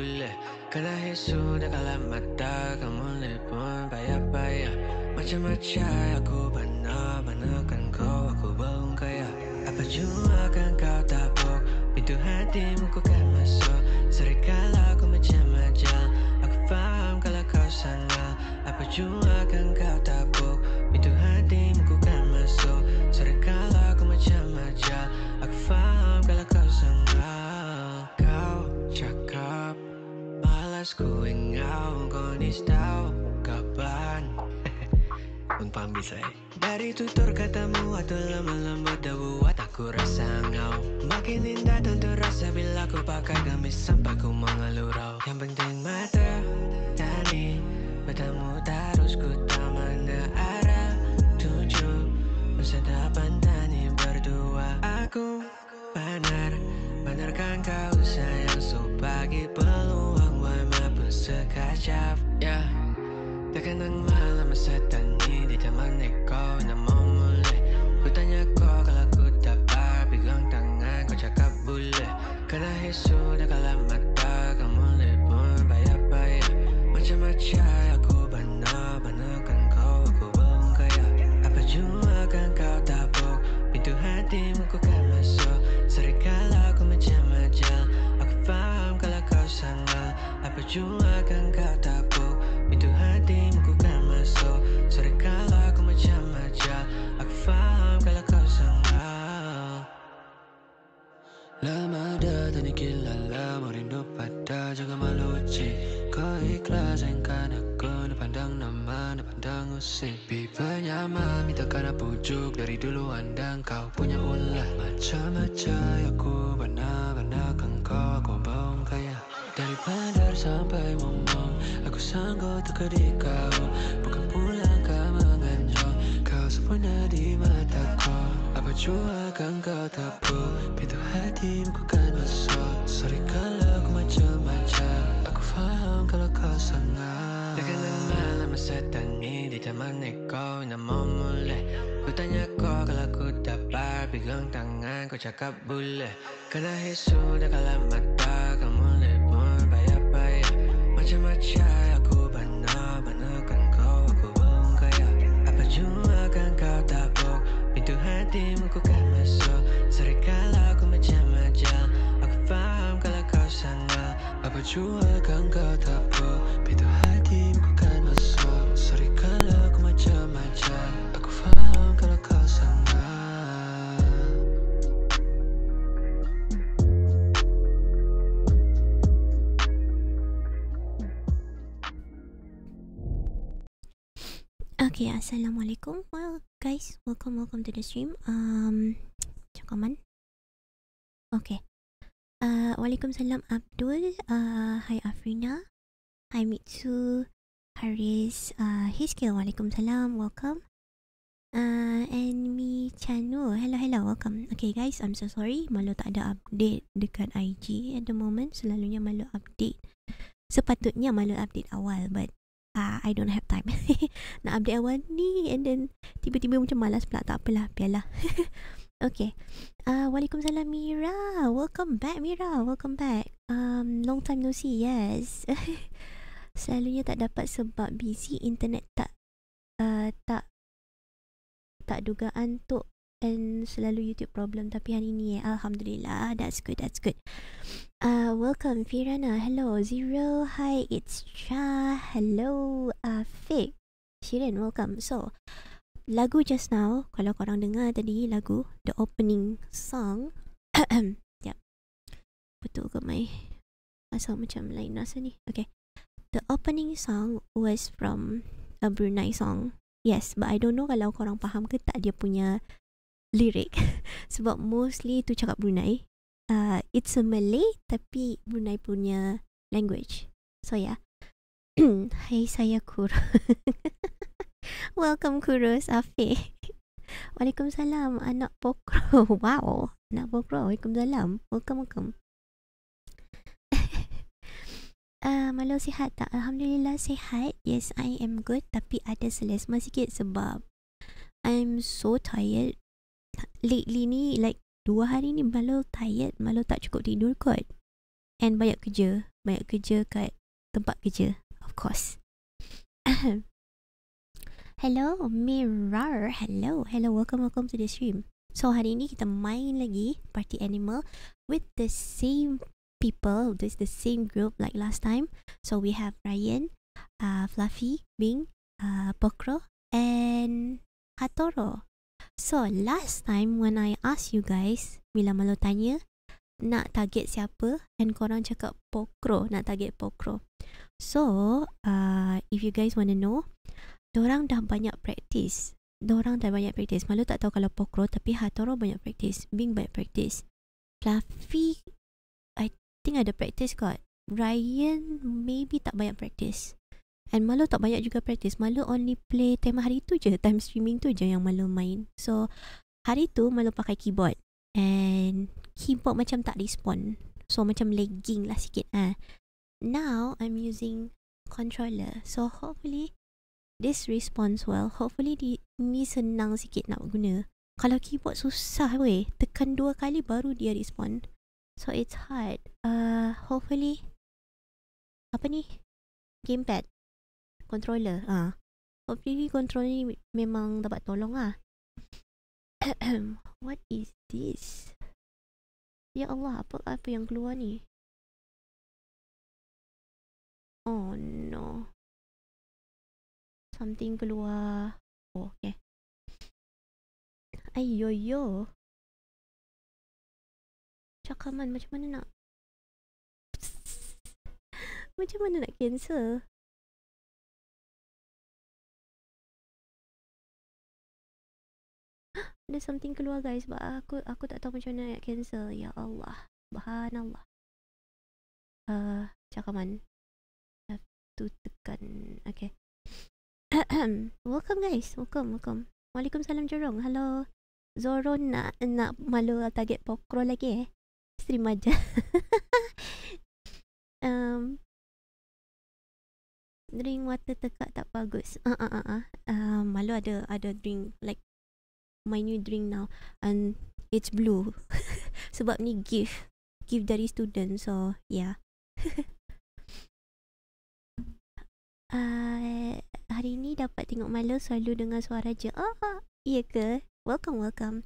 boleh. Kalau Yesus dah kalah mata kamu pun payah-payah. Macam-macam aku benar benarkan kau aku bau kaya. Apa jua kan kau tabuk pintu hatimu ku kan masuk. Serikala aku macam majal Aku faham kalau kau salah. Apa jua kan kau tabuk tahu kapan? Umpam bisa Dari tutur katamu Atau dah buat aku rasa ngau. Makin indah tentu rasa Bila aku pakai gamis Sampai ku mengelurau Yang penting mata Tani Bertemu terus ku tak mana arah Tuju Masa depan tani berdua Aku benar Benarkan kau sayang So bagi peluang sekejap. Yeah. Takkan ang malam setan ni di taman kau nak mau mulai Ku tanya kau kalau ku dapat pegang tangan kau cakap boleh. Kerana Yesus dah kalah mata kamu pun payah-payah. Macam-macam aku benar-benarkan kau aku belum kaya. Apa jua kan kau tabuk pintu hatimu ku salah Apa jua kan kau tabuk pintu hatimu ku kan masuk. Serikala aku macam majal Aku faham kalau kau salah. Lama dah tak gila lama rindu pada jaga malu uci Kau ikhlas sayangkan aku Nak pandang nama, nak pandang usik Biba nyaman minta kena pujuk Dari dulu andang. Kau punya ulah Macam-macam aku benar-benar kan kau Aku bau kaya Dari bandar sampai momong Aku sanggup tukar di kau. Bukan pulang kau menganjong Kau sempurna di mataku. Apa jua kan kau tepuk Pintu hatimu ku kan masuk Sorry kalau aku macam-macam. Aku faham kalau kau sangat Takkan malam setan ni di taman kau nak mau mulai Ku tanya kau kalau ku dapat pegang tangan kau cakap boleh. Kalau Yesus dah kalah mata pun payah-payah Macam-macam aku benar-benarkan kau aku belum kaya Apa jua kan kau tabuk pintu hatimu ku kan masuk. Serikala aku macam majal Aku faham kalau kau salah Apa jua kan kau tabuk Okay, Assalamualaikum. Well, guys, welcome, welcome to the stream. Um, cakaman. Okay. Uh, Waalaikumsalam Abdul. Uh, hi Afrina. Hi Mitsu. Haris. Uh, Hiskil. Waalaikumsalam. Welcome. Uh, and me Chanu. Hello, hello. Welcome. Okay, guys. I'm so sorry. Malu tak ada update dekat IG at the moment. Selalunya malu update. Sepatutnya malu update awal, but uh, I don't have time. Nak update awal ni and then tiba-tiba macam malas pula. Tak apalah biarlah. Okay. Uh, Waalaikumsalam Mira. Welcome back Mira. Welcome back. Um, long time no see yes. Selalunya tak dapat sebab busy internet tak uh, tak tak dugaan tu and selalu YouTube problem. Tapi hari ni eh, Alhamdulillah that's good that's good uh, welcome Firana hello Zero. Hi it's Cha hello uh, Fik. Shirin welcome. So lagu just now kalau korang dengar tadi lagu the opening song yep betul ke mai? Asal macam lain rasa ni? Okay. The opening song was from a Brunei song. Yes but I don't know kalau korang faham ke tak dia punya lirik sebab mostly tu cakap Brunei uh, it's a Malay tapi Brunei punya language. So yeah. Hai saya Kur welcome Kurus Afiq. Waalaikumsalam anak pokro. Wow anak pokro Waalaikumsalam. Welcome welcome. Uh, malu sihat tak? Alhamdulillah sihat. Yes, I am good. Tapi ada selesma sikit sebab I'm so tired. Lately ni like dua hari ni Malo tired, Malo tak cukup tidur kot. And banyak kerja, banyak kerja kat tempat kerja, of course. hello, Mirror. Hello, hello, welcome, welcome to the stream. So hari ni kita main lagi Party Animal with the same people, this the same group like last time. So we have Ryan, uh, Fluffy, Bing, uh, Pokro, and Hatoro. So last time when I asked you guys, bila malu tanya nak target siapa and korang cakap Pokro, nak target Pokro. So, uh, if you guys want to know, dorang dah banyak practice. Dorang dah banyak practice. Malu tak tahu kalau Pokro tapi Hatoro banyak practice. Bing banyak practice. Fluffy, I think ada practice kot. Ryan maybe tak banyak practice. And Malu tak banyak juga practice. Malu only play time hari tu je. Time streaming tu je yang Malu main. So, hari tu Malu pakai keyboard. And keyboard macam tak respond. So, macam lagging lah sikit. Ah. Now, I'm using controller. So, hopefully, this responds well. Hopefully, di, ni senang sikit nak guna. Kalau keyboard susah weh. Tekan dua kali baru dia respond. So, it's hard. Uh, hopefully, apa ni? Gamepad. Controller. Ah. Hopefully, controller ni memang dapat tolong ah. What is this? Ya Allah, apa apa yang keluar ni? Oh no. Something keluar. Oh, okay. Ayoyo. Cakaman macam mana nak? macam mana nak cancel? Ada something keluar guys. Sebab aku aku tak tahu macam mana nak cancel. Ya Allah. Subhanallah. Uh, Cakaman. To tekan. Okay. Welcome guys. Welcome welcome. Waalaikumsalam Jorong. Hello. Zoro nak nak malu target pokro lagi eh? Stream aja. Um, Drink water tekak tak bagus. Uh, uh, uh, uh. Uh, Malu ada ada drink like my new drink now and it's blue. Sebab ni gift gift dari student so yeah. Uh, hari ni dapat tengok Malo selalu dengan suara je. Oh iya ke? Welcome welcome.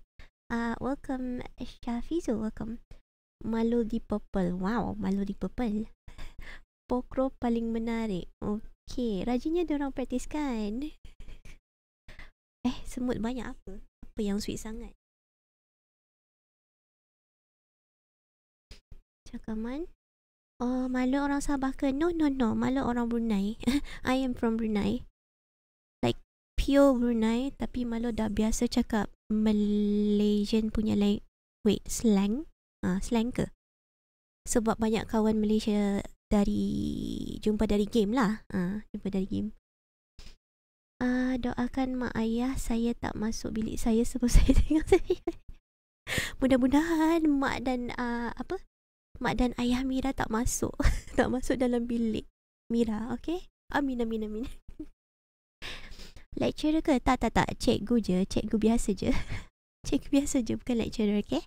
Uh, welcome Syafizo welcome. Malo di purple. Wow Malo di purple. Pokro paling menarik. Okay Rajinnya diorang praktis kan? Eh semut banyak apa apa yang sweet sangat? Cakaman? Oh, malu orang Sabah ke? No, no, no. Malu orang Brunei. I am from Brunei. Like, pure Brunei. Tapi malu dah biasa cakap Malaysian punya like, wait, slang? Ah, slang ke? Sebab banyak kawan Malaysia dari, jumpa dari game lah. Ah, jumpa dari game. Uh, doakan mak ayah saya tak masuk bilik saya sebab saya tengok saya. Mudah-mudahan mak dan uh, apa? Mak dan ayah Mira tak masuk. tak masuk dalam bilik Mira, okay? Amin, amin, amin. lecturer ke? Tak, tak, tak. Cikgu je. Cikgu biasa je. Cikgu biasa je, bukan lecturer, okay?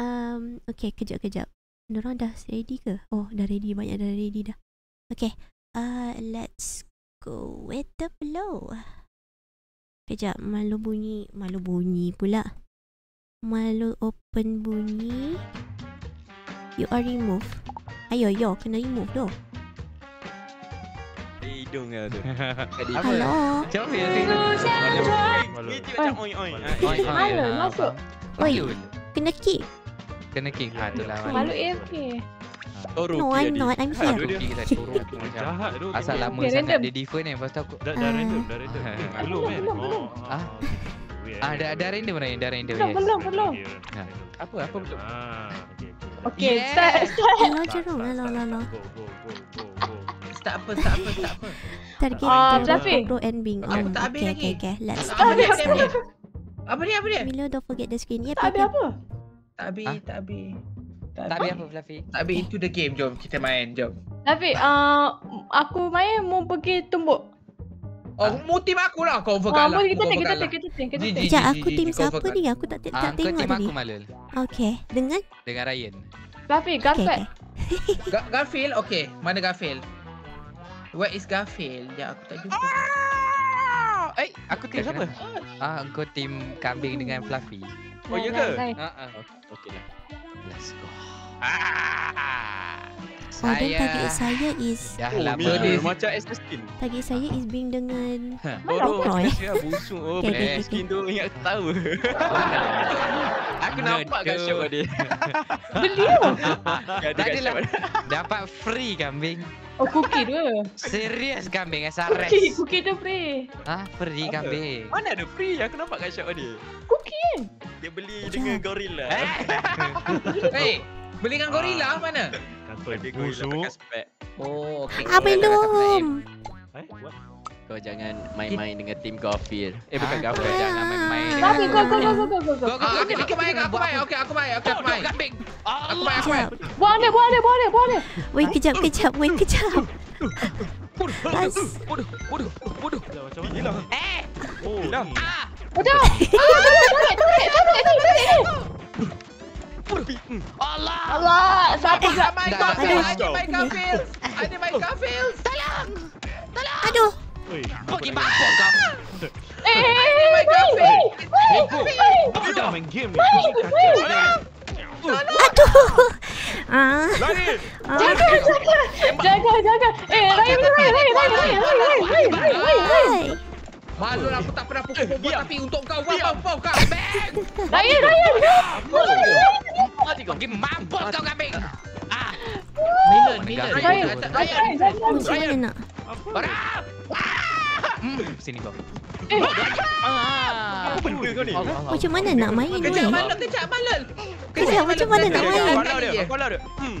Um, okay, kejap, kejap. Diorang dah ready ke? Oh, dah ready. Banyak dah ready dah. Okay. Uh, let's go with the flow. Kejap, malu bunyi. Malu bunyi pula. Malu open bunyi. You are remove. Ayo, yo, kena remove tu. Eh, hidung lah tu. Hello. Yang tengok? Ini macam oi oi. Oi Malu masuk. Oi, kena kick. Kena kick ha tu lah. Malu AFK. No, I'm not. I'm here. dia kita turun tu macam. Jahat tu. Asal lama Okay, sangat random. dia differ ni Lepas tu aku Dah, Ah. random, dah random. Belum kan? Belum, belum. Oh, Ah. Ah, dah, dah random dah Dah random Belum, yes. belum, belum. Ha. Apa, apa betul? Ah, okay. Start, start. Hello, Jerome. Hello, hello, hello. Go, go, go, go, go. Start apa, start apa, start apa. Target Ah, Jerome. Pokro and Bing. Okay, Um, tak habis lagi. okay, okay. Let's start. habis, habis. start. Apa ni, apa dia? Milo, don't forget the screen. Yep, Tak ada yep. apa? Tak habis, Ah? tak habis. Tak Tak habis apa Fluffy? Tak habis into the game. Jom kita main, jom. Tapi uh, aku main mau pergi tumbuk. Oh, mu tim aku lah. Kau over Ah, kalah. boleh kita over kita kita take, kita. Sekejap, aku tim kau siapa ni? Aku tak, tak, Ah, tak kau tengok tim tadi. aku Malul. Okay, dengan? Dengan Ryan. Okay, Gafet. okay. Ga- Garfield, okay. Mana Garfield? Where is Garfield? Ya, aku tak jumpa. Eh, aku tim siapa? Ah, kau tim kambing dengan Fluffy. Oh, ya ke? Ha ah. Okey lah. Let's go. Ah. Oh, dan Saya target saya is... dah Oh, lama. mirror dia- macam assassin. Target saya is being dengan... Baru Pro, eh? assassin lah busuk. Oh, Okay, okay, skin tu ingat aku tahu. Aku nampak kat shop dia. Beli tu. Ada Tak adalah. shop dia. Dapat free kambing. Oh, cookie tu. Serius kambing SRS. Cookie, cookie tu free. Ah, free Apa? kambing. Mana ada free? Aku nampak kat shop dia. Cookie. Dia beli Macam- dengan gorilla. Eh, Hey, Beli dengan gorila ah. mana? Kantoi busuk. Oh, okey. Apa itu? Kau jangan main-main dengan tim Gafir. Eh bukan kau. jangan main-main. Tapi kau kau kau kau kau. Kau kau kau main aku main. Okey, aku main. Okey, aku main. Aku main. Buat ni, buat ni, buat ni, buat ni. Wei kejap, kejap, wei kejap. Bodoh, bodoh, bodoh, bodoh. Hilang. Eh. Oh, hilang. Ah. Bodoh. Ah, tunggu, tunggu, tunggu, tunggu, tunggu. Allah. Allah, sakit. nak main Garfield. dah, I need main need main Garfield. Aduh. Pergi mampus kau. Eh, eh, eh, main main, Garfield. main, main. Aku dah main game ni. Main, main. kacau. Aduh. Ah. Lari. ah. Jaga, jaga. Jaga, jaga. Eh, Ryan, Ryan, Ryan, Ryan, Ryan, Ryan, Ryan, Ryan, Ryan. Hai. Malul aku tak pernah pukul perempuan tapi untuk kau kau kau kau bang. Dayan dayan. Mati kau. Gim mampus kau kambing. Milan Milan. Dayan dayan. Dayan dayan. Berap? Sini kau. Eh. Ah. Apa benda kau ni? Macam mana nak main ni? Kejap mana kejap Malul. Kejap macam mana nak main? Kau lari. Kau. Hmm.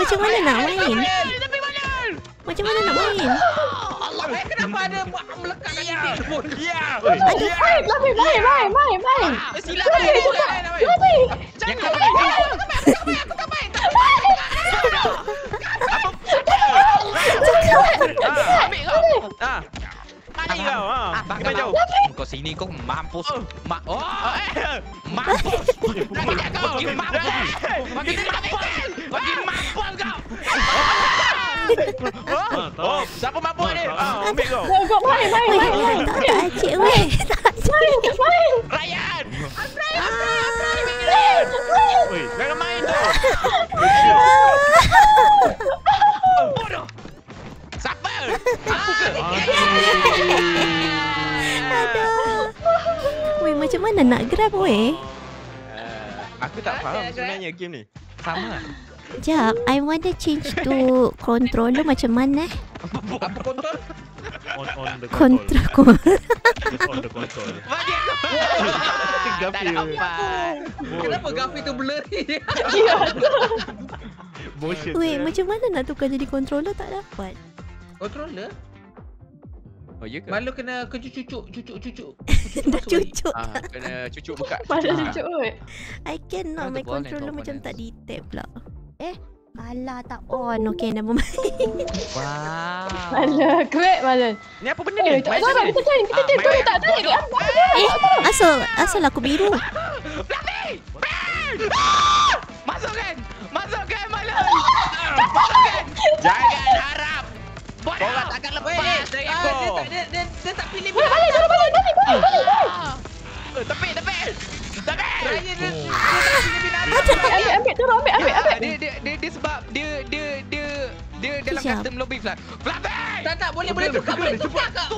Macam mana nak main? Macam mana nak main? Allah, kenapa ada melekat kat sini? Ya. Ya. fight, lah, main, main, main, main. Silakan, silakan. Silakan. Jangan. mana ha, kau? Abang kau jauh. Kau sini kau mampus. Ma oh. mampus. Jangan kau. Kau mampus. Kau mampus. Kau mampus kau. Oh, siapa mampu ni? Ah, ambil kau. Kau main, main, main. Tak ada acik weh. Tak ada acik. Main, Ryan. Ryan. Jangan main tu. Bodoh. Aduh. Weh, macam mana nak grab weh? Ah, aku tak faham sebenarnya game ni. Sama. Sekejap, I want to change to controller macam mana eh? Apa kontrol? on on the Control. Just on the console. Bagi aku. Think Tak Garfield. dapat. Kenapa Garfield tu blurry? Motion. Weh, macam mana nak tukar jadi controller tak dapat? Controller? Oh, ya ke? Malu kena keju cucuk, cucuk, cucuk. Dah cucuk. Ah, kena cucuk buka. Mana Ah. cucuk oi. I cannot, my controller macam tak detect pula. Eh? Alah, tak on. Okay, never mind. Wow. Mana grab mana. Ni apa benda ni? Eh, tak sini. kita cari, kita Ah, cari. main, Kau tak tarik. Bodoh. Asal, asal aku biru. Masukkan. Masukkan. Masukkan. Jangan harap. Bodoh. Korang takkan lepas dari Ah, aku. dia, tak- dia, dia, dia tak pilih Balik, balik, balik, balik, balik, balik, balik. Eh, Tepi, tepi. Tepi. Dia, dia tak pilih binatang. Ambil, ambil, ambil, ambil, Ah, ambil. dia, dia, dia, dia sebab dia dia dia dia dalam custom lobby flat. Fluffy! Tak, tak, boleh, boleh tukar, boleh tukar. kak.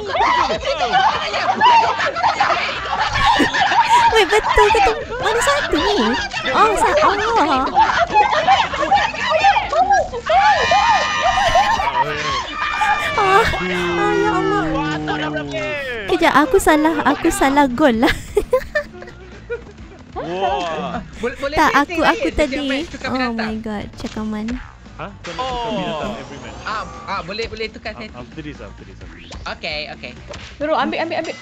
Weh, betul ke tu? Mana satu ni? Oh, satu. Oh. Ah, oi. Ah, ah, ya Allah. Kejap, aku salah. Aku salah gol lah. Wah. Boleh boleh Tak, aku aku tadi. Oh my god, cakaman. Ha? Oh. binatang every match. Ah, ah boleh boleh tukar Ah, setting. After this, after this, after this. Okey, okey. Turun, ambil, ambil, ambil.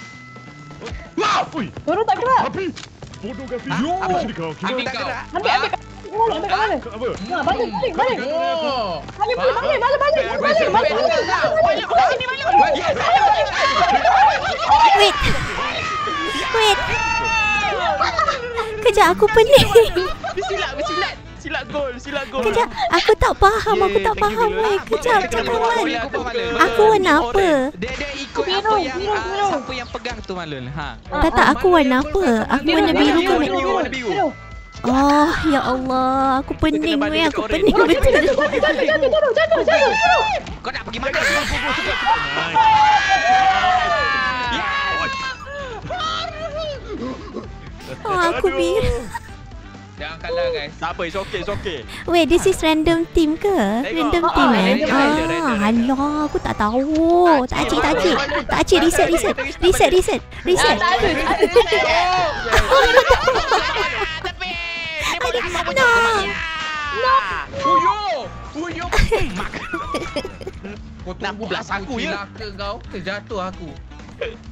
Wah! Ui! Turun tak gerak. Bodoh Gafi! Yo! Apa sini kau? Ambil kau. Ambil, ambil. Wait. Wait. Kejap aku pening. Bersilat, bersilat. Silat gol, silat gol. Kejap, aku tak faham, aku tak faham. Wei, kejap, cakapan. Aku warna apa? Dia ikut apa yang siapa yang pegang tu Malun. Ha. Tak tak aku warna apa? Aku warna biru ke biru. Oh, ya Allah. Aku pening weh. Aku pening betul. Jatuh, jatuh, jatuh, jatuh, jatuh, jatuh. Kau nak pergi mana? Oh, aku biru. Jangan kalah guys. Tak apa, it's okay, it's okay. Wait, this is random team ke? Random Ah, team eh? Ah, alah, aku tak tahu. Tak cik, tak cik. Tak cik, reset, reset. Reset, reset. Reset. Ada, tak ada. No. Puyo. Puyo. Kau Nak tunggu aku, ya? Celaka kau. Terjatuh aku.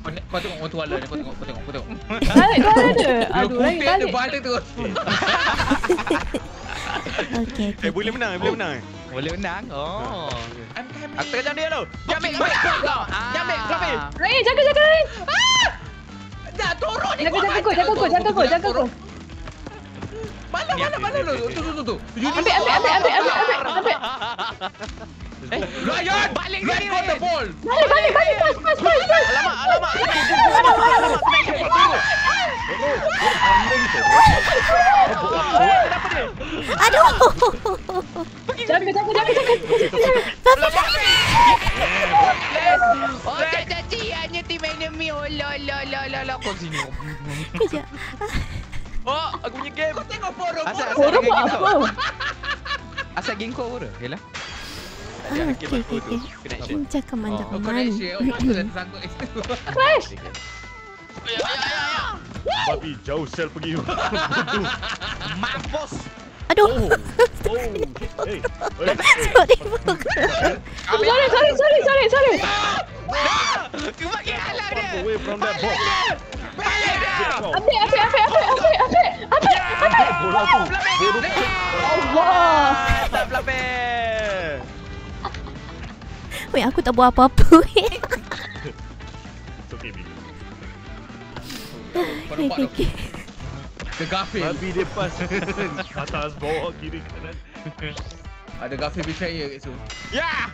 Kau, kau tengok kau. Kau tengok, kau tengok, kau tengok. Balik, kau ada. Aduh, lagi putih dia balik. balik tu. Okay, okay. Eh, boleh menang, boleh menang. Boleh menang. Oh. Aku tengah dia tu. Kau. kau. Dia ambil, kau ambil. Rain, jaga, jaga, Rain. Dah turun ni. Jaga, kau jaga, jaga, jaga, jaga. Mana, mana, mana lu? Tu, tu, tu, tu. Ambil, ambil, ambil, ambil, ambil, ambil. Eh, Ryan! Balik Ryan sini, got the Ryan. ball! Balik, balik, balik, pas, pas, pas, pas. Alamak, alamak. Alamak, alamak. Aduh. Jaga, jaga, jaga, jaga. Oh, tak jadi hanya tim enemy. Oh, la la la la la. Kau sini. Kejap. Oh, aku punya game. Kau tengok poro poro. Asal poro poro. Asal, asal, geng kau poro. Yelah. Ah, okay, okay, okay. Connection. Cakap okay. mana, cakap mana. Oh, connection. Oh, connection. Clash! Ayah, ayah, ayah, ayah. Babi, jauh sel pergi. Mampus! Aduh. Oh, hey, hey, Sorry. Oh, sorry, sorry, sorry, sorry, sorry. Bagi halang Fuck dia. away from that box. Dia. Ambil, ambil, ambil, ambil, ambil, ambil, ambil. Ambil bola tu. Bodoh. Allah. Tak pelapis. Wait, aku tak buat apa-apa. It's okay, Okay, okay, Garfield. Babi dia pas. Atas, bawah, kiri, kanan. Ada Gafi percaya kat situ. Ya!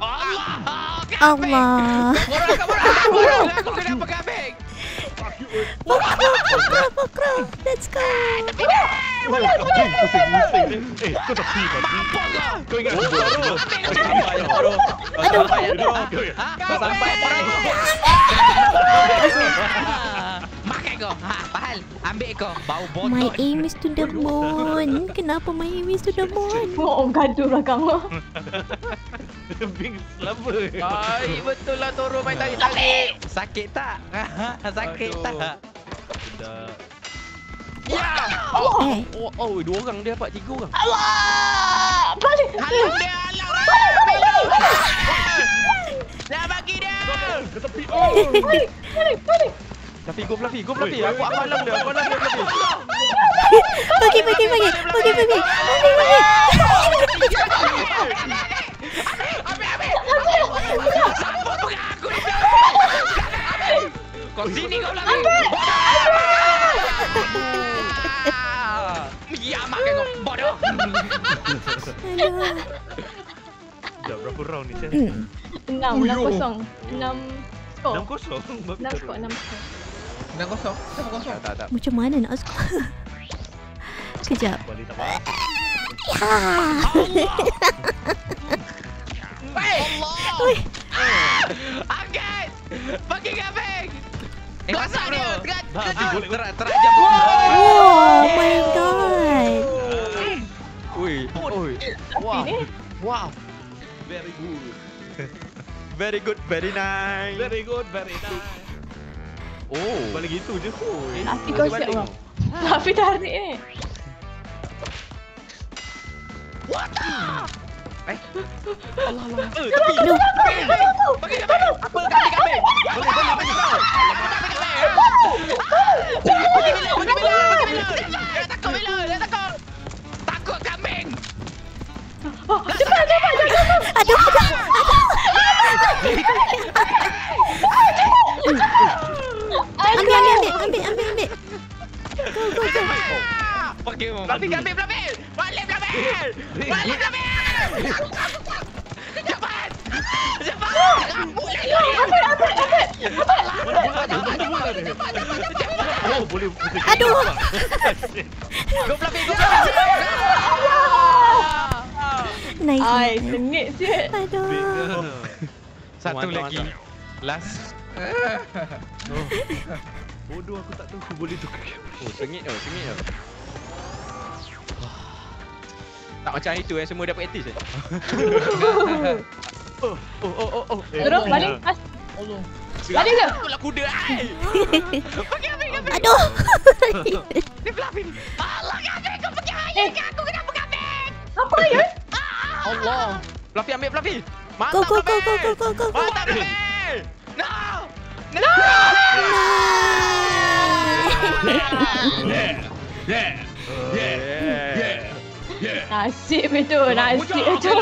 Allah! Allah! Korang, korang, korang! Korang, korang, korang! Korang, korang, korang! Korang, Let's go! My aim is to the moon. Kenapa my aim is to the moon? Oh, God belakang lo. Bing selama. Ai, betul lah Toro main tarik-tarik. Sakit tak? Sakit Aduh. tak? Dah. Ya. Eh, Oh, oh, dua orang dia dapat tiga orang. Allah. Balik. Halang dia, halang Dah bagi dia. Ke tepi. Oh. Balik, balik, balik. Fluffy, go Fluffy, go Fluffy. Aku aku halang dia, aku halang dia Fluffy. Pergi. Pergi, pergi. Pergi, pergi. Enam, enam kosong. Enam skor. 6-0. Babi Enam skor, enam skor. Dah kosong. Dah kosong. Tak, tak. Macam mana nak skor? Kejap. Tak apa. Angkat. Bagi gabeng. Eh, masak dia. Tengah tengah terajam. Oh my god. Ui, ui. Wow. Wow. Very good. Very good, very nice. Very good, very nice. Oh. Balik gitu je kot. Afi kau siap bang. Afi tarik ni. Eh, tapi Aduh. bagi kami. Apa kami kami? Boleh boleh bagi kau. Takut kambing. Cepat cepat cepat. Aduh, aduh. Ambil, ambil, ambil, ambil, ambil, ambil. Go, go, go. Pakai mau. Fluffy, kambing, Fluffy. Balik, Fluffy. Balik, Fluffy. Cepat. Cepat. Boleh lah. Mana bola dia? Mana bola dia? Oh, boleh. boleh. Aduh. Go Fluffy, go Fluffy. Nice. Ai, nice. sengit siap. Aduh. Satu Mantap, lagi. mantap. Last. Bodoh aku tak tahu aku boleh tukar kamera. Oh, sengit tu, sengit tu. Tak macam itu yang semua dapat etis eh. Oh, oh, oh, oh, oh. Eh, Terus oh, balik. ya. Mas. Balik ke? Itulah kuda ai. Aduh. Ni Fluffy. Allah, kambing. Kau pergi air ke aku. Kenapa kambing? Apa ya? Allah. Fluffy ambil Fluffy. Go, Mantap go, go, go, go, go, go, go. Mantap Fluffy. No. Yeah, yeah, yeah, yeah, yeah. Nasib itu, nasib itu.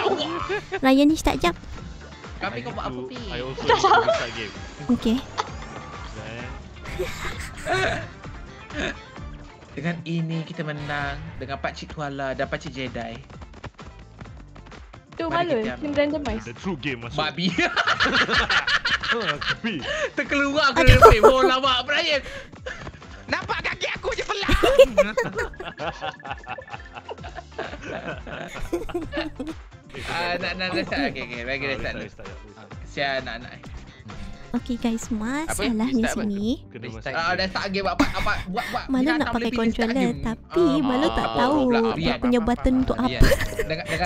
Ryan ni start jap. Kambing kau buat apa, Pi? Restart game. Okay. Dengan ini kita menang dengan Pakcik Tuala dan Pakcik Jedi. Tu malu. Tim randomize. the true game masuk. Babi. Tapi Terkeluar aku dari frame. Oh, lawak Brian. Nampak kaki aku je pelan. Ah, nak nak restart. Okey, okey. Bagi restart dulu. restart, restart. Kesian anak-anak. Okay guys, masalahnya sini. Ah, dah start game apa apa buat buat. Malu nak pakai controller tapi Ah, Malu tak ah, tahu dia punya button untuk apa.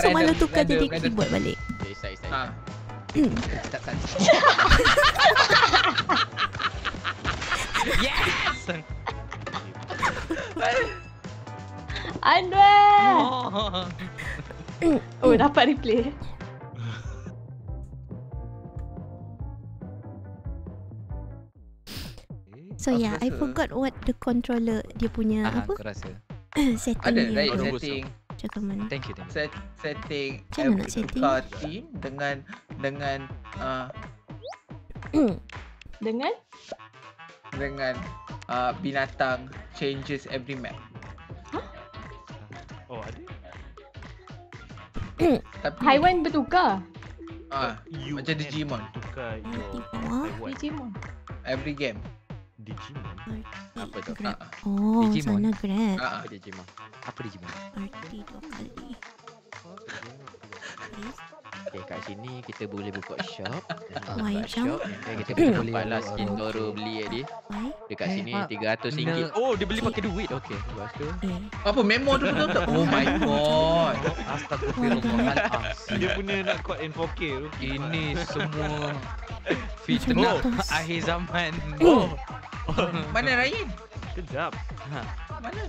So Malu tukar jadi keyboard balik. Ah. Yes! Anwar. Oh. Oh, dapat replay. So yeah, I forgot what the controller dia punya Ah, apa aku rasa. setting Ada dia. right setting Cakap mana? Thank you, thank you. set, setting Macam mana nak setting? tukar team dengan dengan uh, Dengan? dengan uh, binatang changes every map. Oh, ada? Tapi Haiwan bertukar. ah You Macam Digimon. Tukar Di your bawah. Taiwan. Digimon. every game. Digimon. Apa tu? Ah, Oh, Digimon. sana grab. ah, Digimon? Apa Digimon? Arti dua kali. Please. Okay, kat sini kita boleh buka shop. Ah, Why buka shop. Okay, kita boleh dapatlah skin Toro beli tadi. Dekat sini Mak. RM300. Oh, dia beli pakai duit. Okay, lepas tu. Eh, apa memo tu betul betul? Oh my god. Astagfirullahaladzim. Dia punya nak quad in 4K tu. Ini semua fitnah akhir zaman. Oh, Mana Ryan? kejap. Mana?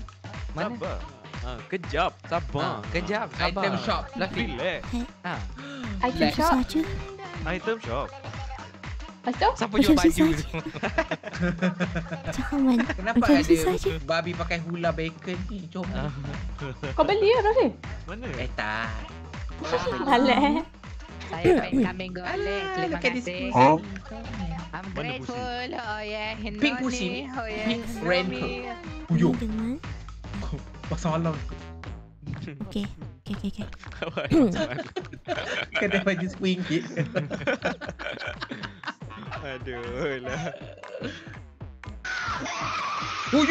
Mana? Sabar. Ha, kejap, sabar. Kejap, sabar. Item shop. Fluffy. Relax. Ha. Item shop. je. Item shop. Lepas tu? Siapa Macam jual baju tu? Cakap man. Kenapa Macam ada je. babi pakai hula bacon ni? Jom. Ah. Kau beli ke Rafi? Mana? Eh tak. Alah eh. Saya main kambing golek. Alah, Terima look at this kasih. pussy. I'm Mana grateful. Oh yeah. Pink pussy. Oh yeah, Pink rainbow. Hindoni. Pasal alam. Okay. Okay, okay, okay. Kena baju RM10. Aduh lah. Is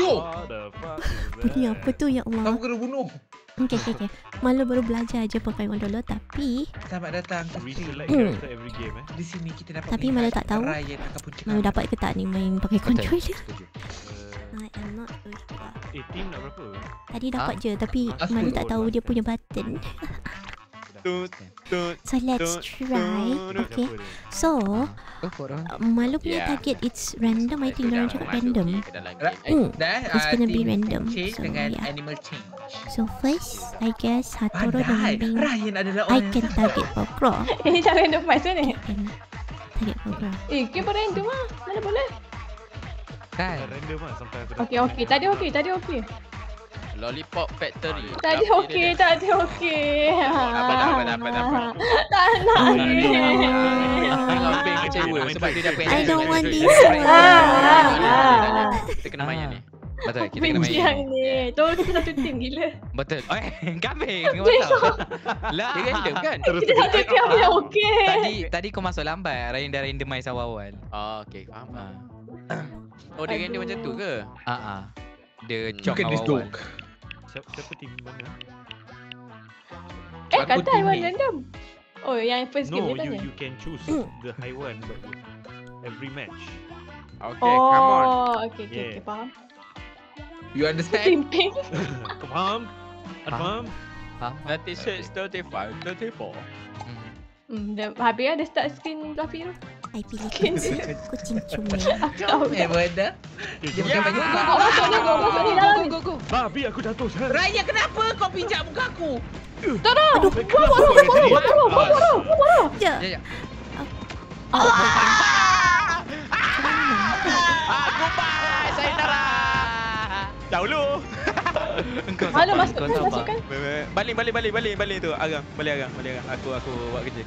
Bunyi that? apa tu ya Allah. Kamu kena bunuh. Okay, okay, okay. Malu baru belajar je pakai controller tapi Selamat datang Hmm. game eh. Di sini kita dapat Tapi Malu tak tahu. Malu dapat ke tak ni main pakai controller. I am not sure. eh, team nak berapa? Tadi dapat je tapi Ah, sepuluh tak tahu dia punya button. Dah. Tut, tut. So let's try. Okay. So, uh, malu punya Yeah. target it's random. I think orang cakap random. Hmm. It's ah, gonna be random, so, dengan yeah. animal change. So first, I guess Hatoro dengan. Bing. I can target for Crow. Ini cara randomize ni. Can target for Crow. Eh, pun random ah. Mana boleh? Kan? Random lah sometimes. Okey, okey. Tadi okey, tadi okey. Lollipop Factory. Tadi Tapi okey, dia- tadi okey. Apa dah, apa dah, apa dah, apa dah. Tak nak ni. Kecewa sebab dia dah I don't want this Ah, one. ah. Kita kena main ni. Betul, kita kena main. yang ni. Tolong kita satu team gila. Betul. Eh, kambing. Jangan. Betul. Lah. Dia random kan? Terus Kita satu team yang okey. Tadi tadi kau masuk lambat. Ryan dah randomize awal-awal. Oh, okay, faham. Oh, dia random macam tu ke? Ah ah. Dia Hmm. chop awal-awal. dog. Siapa, siapa tim mana? Eh, Aku kata Iwan teammate. random. Oh, yang first game No, dia you tanya. you can choose Mm. the high one but every match. Okay, come on. Oh, okey, okey, Yeah. okey, faham. You understand? Team pink. Kau faham? Faham? Faham? Nanti search 35, 34. Hmm. Hmm, dah habis dah dia start screen Fluffy tu. I pilih kucing. Kucing. Aku tahu. Eh, benda. Dia go. bukan bagi Go, go, masuk ni, go, masuk ni ni. Babi aku jatuh sekarang. Raya kenapa kau pijak muka aku? Tolong. Aduh. Kenapa kau ada sini? Sekejap. Ya, ya. Oh, okay. Macam mana? Ah, goodbye, sayonara. Jauh lu. Engkau Mana sabar, masuk engkau kan, sabar. masuk kan. Balik, balik, balik, balik, balik tu. Agang, balik agang, balik agang. Aku, aku buat kerja.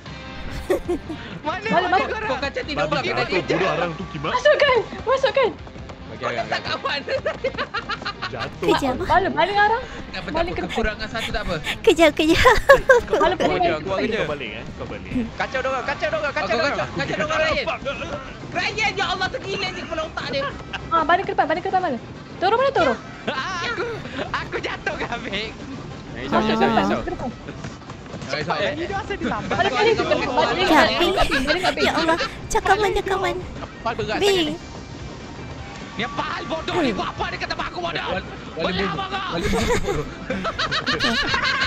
Mana? Mana, mana? Kau kau kacau belakang kat tadi. atas bodoh arang tu kimak. Masukkan. Masukkan. Bagi agang. Tak kat mana? Jatuh. Kejap. Balik, balik arang. Tak apa, tak Balik apa. ke- Kekurangan satu tak apa. Kejap, kejap. Balik, Aku buat balik. kerja, aku buat kerja. Kau balik eh. Kau balik. Kacau dorang, kacau dorang, Kau kacau kacau, dorang. kacau dorang Ryan. Ryan, ya Allah tergila ni kepala otak dia. Ah, balik ke depan, balik ke depan mana? Toro mana Toro? Aku, aku jatuh kambing. Eh, Risau, risau, risau, eh. Bing. Kat Bing. Ya Allah. Cakaman, cakaman. Pal berat Bing. Ni pal bodoh ni buat apa dia kata aku bodoh. Belah bubu. abang bodoh.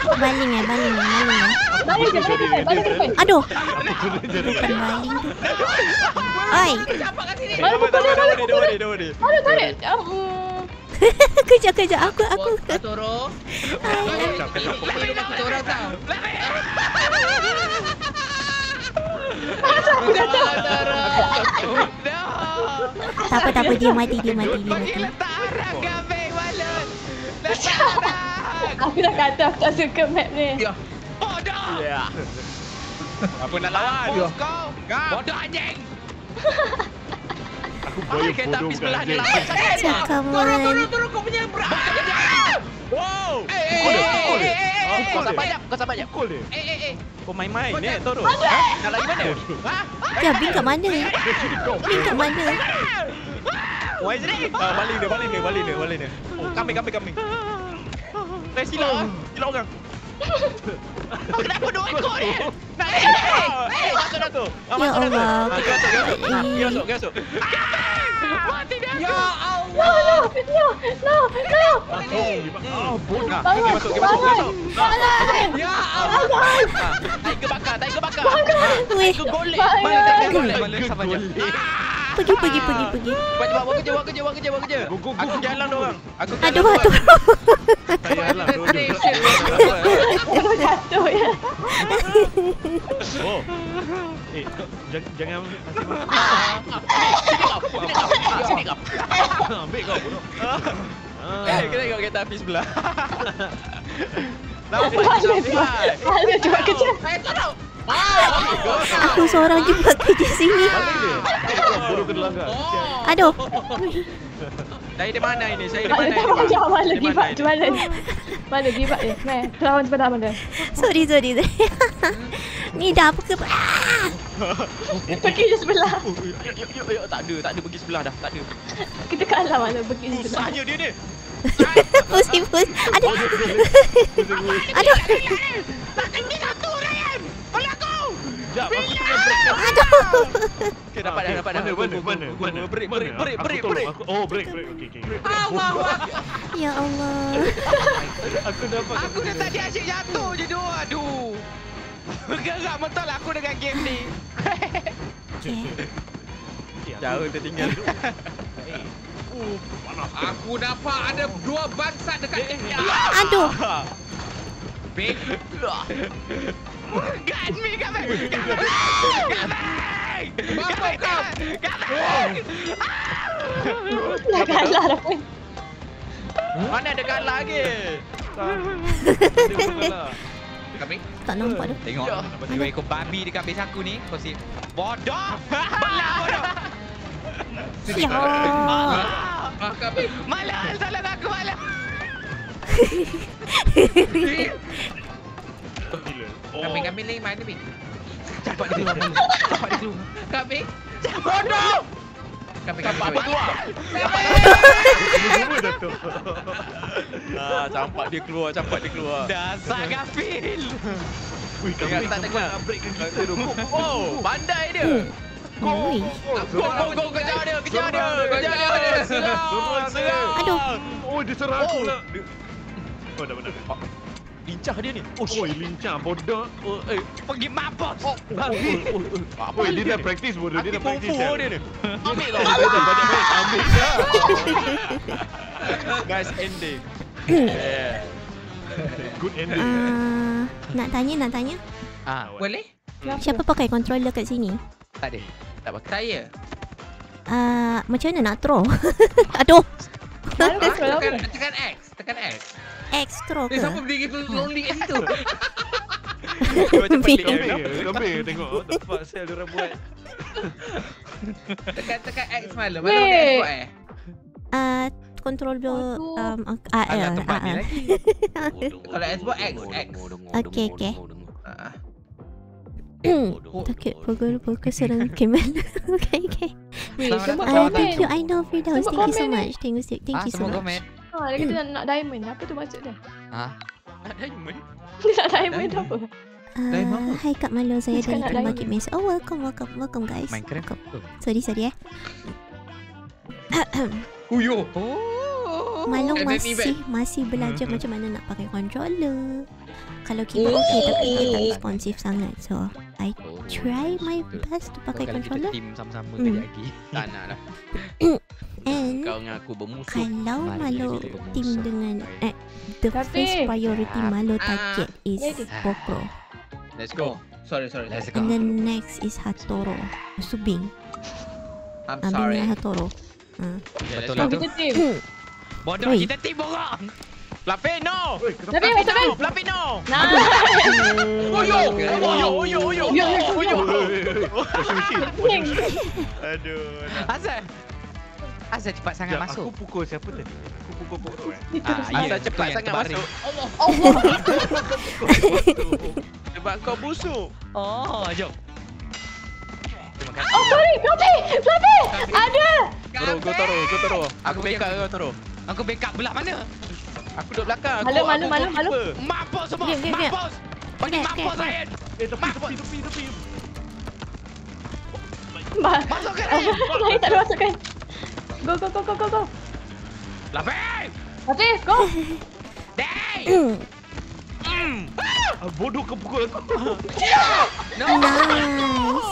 Okay. Baling eh, baling eh, baling eh. Balik je, ke depan. Aduh. Bukan baling tu. Oi. Balik, balik. Dia balik, dia balik. Tarik, tarik. Kejap, kejap. Aku, aku. Toro. Orang tau. Lari. aku jatuh. Tak apa, tak apa. Dia mati, dia mati, dia mati. Aku dah kata aku tak suka map ni. Bodoh. Ya. Apa nak lawan? Kau. Bodoh anjing. Aku Ah, kereta bodoh api bukan sebelah dia lawan. Cakaman. Turun, turun, turun. Kau punya berat. Wow. Eh, eh, eh, eh, eh, eh, Kau sabar jap, kau sabar jap. Pukul dia. Eh, eh, eh. Kau main-main ni, Toro. Nak lari mana? Ha? Ya, Bing kat mana? Bing kat mana? Why is it? Ah, baling dia, baling dia, baling dia, baling dia. Oh, kambing, kambing, kambing. Eh, silap ah. Silap orang. Kenapa dua ekor ni? Eh, eh, masuk dah tu. Ah, Ya masuk dah tu. Allah. Ah, Dia masuk, dia masuk. Ah, Dia masuk, dia masuk. Mati dia. Ya No, no, no, no, no. Ah, bodoh. Ah, dia masuk, dia masuk, dia masuk. Ya Allah. Ah, Tiger bakar, tiger bakar. Weh, Tiger golek. Mana tiger golek? Boleh sabar je. Pergi, pergi, pergi, pergi. Buat cepat, buat kerja, buat kerja, buat kerja, buat kerja. Go, go, go, Aku jalan orang. Aku Aduh, aduh. Saya halang dua Aku jatuh ya. Oh. Eh, kau jangan jangan masuk. Sini kau. Ambil kau bodoh. Eh, Ah. kita tengok kereta api sebelah. Nampak Mana je tu? Mana cuba kerja. Aku seorang je buat kerja sini. Aduh. Saya di mana ini? Saya di Mana mana tahu ini? jawab mana Di give up ini? tu mana. Mana give up dia. Meh, lawan sebelah mana. Sorry, sorry. sorry. Ni dah apa ke? Pergi je sebelah. Oh, Yuk, yuk, yuk, yuk. Tak ada, tak ada pergi sebelah dah. Tak ada. Kita kalah mana pergi sebelah. Susahnya dia ni. Pusing, pusing. Aduh. Aduh. Ini satu, Ryan. Tolong aku. Sekejap, aku tengah break. Aduh. Okay, dapat dah, dapat dah. Mana, mana, mana, mana? Break, Mana? break, break, Aku break, tolong, break. aku- Oh, break, break. Okey, okey. Allahu Ya Allah. Aku dapat. Aku dah tadi asyik jatuh je tu. Aduh. Gerak betul aku dengan game ni. Okay. Jauh tertinggal. Aku dapat ada dua bangsa dekat sini. Aduh. Big. Gat me, gat me. Mampu kau. Dah kalah dah pun. Mana ada kalah lagi? Kami. Tak nampak tu. Tengok Dua ekor babi dekat base aku ni Kau si Bodoh Belah bodoh. Ah, kami. Malah salah aku malah. Oh. Kami kami ni mana Big? Cepat dia keluar. Cepat dia keluar. Kami. Bodoh! Kami kami. Campak apa keluar? Tu. Ah, campak dia keluar, campak dia keluar. Dasar gafil. Wih, kami Ingat tak dengar? breakkan kita. Oh, pandai dia. Ui. Go, go, go, kejar dia, kejar dia, kejar dia. Serang, serang. Aduh. Oh, dia serang aku Oh. pula. Dia- Oh, dah benar. Lincah dia ni. Oh, Oh, lincah bodoh. oh, eh. Pergi mampus. Oh, babi. Oh, oh, apa Oh, dia ni? dah praktis bodoh. Dia dah praktis. kungfu dia ni. Ambil lah. Dia dah banyak main. Ambil dah. Guys, ending. Yeah. Good ending. Ah, nak tanya, nak tanya. Ah, Boleh? Siapa pakai controller kat sini? tak ada. Tak pakai. Saya. Ah, macam mana nak throw? Aduh. Ah? Tekan tekan X, tekan X. X throw Eh, ke? siapa berdiri tu lonely kat situ? Dia macam pelik kan? Kambing tengok. What the fuck sel dia orang buat? Tekan tekan X malam. Weh. Malam dia X buat eh. Ah, controller Aduh. um, ah, Agak ah, tempat ah, ni ah. lagi. Kalau Xbox X, X. Okey, okey. Ah. Takut pukul-pukul serang Kemal. okay, okay. Komen. thank you, I know Firdaus. Thank you so ni. much. Thank you, so- thank you so much. Ha, dia kata nak, nak diamond. Apa tu maksud dia? Ah, Diamond. Dia nak diamond apa? Uh, hai Kak Malu, saya dari nak Terima diamond. Maze. Oh, welcome, welcome, welcome guys. Minecraft. Welcome. Sorry, sorry eh. Uyo. Oh. And then masih event. masih belajar macam mana nak pakai controller. Kalau keyboard okey tapi dia tak responsif sangat. So, I try my best to pakai Kalau kita controller. team sama-sama Hmm. kejap lagi. Tak nak lah. And Kau dengan aku bermusuh. kalau kita bermusuh. team dengan eh, the Tapi- first priority Malu Ah. target is Lady. Bokro. Let's go. Sorry, sorry. Let's go. And then next is Hatoro. Subing. I'm Abing sorry. dengan Hatoro. Ah. Betul Oh, lah tu. Bodoh kita tim borok. Lapin, no! Tapi macam mana? Lapin, no! Nah. Oh, yo! Oh, yo! Oh, yo! Oh, yo! Yo, yo, Oh, yo! Aduh. Asal. Asal cepat sangat Sekejap, masuk. Aku pukul siapa tadi? Aku pukul pokok eh. Ah, ya, Asal itu cepat sangat masuk. Sebab kau busuk. Oh, jom. Oh, sorry. Fluffy. Fluffy. Ada. Go toro, go toro. Aku backup kau toro. Aku backup belah mana? Aku duduk belakang. Malu, Aku- malu, aku malu, malu. Mampus semua. Diam, diam, diam. Mampus. Bagi Okey, mampus okey. Ryan. Eh, tepi, tepi, tepi, tepi. Bah. Masukkan Ryan. Tak ada masukkan. Go, go, go, go, go, go. Lapin. Fluffy, go. Day. Ah, bodoh kau pukul aku. Nice.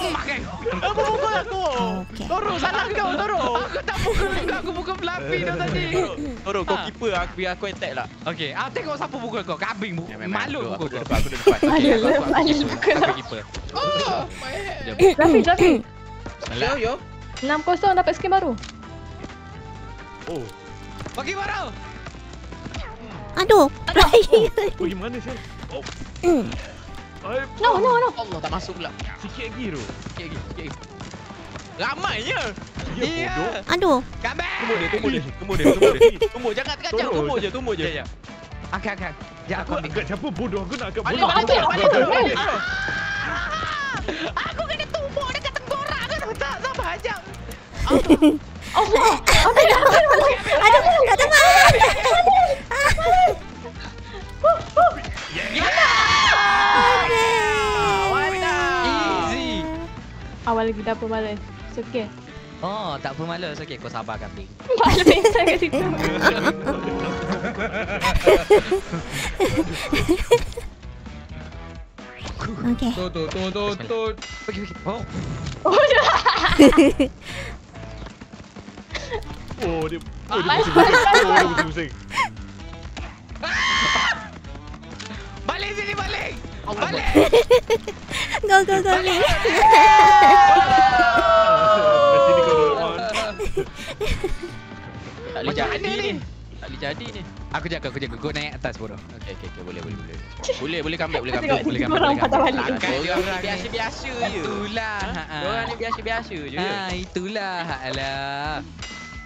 Makan. Apa pukul aku? Okay. Toro, salah kau, Toro. Aku tak pukul kau. Aku pukul Lapin dah tadi. Toro, kau Ah. keeper aku biar aku attack lah. Okey, ah tengok siapa pukul kau. Kambing pukul. Malu Aku pukul kau. depan, aku duduk depan. Malu, Aku- aku- malu aku- pukul Aku kau. keeper. Oh, my head. Fluffy, Fluffy. Yo, yo. 6-0 dapat skin baru. Oh, Bagi baru. Aduh. oh gimana sih? Oh. Ai, No, no, no. Allah, tak masuk pula. sikit lagi tu. Sikit lagi, sikit lagi. Ramainya. Ya, bodoh. Aduh. Kambing. Tumbuk dia, tumbuk dia. Tumbuk dia, tumbuk dia. Tumbuk, jangan terkacau. Toro. Tumbuk je, tumbuk je. Ya, ya. Angkat, angkat. Ya, Aku kambing. agak siapa bodoh aku nak Balik, bodoh. balik, balik, balik. Aku kena tumbuk dekat tengkorak kan. Tak sama aja. Aduh, tak tepat. Easy. Awal lagi dah apa balas. It's okay. Oh, tak apa malu. Okay, kau sabar kambing. Balas pingsan kat situ. Okay. Tu tu tu tu tu. Pergi pergi. Oh. Oh. Oh dia Oh dia Balik, pusing-pusing balik, Oh dia pusing-pusing Balik sini balik. Balik. Go, go, go, Lin. Kat sini kau Doraemon Tak boleh mana ni. Tak boleh jadi ni. Aku jaga, aku jaga. Kau naik atas bodoh. Okey okey okey boleh boleh boleh. Boleh boleh comeback boleh comeback boleh comeback. orang boleh patah comeback. balik. Dia orang ni biasa-biasa je. Itulah. Ha, ha. Orang ni biasa-biasa je. Ha, itulah. Alah.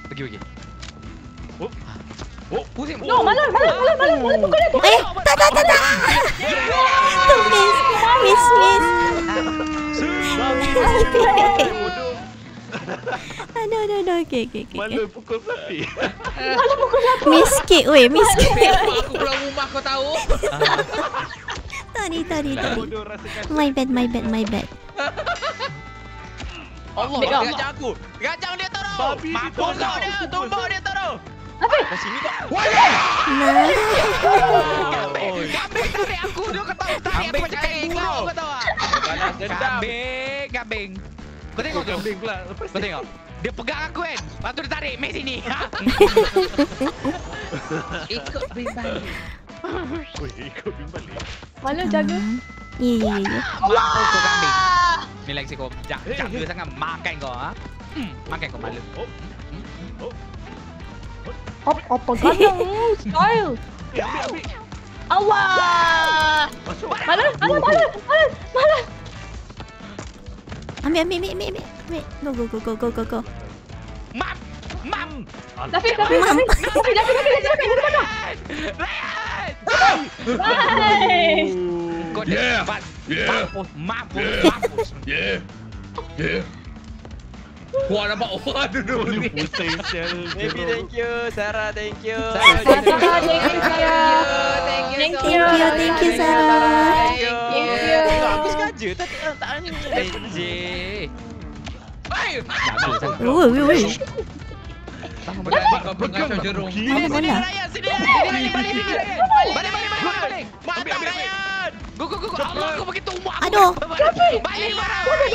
Pergi pergi. Oh Pusing. No, malam, malam, malam, malam, malam pukul dia. Eh, tak, tak, tak, tak. Tu miss. Miss, miss. Bodoh Aduh, aduh, aduh. Okay, okay, okay. Malu pukul Fluffy Miss sikit, weh. Miss sikit. Aku pulang rumah kau tahu. Sorry, sorry, sorry. Bodoh rasakan My bad, my bad, my bad. Allah, dia gajang aku. Gajang dia terus. Babi dia Mampus terus. kau dia. Tumbuk dia terus. Kat sini kau Nah. Kambing tarik aku. Dia kau tahu tarik aku Kambing macam tarik kain kau. kau tahu tak? Kambing, kambing. Kau tengok Oh tu. kambing pula Lepas Kau tengok. Dia pegang aku kan. Lepas tu dia tarik. Meh sini. Ikut bimbang. Oi ikut bim balik Malam jaga. Ya, ya, ya. Mampus kau kambing. Ni lagi kau jak jaga sangat makan kau ha. Hmm, makan kau malu. Oh Apa, apa ganteng. Style. Eh ambil ambil Allah. Masuk malam, malam, malam, malam. Ambil, ambil, ambil, ambil, ambil. Ambil. Go, go, go, go, go, go, go. Mam. Mam. Dafi, Dafi, Dafi. Dafi, Dafi, Dafi, Dafi, Dafi, Dafi. Nice. Kau Yeah. dapat Yeah. mampus, mampus, Yeah. mampus. Yeah Yeah Wah nampak orang duduk Oh ni. dia pusing sial Baby thank you. Sarah thank you. Sarah, thank you, Sarah. Thank you. Thank Thank you, thank you, Sarah. Thank you. Thank you. Aku sengaja tak tak tak ni. Enjay. Oi, oi, oi. Kau pengacau jerung. Mana, mana? Ryan, sini Ryan. Sini balik, balik, sini Ryan. Balik, balik, balik, balik, balik. Mantap Ryan. Go, go, go, go. Allah, aku. Aduh. Balik, balik, balik.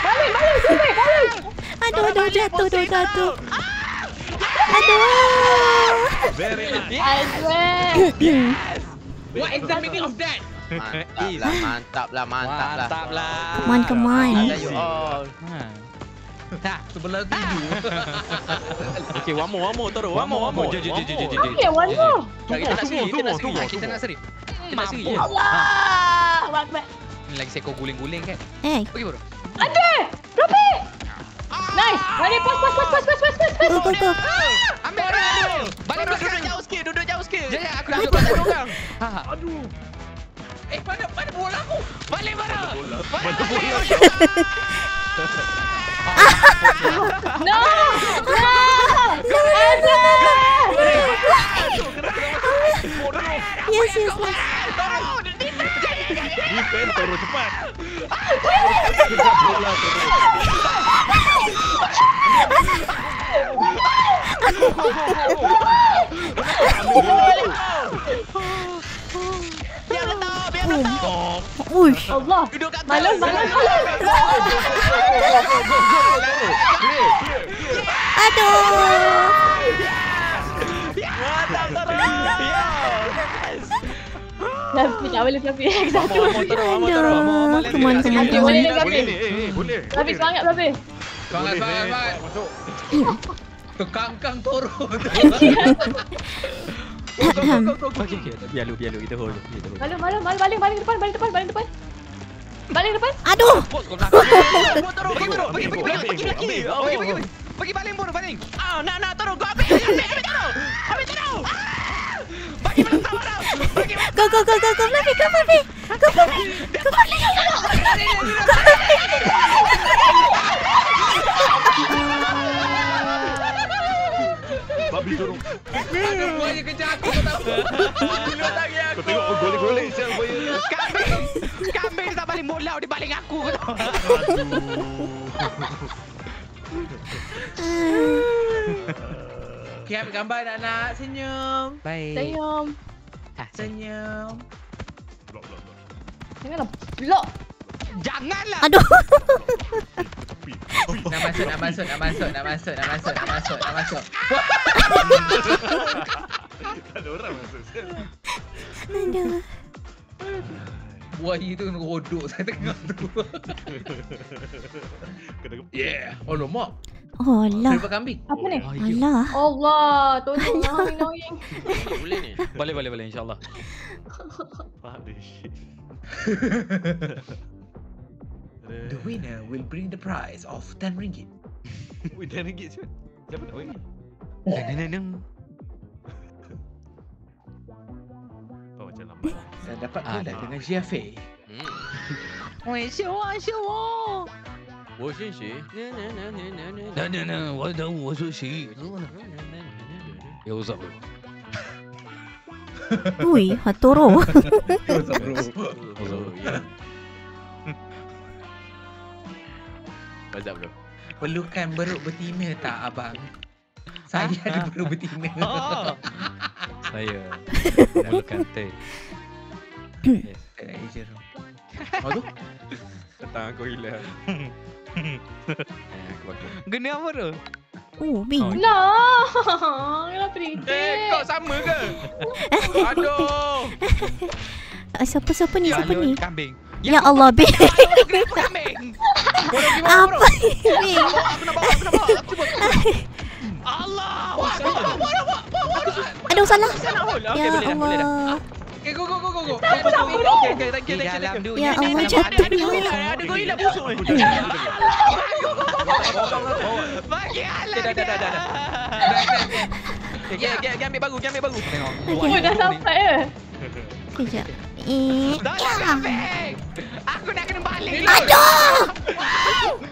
Balik, balik, balik. Aduh, aduh, jatuh, aduh, jatuh. Aduh. Very nice I swear. What is the meaning of that? Mantap lah, mantap lah, mantap lah. Mantap lah. Come on, come on. Ha. Sebelah tujuh. Okay, one more, one more terus. One more, one more. Jom, jom, jom, jom, jom. Okay, one more. Tak, kita nak seri, kita nak seri. Tunggu, Kita nak seri. Kita nak seri. Mampus. Allah. Akbar. Ni lagi seekor guling-guling kan. Eh, Pergi bodoh. Ada. Rapi. Nice. Balik, pas, pas, pas, pas, pas, pas, pas. go, go, go. Ambil ambil. Balik Duduk belakang. jauh sikit, duduk jauh sikit. Ya, ya, aku nak duduk orang. Ha. ha. Aduh Eh mana mana bola aku? Balik bodoh. Mana bola No. No. Yes, yes, yes. Defend terus cepat Bola terus Biar. Uish. Allah. Duduk kat Malam, malam, malam. Aduh. Fluffy, tak boleh Fluffy. Satu. Aduh. Come on, come on, Fluffy, come boleh on. ni Boleh ni, eh, eh, Fluffy, semangat Fluffy. Semangat Boleh, semangat eh, semangat. Masuk Kekangkang turun. Okey, okey. Biar lu, biar lu. Kita hold. Kita hold. Malam, malam, malam, balik, balik depan, balik depan, balik depan. Balik depan. Aduh. Nak. Bos terus, Pergi, pergi. Pergi, pergi, pergi, pergi, pergi, pergi, pergi. pergi. Oh, Pergi, oh, pergi, oh. pergi. Pergi baling bodoh, baling. Ah, nak, nak, terus. Kau ambil, ambil, ambil terus. Ambil terus. Bagi mana tahu dah. Bagi mana. Go, go, go, go, go, Fluffy, go, Fluffy. Go, Fluffy. Go, Fluffy. Babi turun Ada buaya kejar aku kau tahu. Tangi Kau aku. tengok oh, golek-golek sial boya Kambing. Kambing tak baling bola, dia baling aku. kau tahu. Okay, ambil gambar anak-anak. Senyum. Baik. Senyum. Ah, Senyum. Blok, blok, blok. Janganlah blok. Janganlah. Aduh. Nak masuk, nak masuk, nak masuk, nak masuk, nak masuk, nak masuk, nak masuk. Tak ada orang masuk. Aduh. Buaya tu rodok saya tengok tu. Kena? Yeah. Oh, lemak. Oh lah. Seribu kambing. Apa ni? Alah. Allah, tolong annoying annoying. Boleh ni. Boleh, boleh, boleh. InsyaAllah. Faham dia shit. The winner will bring the prize of 10 ringgit. Wih, dah ringgit siapa? Siapa nak bagi? Kau macam lambat. Dan dapat Ah, collab nah. dengan GFA. Hmm. 喂，秀啊秀哦！我是谁？那那那，我等我说谁？有什么？ Ui, Hatoro. Ya. Up, bro? Perlukan beruk betina tak abang? Saya ada beruk betina. Oh. Saya mulakan teh. Eh, Jero. Oh tu? Tentang aku hilang. Eh, aku. Gena apa tu? Oh, Bing. Oh. Lah. Kenapa Eh, pelik? kau sama ke? Aduh. Ah, Siapa-siapa ni? Siapa Aduh, ni? Kambing. Ya Allah, Bing. Apa bodoh? ni? Aku nak bawa, aku nak bawa. Aku cuba. Allah. Aduh, salah. Ya. Allah. Okay, go, go, go, go, go. Thank you, dalam thank you. Ya Allah, Ada, jatuh ada ya gorila, Allah. ada gorila busuk jangan, aku jangan. Bagi alam Okay, dah, dah, dah. Okay, okay, okay, ambil baru, ambil baru. Tengok. Oh, dah sampai ya? Kejap. Eh. Tolong kambing. Aku nak kena balik. Aduh!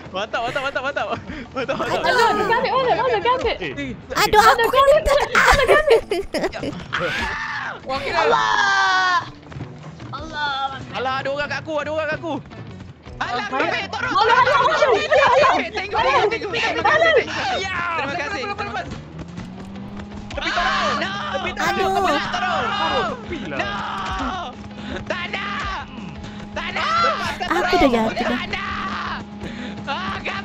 Mantap, mantap, mantap, mantap. Mantap, mantap. Aduh, tu gambit mana? Mana gambit? Eh, Aduh, aku kena tak. Okey dah. Allah. Allah. Alah, ada orang kat aku, ada orang kat aku. Alah, kambing, turun. Alah, alah, alah. Kambing, tengok, tengok, tengok. Terima kasih. Ya, terima kasih. Tepi. No. Tepi turun. tepi lah. No. Tak nak. Tak nak. Lepaskan Aku dah jatuh dah. Tak nak. Ah.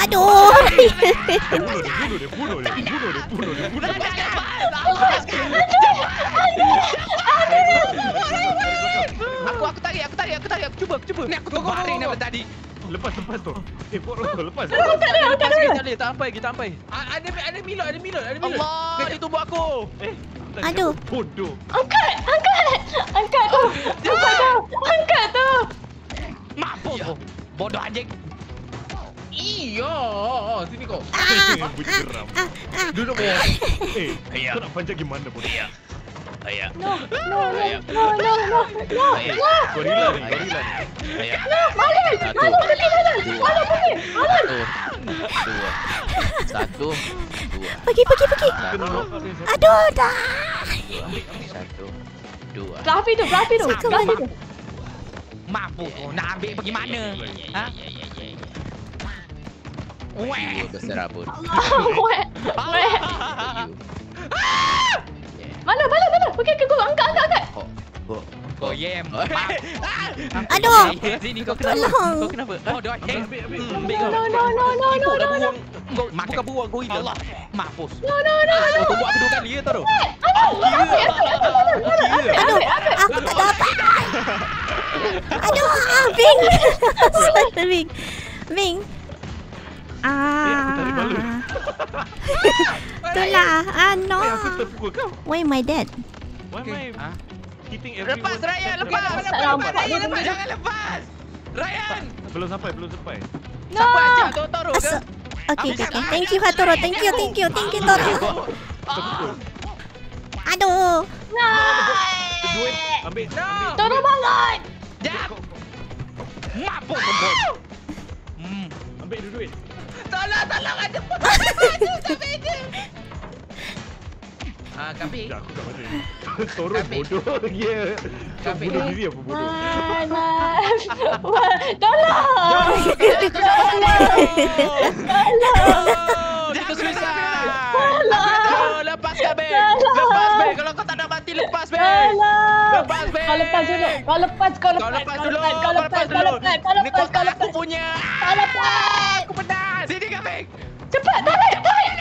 Aduh. Bunuh dia, bunuh dia, bunuh dia, bunuh dia, bunuh dia, bunuh Tak dia. nak lepas. Lepaskan. Aku aku tarik, aku tarik, aku tarik, aku cuba, aku cuba. Ni aku terbaring daripada tadi. Lepas, lepas tu. Eh, Pok Rosol, lepas. Lepas lagi, tak boleh, tak sampai, kita sampai. Ada ada milot, ada milot, ada milot. Allah, dia tubuh aku. Eh, tak Aduh. Bodoh. Angkat, angkat. Angkat tu. Angkat tu. Angkat tu. Mampus. Bodoh anjing. Iya, sini kau. Ah, Bunyi geram. Duduk bawah. Eh, kau nak panjat gimana bodoh? Ayah. No, no, no, no, no, no, no. Gorila ni, gorila ni. Ayah. Malin, Satu. Malin pergi Malin. Dua. Malin pergi. Satu. Dua. Satu. Dua. Pergi, pergi, pergi. Aduh, dah. Satu. Dua. Fluffy tu, Fluffy tu. Mampus. Oh, nak ambil pergi mana? Ha? Ya, ya, ya, ya. Weh. Mana, mana, mana? Pergi ke gua, angkat, angkat, angkat. Oh, yem. Aduh. Sini kau kenapa? Tolong. Kau kenapa? Oh, dah anjing. Ambil. Hmm, No, kau. no, no, no, no, no, no, buang. Kau bukan buang gorila. Allah. Mampus. No, no, no, no. Oh, tu buat kedua kali ya, tahu. Aduh, aku tak dapat. Aduh, ah, Bing. Sorry, Bing. Bing. Aku tarik balik. Ah. Itulah. Ah, no. Eh, aku terpukul kau. Why my dad? Why am I Ha? hitting everyone? Lepas Ryan, lepas. Tak Lepas, nampak. lepas, Ryan, lepas. Jangan lepas. Ryan. Belum sampai, belum sampai. No. Siapa ajak Toro ke? Okay, okay, okay. Thank you, Hatoro. Thank you, thank you, thank you, Toro. Aduh. Duit, ambil, No. Tolong bangun. Jap. Mampus kau. Hmm. Ambil duit. Tolong, tolong ada. Ah, kambing. Sekejap, aku mana ni? Toro Kambing. bodoh dia. Kau Kambing. bunuh diri apa bodoh? Panas. Tolong. Tolong. Jangan susah. Tolong. Lepas kabel. Lepas bel. Kalau kau tak nak mati, lepas. Tolong. Lepas bel. Kau lepas dulu. Kau lepas, kau Kau lepas. lepas Kau dulu. lepas, kau lepas, kau lepas, kau Ni lepas, kau kau aku lepas. punya. Kau lepas. Aku penat. Sini kambing. Cepat, tarik, tarik.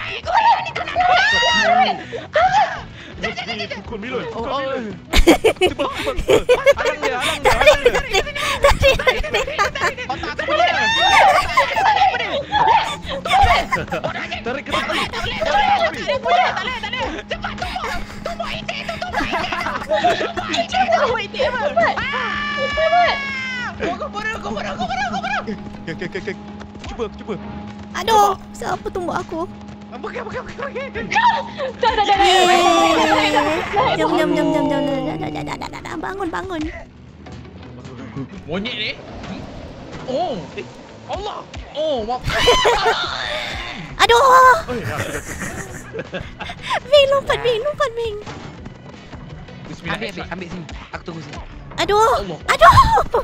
Mesti pukul Milon. Oh, Pukul oh. Milon. Cuba, cuba, cuba. Halang dia, halang dia, halang dia. Otak aku punya. Tarik ke tepi. Okey, okey, okey, okey cuba, aku cuba. Aduh, siapa tumbuk aku? Bukan, bukan, bukan, bukan. Dah, dah, Jom, jom, jom, jom, jom. bangun, bangun. Monyet ni? Oh, eh, Allah. Oh, maaf. Aduh. Ming, lompat, Ming, lompat, Ming. Bismillah, ambil, ambil sini. Aku tunggu sini. Aduh, aduh.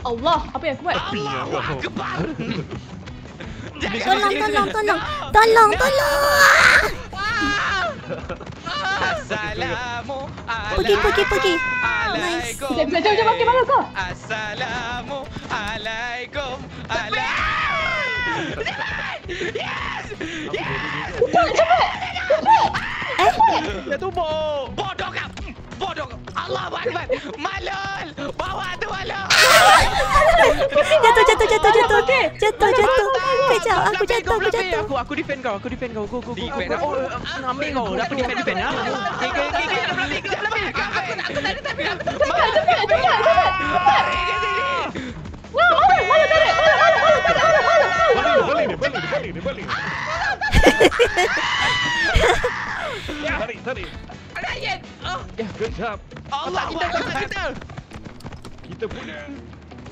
Allah, apa yang aku buat? Kau. Akbar. Tolong, tolong, tolong. Tolong, tolong. Assalamu Pergi, pergi, pergi. Alaikum. Sekejap, sekejap, sekejap, makin mana kau? Assalamu alaikum. Alaikum. Eh, Dia tumbuk. Bodoh. Bodoh. Allah Akbar. Malul. Bawa tu malul. jatuh, jatuh, jatuh, jatuh. Jatuh, jatuh. Kejap, aku jatuh, aku jatuh. Aku aku defend kau. Aku defend kau. Go go go. Defend go. Oh, ambil kau. Aku defend defend ah. Okey okey okey. Kejap lebih. Aku aku tak ada tapi. Cepat, cepat, cepat, cepat. Balik dia, balik dia, balik dia, balik dia. Tarik, tarik. Ryan. Oh, Good job. Allah kita kita. Kita punya.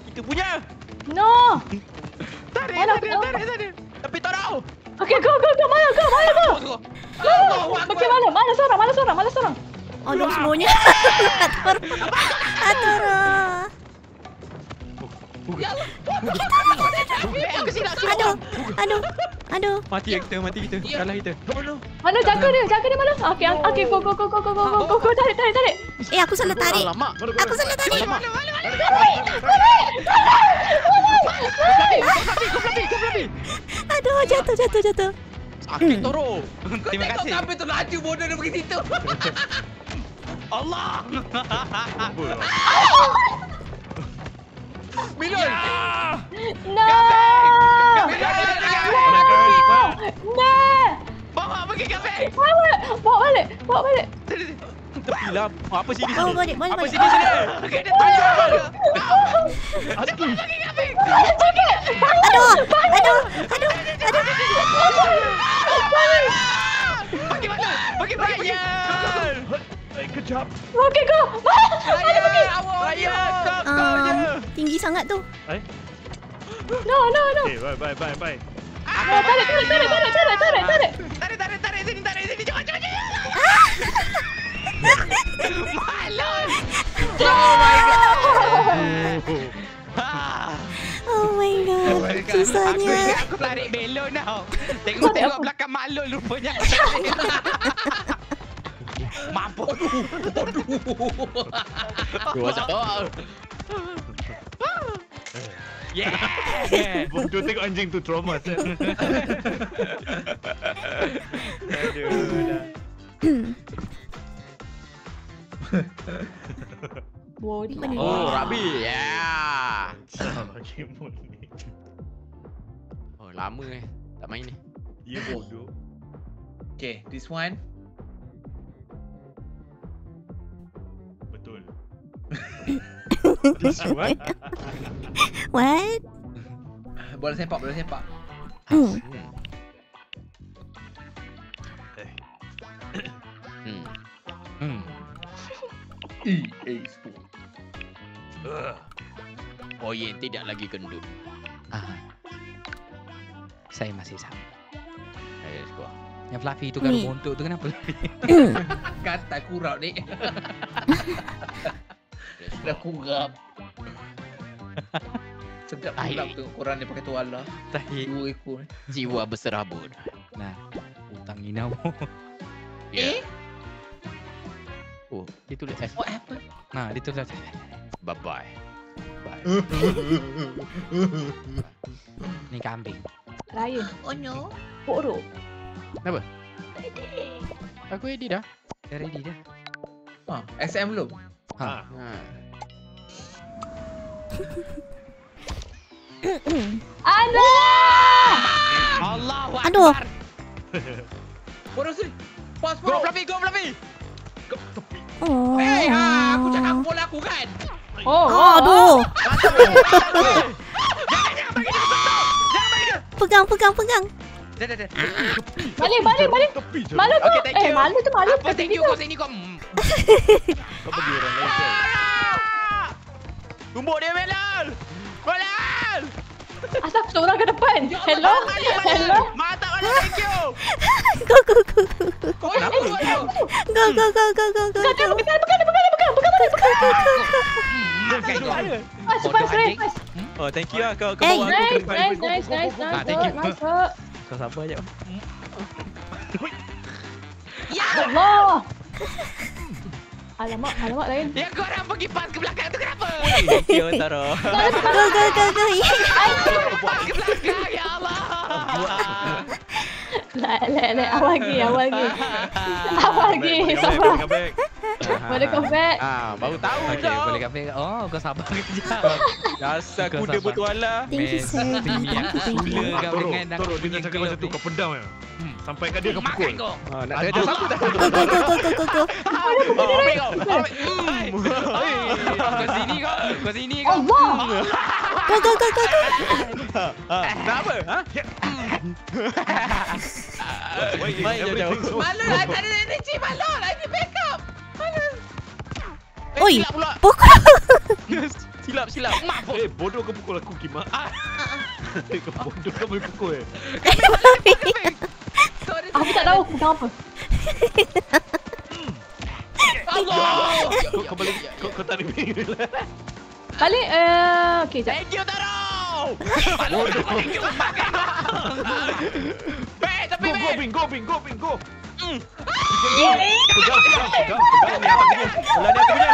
Kita punya. No. Tarik tarik tarik tarik. Tapi tak tahu. Okay, go, go, go. Mana kau? Mana kau? Allahu Pergi mana? Mana seorang? Mana seorang? Mana seorang? Aduh, semuanya. Atur. Atur. Aku silap Aduh, aduh, aduh. Mati kita, mati kita. Kalah kita. Mana jaga dia? Jaga dia mana? Okay, ang- okay, go, go, go, go, go, go, go, go, go, tarik, tarik, tarik. Eh, aku salah tarik. Mana Aku salah tarik. Aduh, jatuh, jatuh, jatuh. Sakit toro. Terima Kau tengok kasih. Kau tu laju bodoh dia pergi situ. Allah. Milon. No! No! Bawa pergi kafe. Bawa, bawa balik, bawa balik. Tepi lah. Apa sini sini? balik, balik, Apa balik. sini sini? Okey, dia tunjuk. Aduh. Aduh, aduh, aduh, aduh. Pergi mana? Pergi Brian. Eh, Kejap. Okay, go. Mana pergi? Brian, kau kau je. Um, tinggi sangat tu. Eh. No, no, no. Okay, bye, bye, bye, bye. No, tarik, tarik, tarik, tarik, tarik, tarik, tarik. Tarik, tarik, tarik sini, tarik sini. Cepat, cepat, cepat. Malon. Ah. Oh my god, Aku susahnya. ingat aku tarik belon tau. Tengok tengok belakang Malon rupanya aku tarik. Mampus. Tu macam tu. Yeah. yeah. Bodoh tengok anjing tu trauma. Aduh. Bodoh. Mana Oh? Rabi. Yeah. Game mode ni. Oh, lama eh. Tak main ni. Ya bodoh. Okay, this one. Tisu eh. What? Bola sepak, bola sepak. Hmm. Hmm. Hmm. EA Sport. Oyen tidak lagi gendut. Ah. Saya masih sama. Ayo sekolah. Yang Fluffy tu Ni. bontot tu kenapa? Kata kurap ni. Dah kurap. Sedap pula tu korang ni pakai tuala. Tahi. Dua ekor. Jiwa berserabut. Nah, hutang Ina Eh? Oh, dia tulis F. What happened? Nah, dia tulis F. Bye bye. Bye. Ni kambing. Raya. Oh no. Poro. Aku ready dah. Dah ready dah. Ha, SM belum? Ha. Ha. Ada! Allahu Aduh. Akbar. Bodoh sini. Pas Go Fluffy, go Fluffy. Oh. Hey, ha, aku cakap bola aku kan. Oh, Oh, aduh. Pegang, pegang, pegang. Dah, dah, dah. Balik, balik, balik. Malu tu. Okay, Eh, malu tu malu. Apa thank you kau sini kau. Kau bagi orang lain. Tumbuk dia Melal. Melal. Asal seorang ke depan. Hello? Hello? Mata mana thank you. Go, go, go, go. Kau kenapa tu? Go, go, go, go, go, go, Pegang, go. pegang, pegang, pegang, pegang, pegang, pegang, pegang. Makan kau. Pas, Bodoh pas, anjing. pas. Oh, thank you lah kau kau Eh, bawa aku ke Nice, depan. nice, nice, nice, Ah, nice. thank you. Nice, nice. Kau sabar je. Allah. Alamak, alamak lain. Ya kau orang pergi pas ke belakang tu kenapa? You Taro. Go, go, go, go. Pas ke belakang ya Allah. Lek, lek, lek. Awal lagi, awal lagi. Awal lagi. Sabar. Back. Boleh come back. Ah, baru tahu Okey, dah. boleh kafir. Oh, kau sabar kejap. Dasar Kau kuda sabar. bertuala. Thank you, sir. Mesti Thank you, aku thank you. sula Ah, kau Toro, dengan aku Toro, dia nak cakap macam tu kau pedang ya. Sampai kat dia kau pukul. kau. Ha, nak tengok siapa dah. Go, go, go, go, go, go, go, go. Oh, ambil kau. Hmm. Eh, Kau sini kau. Kau sini kau. Allah. Go, go, go, go, go. Ha, nak apa? Ha? Malu lah tak ada energy malu lah ini backup. Eh, Oi. silap pula. Pukul. Silap, silap. Maaf. Eh, bodoh kau pukul aku Kimak. Kau bodoh kau boleh pukul eh. Sorry. Aku tak tahu pegang apa. Allah. Kau, kau balik kau, kau tarik ping Balik. eh, Okay, jap. Thank you Taro. You. Makan kau. Baik, tapi Go, go, baik. Bing, go, Bing, go, Bing, go. Pegang, pegang, pegang, pegang. Belah ni aku punya. Belah ni aku punya.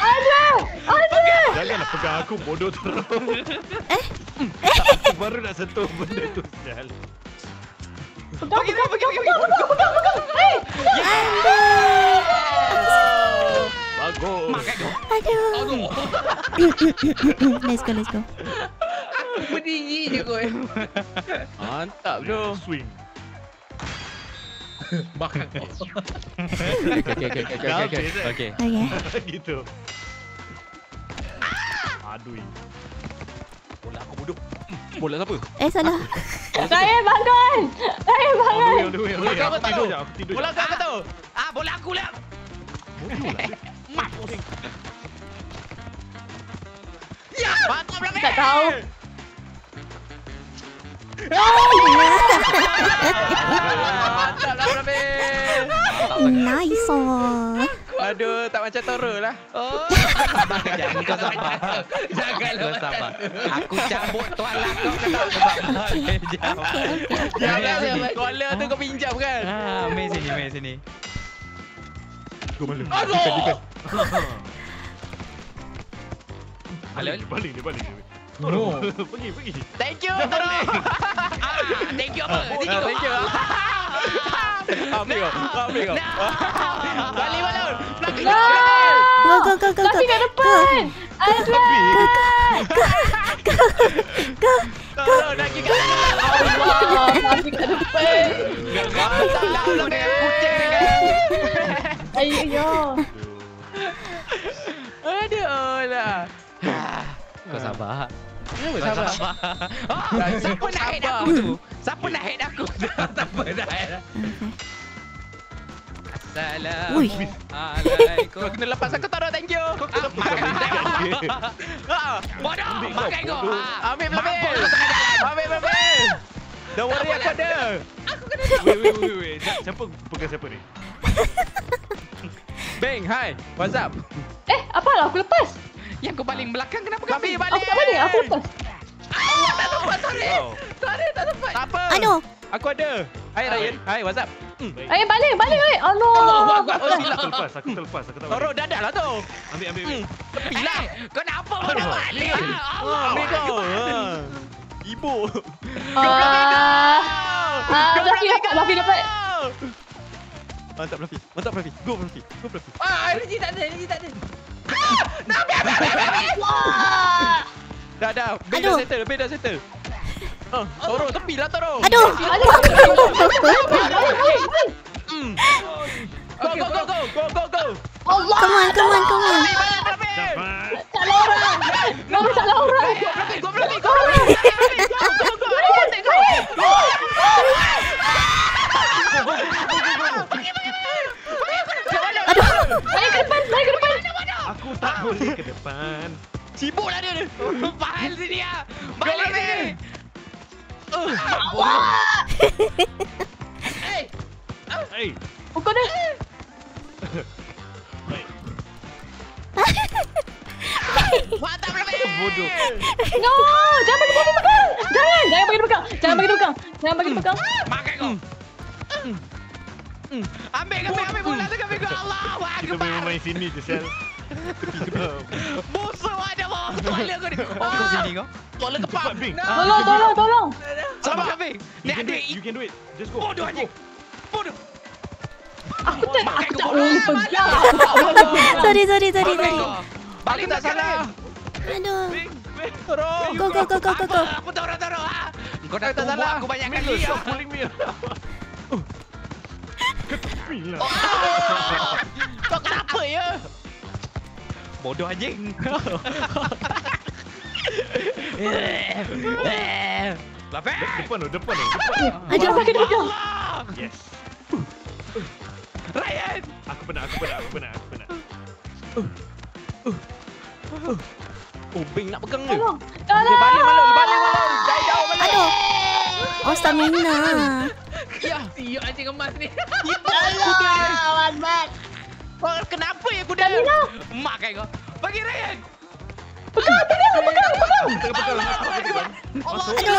Ada. Ada. Janganlah pegang aku, bodoh terus. Eh? Aku baru nak sentuh benda tu, sial. Pegang, pegang, pegang, pegang, pegang, pegang, pegang. Eh, Bagus. Makan kau. Aduh. Aduh. Let's go, let's go. Berdiri je kau. Mantap bro. Swing. Makan kau. Okey, okey, okey, okey, okey, okey. Okey. Okay. gitu. Aduh. Bola aku bodoh. Bola siapa? Eh, salah. saya bangun. Saya the bangun. Bola Aku kau tahu. aku je. Bola kau apa tu? Ah, bola aku lah. Bodoh lah. Mampus. Ya, mantap lah. Tak tahu. Mantap lah. Nice. Oh. Aduh, tak macam Toro lah. Oh. Jangan kau sabar. Janganlah. Kau sabar. Aku cabut tuala kau kau tak kau sabar. Okay. Janganlah. Tuala tu kau pinjam kan? Ah, main sini, main sini. Go balik. Aduh. Balik, balik, dia balik. No. Pergi, pergi. Thank you, Toro. Ah, thank you apa? Thank you. thank you. Ambil kau. Ambil kau. Balik balon. No. Go, go, go, go. Lagi kat depan. Ada. Toro lagi kat Allah, lagi kat depan. Masalah belum dengan kucing dengan. Ayo. Aduh lah. Kau sabar. Kenapa Kau sabar? sabar. Ah, Siapa nak head aku tu? Siapa nak head aku? Tak apa dah head. Ui. Assalamualaikum. Kau kena lepas aku Toro, thank you. Kau kena makan Ha, Bodoh. Ambil Makan kau, bodoh. Ambil Flabil. Ambil Flabil. Don't worry aku ada. Wait, wait, wait, wait. Si- Siapa pegang siapa ni? Bang, hi. What's up? Eh, apa lah aku lepas? Yang kau paling belakang kenapa kau ambil? balik. Aku tak balik, aku lepas. Wow. Tak ada, tak dapat. Tak apa. Aduh. Aku ada. Hi Ryan. Hi, what's up? Baik. Eh, balik, balik, balik. Allah. Oh, Aku terlepas, aku terlepas, aku tak Toro balik. dadah lah tu. Ambil, ambil, ambil. Tepi lah. Eh, Kau nak apa kau nak balik? Ha, ambil kau. Ibu. Ah, ah, Fluffy dapat, Fluffy dapat. Mantap Fluffy. Mantap Fluffy. Go Fluffy. Go Fluffy. Ah, energy tak ada, energy tak ada. Dah dah. Bed Aduh. dah settle. Bed dah settle. Oh, Toro tepi lah Toro. Aduh. Hmm. Go go go go go go go. Allah. Come on, come on, come on. Orang. Orang. Go. Go Fluffy. Balik ke depan, balik ke depan. Aku tak boleh ke depan. Sibuk lah dia ni. Bahal sini ah. Balik sini. Hey, Pukul dia. baik. Mantap Fluffy. Bodoh. No, jangan bagi bagi pegang. Jangan, jangan bagi dia pegang. Jangan bagi dia pegang. Jangan bagi dia pegang. Makan kau. Ambil ambil ambil bola tu ambil gol. Allah Kita Akbar. memang main sini je, Sel. Musuh ada mau. Toilet kau ni. Oh, kau sini kau. Toilet. Cepat, Bing. Tolong, tolong, tolong. You Ni ada you can do it. Just go. bodoh anjing. Bodoh. Aku tak, aku tak boleh pegang. Tak. Sorry, sorry, sorry, Balik sorry. Aku tak salah. Aduh. Bing. Go, go, go, go, go, go. Aku tahu dah tahu. ah. Kau dah tak salah. aku banyak kali stop ah. pulling me. Ke tepi lah. Kau kenapa ya? Bodoh anjing. Lape. Depan tu, depan tu, bagi dia pegang. Yes. Ryan. Aku penat, aku penat, aku penat, aku penat. Oh, Bing nak pegang ni. Tolong. Tolong. balik malu, balik malu. Jauh jauh. Aduh. Oh, stamina. Ya, siap anjing emas ni. Oh, kenapa ya kuda? Makan kau. Bagi Ryan. Tengah pegang, masuk ke depan. Masuk. Aduh.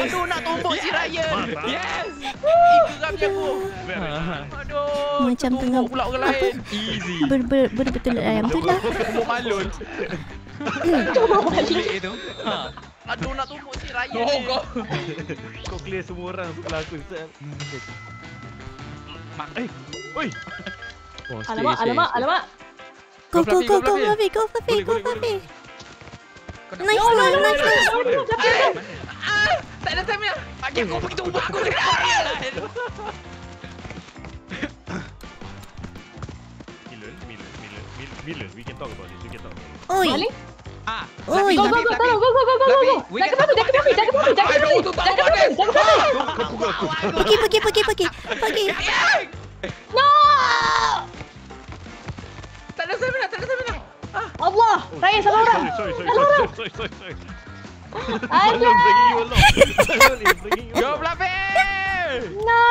Aduh, nak tumbuk si Ryan. Yes. Itu kami aku. Very nice. Aduh. Macam tengah- pula orang lain. Easy. Ber, ber, ber, betul ayam tu lah. Tumbuk malun. Balik itu. Ha. Aduh, nak tumbuk si Ryan. Oh, ni. kau. Kau clear semua orang sebelah aku, Sel. Eh, oi. Oh, Alamak, alamak, alamak. Go, Go, go, go, go, go, Fluffy. Go, Fluffy, go, Fluffy. Nice one, nice one. Ah, tak ada stamina. Bagi aku pergi tumbuk aku. Milan, Milan, Milan, Milan, Milan. We can talk about this. We can talk about this. Oi. Balik. Ah, Oi. Go, go, go. Go, go, go, go, go, Fluffy, go. we Jaga Fluffy, jaga Fluffy, jaga Fluffy, jaga tak Jaga. Fluffy, jaga aku. Pergi, pergi, pergi, pergi. Pergi. No! Malun is bringing you Go along. Fluffy. No!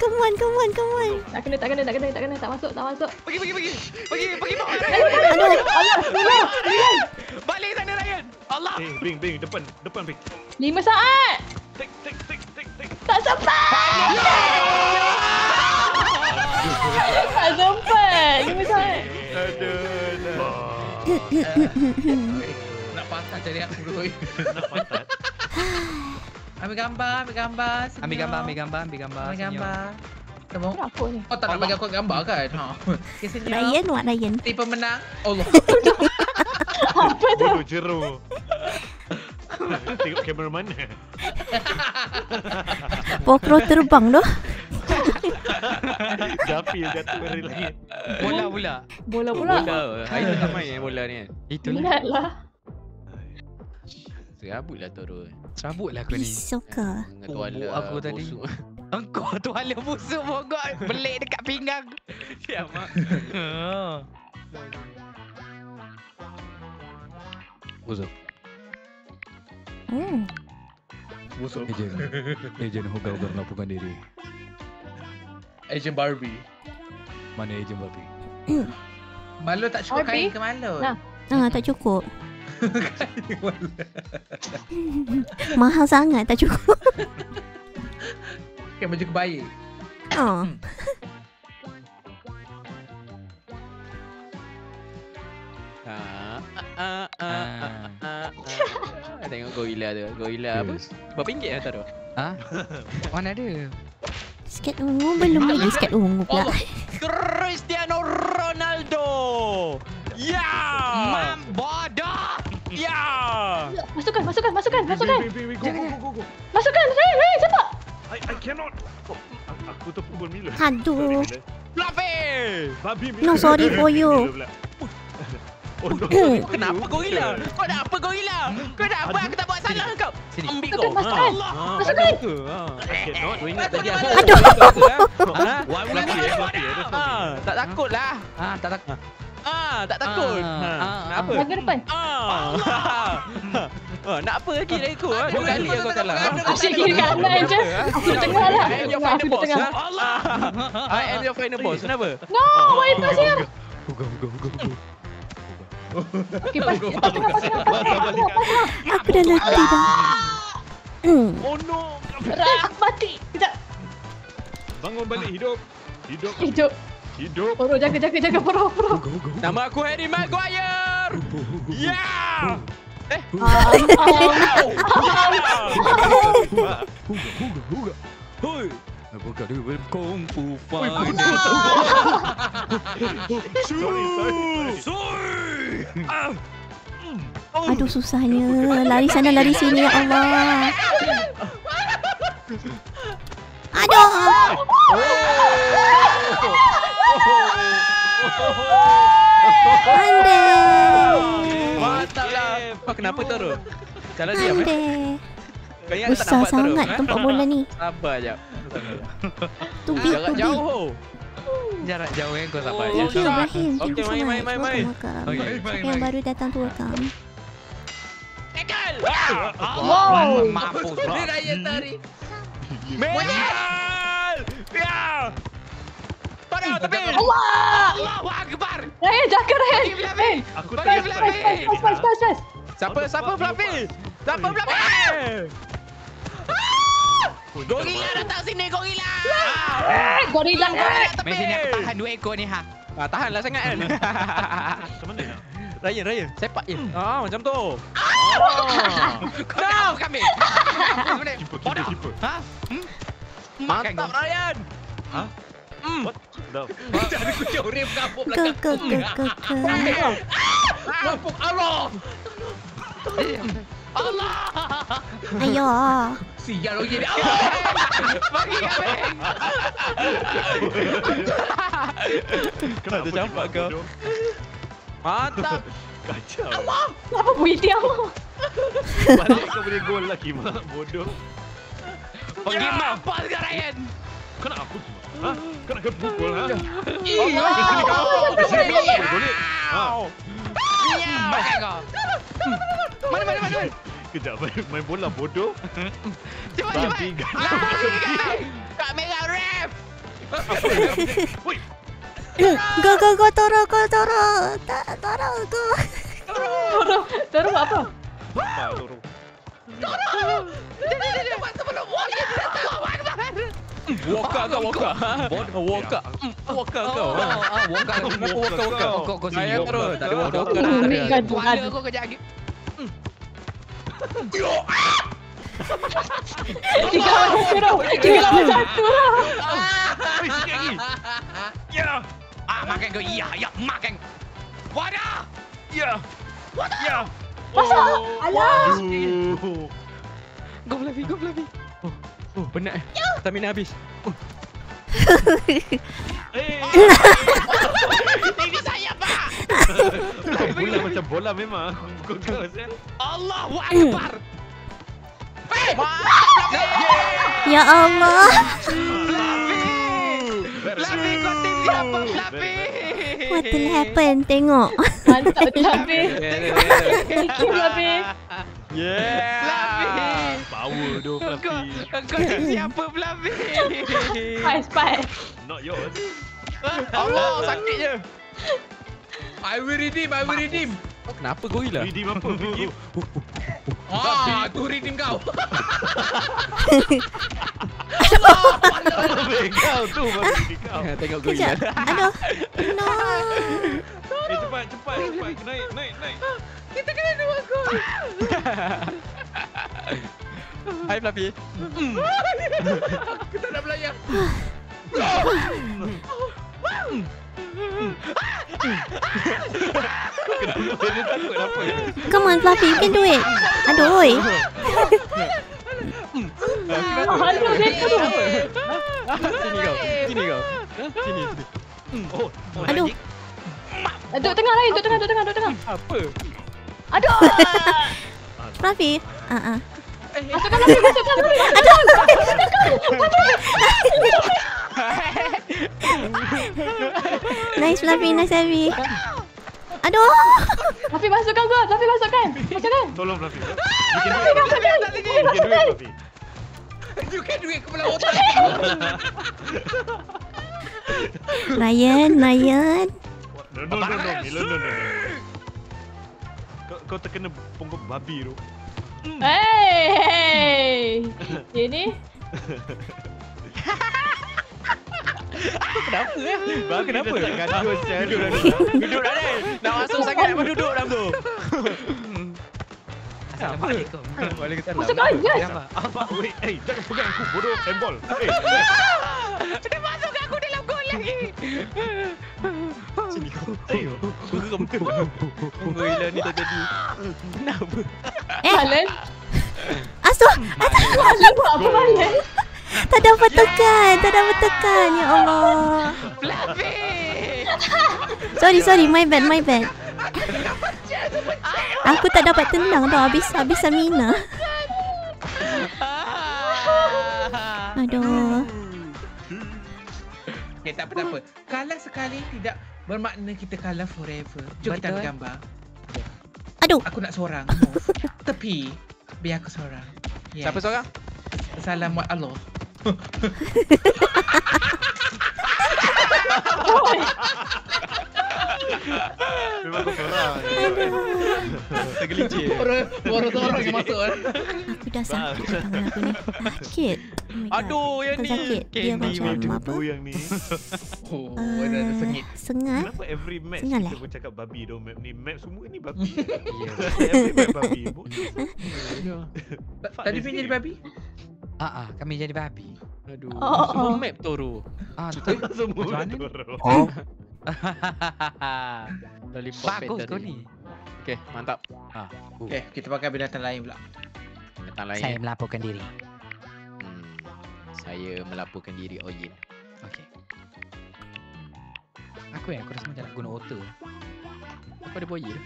Come on, come on, come on. Tak kena, tak kena, tak kena, tak kena, tak masuk, tak masuk. Pergi, pergi, pergi. Pergi, pergi bawah. Aduh. Allah, lima, lima, Balik sana Ryan. Allah. Eh, Bing, Bing, depan, depan, Bing. lima saat. Take, take, take, take, take. Tak sempat. Tak sempat. Lima saat. Nak patah cari aku dulu. Nak pantat. Ambil gambar, ambil gambar. senyum. Ambil gambar, ambil gambar, ambil gambar. Ambil gambar. Kamu? Kenapa ni? Oh, tak nak bagi aku gambar kan? Ha. Okay. Ryan, what Ryan? Tim pemenang. Allah. Apa tu? Bodoh jeru. Tengok kamera mana? Pokro terbang tu. Gapil jatuh dari langit. Bola pula. Bola pula. Bola. Hari tu tak main bola ni. Itu lah. Minat lah. Serabut lah Toro. Serabut lah aku ni. Peace soccer. Dengan tuala aku tadi. busuk. Engkau tu hala busuk mogok belik dekat pinggang. Siap mak. Up? Oh. Busuk. Ejen. Ejen Hoga-Hoga melaporkan diri. Agent Barbie. Mana ejen babi? Malu tak cukup Barbie? kain ke malu? Nah. Ah, tak cukup. Mahal sangat tak cukup. Pakai baju kebaya. Oh. Ah, ah, ah, ah, ah, ah. Tengok gorila tu. Gorila apa? Berapa ringgit lah tu? Ha? Mana ada? Sikat ungu belum lagi sikat ungu pula. Allah. Cristiano Ronaldo. Ya. Mam bodoh. Ya. Masukkan, masukkan, masukkan, masukkan. Go, go, go, go. Masukkan. Ryan, Ryan, cepat. I, I cannot. Oh, aku terpukul Mila. Aduh. Fluffy. No, sorry for you. Oh no, Kenapa you. gorila? Kau nak apa gorila? Kau nak apa? Aku tak buat salah kau. Sini. Ambil kau. masukkan. Ah, Masukkan. ke? Ah. Kau tadi aku Aduh. Ha? Ah, tak takut lah. Ah, tak tak. Ah, tak takut. Ah, Ha, ah, nak apa? Jaga depan. Ah. Ah, nak apa lagi dari aku? ah? Dua kali aku kalah. Asyik kiri kanan je. Aku tengah lah. I am your Aku final boss. tengah. ah. I am your final boss. Kenapa? No, why pas ya? Hugo, Hugo, Hugo, Hugo. Okay, pas, pas tengah, pas tengah, pas tengah, pas tengah, pas tengah. Aku dah letih dah. Hmm. Oh no. Aku mati. Sekejap. Bangun balik hidup. Hidup. Hidup. Hidup. Poro, jaga, jaga, jaga. Poro, poro. Nama aku Harry Maguire. Yeah. Hoi. Apakah dia Kung Fu Soy! Ah! Aduh susahnya. Lari sana lari sini ya Allah. Aduh. Andai. Lah. Kau kenapa diam eh? Kau ingat tak Besar nampak terus? sangat eh? tempat bola ni. Sabar jap. Tu big, Jarak tu big. jauh. Jarak jauh yang kau sabar. Oh. Okay, Ibrahim. Thank Okey, you so main, main, main, main. Okey, Main, main, Yang baru datang tu welcome. Tackle! Wow. Mampus. Dia raya tadi. Monyet! Ya! Pada tepi! Allah. Allahu Akbar. Ryan, jaga Ryan. Hey, Aku Bagi tak Fluffy. pas, pas, pas, pas, pas. Siapa siapa Fluffy? Siapa Fluffy? Gorila datang sini gorila. Gorila. Mari sini aku tahan dua ekor ni ha. Ah, tahanlah sangat kan. Macam mana nak? Ryan, Ryan, sepak je. Ah, macam tu. Kau tahu kami. Sebenarnya. Keeper, keeper, keeper. Ha? Hmm? Mantap kau. Ryan. Ha? Hmm. What? Dah. Ada kucing kapuk Ke belakang. ke ke ke ke. Mampuk Allah. Allah. Ayo. Sial lagi ni. Allah. Bagi kami. Kenapa tercampak cepat kau? Mantap. Kacau. Apa bunyi tiang? Balik kau boleh gol lagi mak. Bodoh. Pergi mampus ke Ryan. Kau nak aku tu? Ha? Kau nak kena pukul ha? Iya. Ke sini kau. Sini kau. Boleh, boleh. Ha. Makan kau. Mana mana mana. Kejap main, main bola bodoh. Cepat cepat. Lari kau. Kak merah ref. Woi, Go go go Toro go Toro. Ta- Toro go. Toro, Toro buat apa? apa Toro? Cepat sebelum wall dia datang. Allah Akbar. Kau. Walker kau. Oh, ah, walker. Kenapa walker walker? Kau kau sini. Ayah terus. Tak ada walker walker. Hmm, dah. ni kan Tuala Tuhan. kau kejap lagi. Tiga lawan satu. Tiga lawan satu. Woi, sikit lagi. Ya. Ah, makan kau. Iya, ya, makan. Wadah. Ya. Ya. Pasal. Alah. Aduh. Go Fluffy, go Fluffy. Oh, oh penat eh. Stamina habis. Eh. Ini saya, Pak. Bola macam bola memang. Kau. Allahu Akbar. Ya Allah. Fluffy kau tinggi apa Fluffy? What will happen? Tengok. Mantap Fluffy. Thank you Fluffy. Yeah. Fluffy. Power tu Kau Fluffy. kau tinggi apa Fluffy? Spice, spice. Not yours. Allah sakit je. I will redeem, I will redeem. Kau kenapa gorila? Redeem apa? Redeem. Ah, tu redeem kau. Kau tu baru redeem kau. Tengok gorila. Aduh. No. Eh cepat cepat cepat naik naik naik. Hai Fluffy. Kita nak belayar. Dia takut apa? Come on Fluffy, you can do it. Aduh, oi. Aduh, dia tu. Sini kau. Sini kau. Sini sini. Oh, Aduh. Duduk tengah lain, duduk tengah, duduk tengah, duduk tengah. Apa? Aduh. Fluffy. Ah ah. Masukkan Fluffy, masukkan Fluffy. Nice Fluffy, nice Abby. Aduh. Fluffy masukkan gua, Fluffy masukkan. Masukkan. tolong Fluffy. You can do it. Masukkan. Do it Fluffy. You can do it kepala otak. Ryan, Ryan. No no no no Milo no no no. Kau kau terkena punggung babi tu. Hey, hey. Ini Kenapa eh? Bang kenapa? Dia tak gaduh sial. Duduk dah ni. Duduk dah ni. Nak masuk sangat apa duduk dalam tu? Assalamualaikum. Waalaikumsalam. masukkan aja. Kenapa? Apa? Wait, eh jangan pegang aku bodoh handball. Eh, Dia masuk aku lagi. Sini kau. Ayo. Geram tu. Gorila ni tak jadi. Kenapa? Valen. Asuh. Valen buat apa Valen? Tak dapat tekan. Tak dapat tekan. Ya Allah. Fluffy. Sorry, sorry. My bad, my bad. Aku tak dapat tendang tau. Habis, habis Samina. Aduh. Okay, tak apa, tak apa. Kalah sekali tidak bermakna kita kalah forever. Jom kita ambil gambar. Aduh. Aku nak seorang. Tepi. Biar aku seorang. Yes. Siapa seorang? Salam wa Allah. Memang kau seorang. Tergelincir. Orang orang tu orang yang masuk eh. Aku dah sakit dah tangan aku ni. Sakit. Oh. Aduh, yang ni. sakit. Dia Candy macam apa? Yang ni. Oh, Uh, ada ada sengit. Sengat. Kenapa every match Singal kita eh? pun cakap babi tu map ni map semua ni babi. every map babi. Tadi Fin jadi babi? Ah ah, kami jadi babi. Aduh. Oh, Semua oh. map Toro. Ah, betul. semua Macam mana ni? Toro. Lollipop Bagus kau ni. Okey, mantap. Okay, kita pakai binatang lain pula. Binatang lain. Saya melaporkan diri. Hmm. Saya melaporkan diri Oyin. Okey. Aku yang aku rasa macam nak guna otter. Apa ada tu?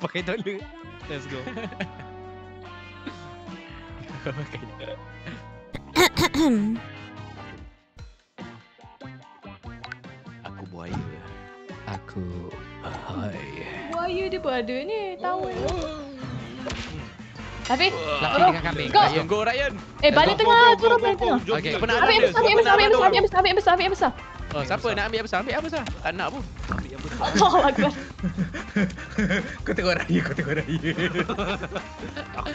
Pakai dollar. Let's go. Aku buaya. Aku hai. Buaya dia pun ada ni, tahu. Tapi, Fluffy dengan kambing. Kau- Ryan, go Ryan. eh balik Go, tengah, go, go, turun go, balik go, tengah. jom, Okey, jom. tak pernah Ambil yang besar, ambil yang besar, ambil yang besar, ambil yang besar, ambil yang besar, ambil yang besar, ambil yang besar. Oh, siapa nak ambil yang besar? Ambil yang besar. Tak nak pun. Allah Akbar. Kau tengok raya, kau tengok raya. Aku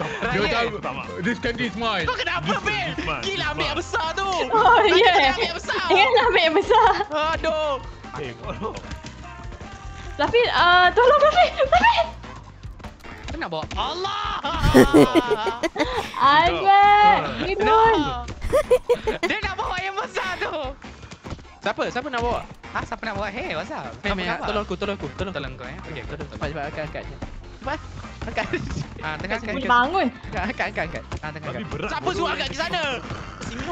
tak mahu. Dia. This candy is mine. Kau kenapa? Isman, Gila ambil yang besar tu. Oh, yeah. ambil yang besar. Ingat ambil yang besar. Aduh. Eh, kau Tapi, uh, tolong Fluffy, Fluffy. Kau nak bawa? Allah. Ni pun. Dia nak bawa yang besar tu. Siapa? Siapa nak bawa? Ah, siapa nak bawa? Hey, what's up? Kami tolong aku, tolong aku, tolong. aku. Tolong kau eh. Okey, kau Cepat cepat angkat angkat. Cepat. Angkat. Ah, tengah kan. Boleh bangun. Angkat angkat angkat. angkat. Ah, tengah berat. Siapa suruh angkat ke sana? Sini.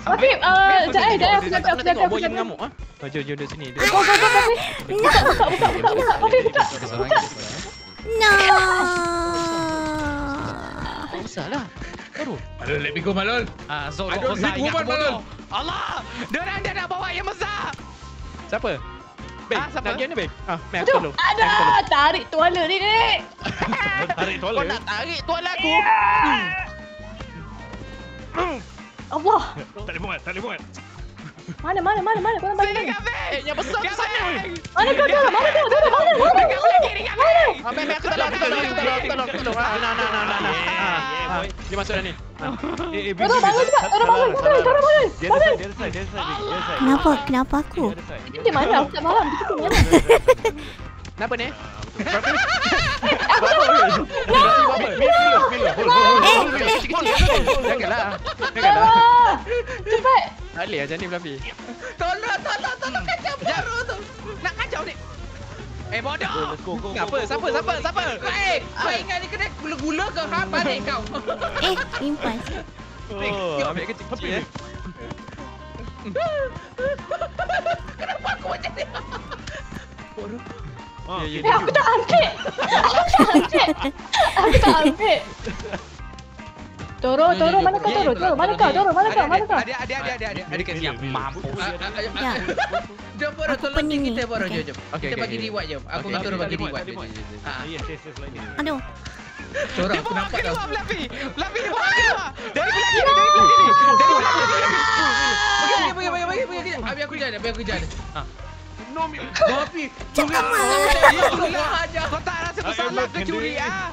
Tapi, sekejap eh, sekejap eh, aku jaga, nak aku jaga, tengok aku jaga. mengamuk ah. Oh, jom jom duduk sini. Go, go, go, Fluffy. Buka, buka, buka, buka, buka. Fluffy, buka. No. Bosa lah. Baru. Ada let me go Malol. Ah, so I don't hit woman Malol. Allah, dia dah nak bawa yang besar. Siapa? Bek, ah, siapa? Nak ni Bek? Ah, main aku dulu. Ada, tarik tuala ni, Nek. tarik tuala? Kau ya? nak tarik tuala aku? Yeah. Hmm. Allah. Tak boleh buat, tak boleh buat. Mana, mana, mana, mana? Kau nak balik lagi? Sini kat besar tu sana! Mana kau dalam? Mana kau? Mana kau? Mana kau? Mana kau? Mana kau? Mana tak Mana kau? Mana kau? Mana kau? Dia masuk dah ni. Eh, eh, bangun cepat! Orang bangun! Orang bangun! Orang bangun! Bangun! Kenapa? Kenapa aku? Dia mana? Aku tak malam. Kita Mana? Kenapa ni? Berapa ni? Eh, aku tak mahu! No! No! Eh, eh, eh! Janganlah! Janganlah! Cepat! Tak boleh macam ni, Fluffy. Tolong, tolong, tolong kacau baru tu. Nak kacau ni. Eh bodoh. Let's go, go, go, Apa? go, Siapa? Siapa? Siapa? Eh, kau ingat ni kena gula-gula ke? Ha, balik kau. Eh, impas. Oh, Ambil kecil-kecil eh. Kenapa aku macam ni? Ah, Ya, ya, Eh, aku tak ambil. Aku tak ambil. Aku tak ambil. Toro, Toro, mana kau Toro? Toro, mana kau? Toro, mana kau? Mana kau? Ada, ada, ada, ada, ada. Ada kat siap. Mampu. Ya. Jom Boro, Aku tolong pening kita. Boro, Okay. jom, Kita bagi reward jom. Aku dengan okay, Toro bagi reward. Ah. Yes, yes, yes, this. Aduh. Toro, aku nampak tau. Fluffy. Fluffy dia bawa keluar. Dari belah kiri, dari belah kiri. Dari belah kiri. Bagi, bagi, bagi, bagi, bagi, bagi. Habis aku jalan, habis aku jalan. No, mi- Babi. Cakap. Ya aja. Kau tak rasa aku I am salah not ke curi ah?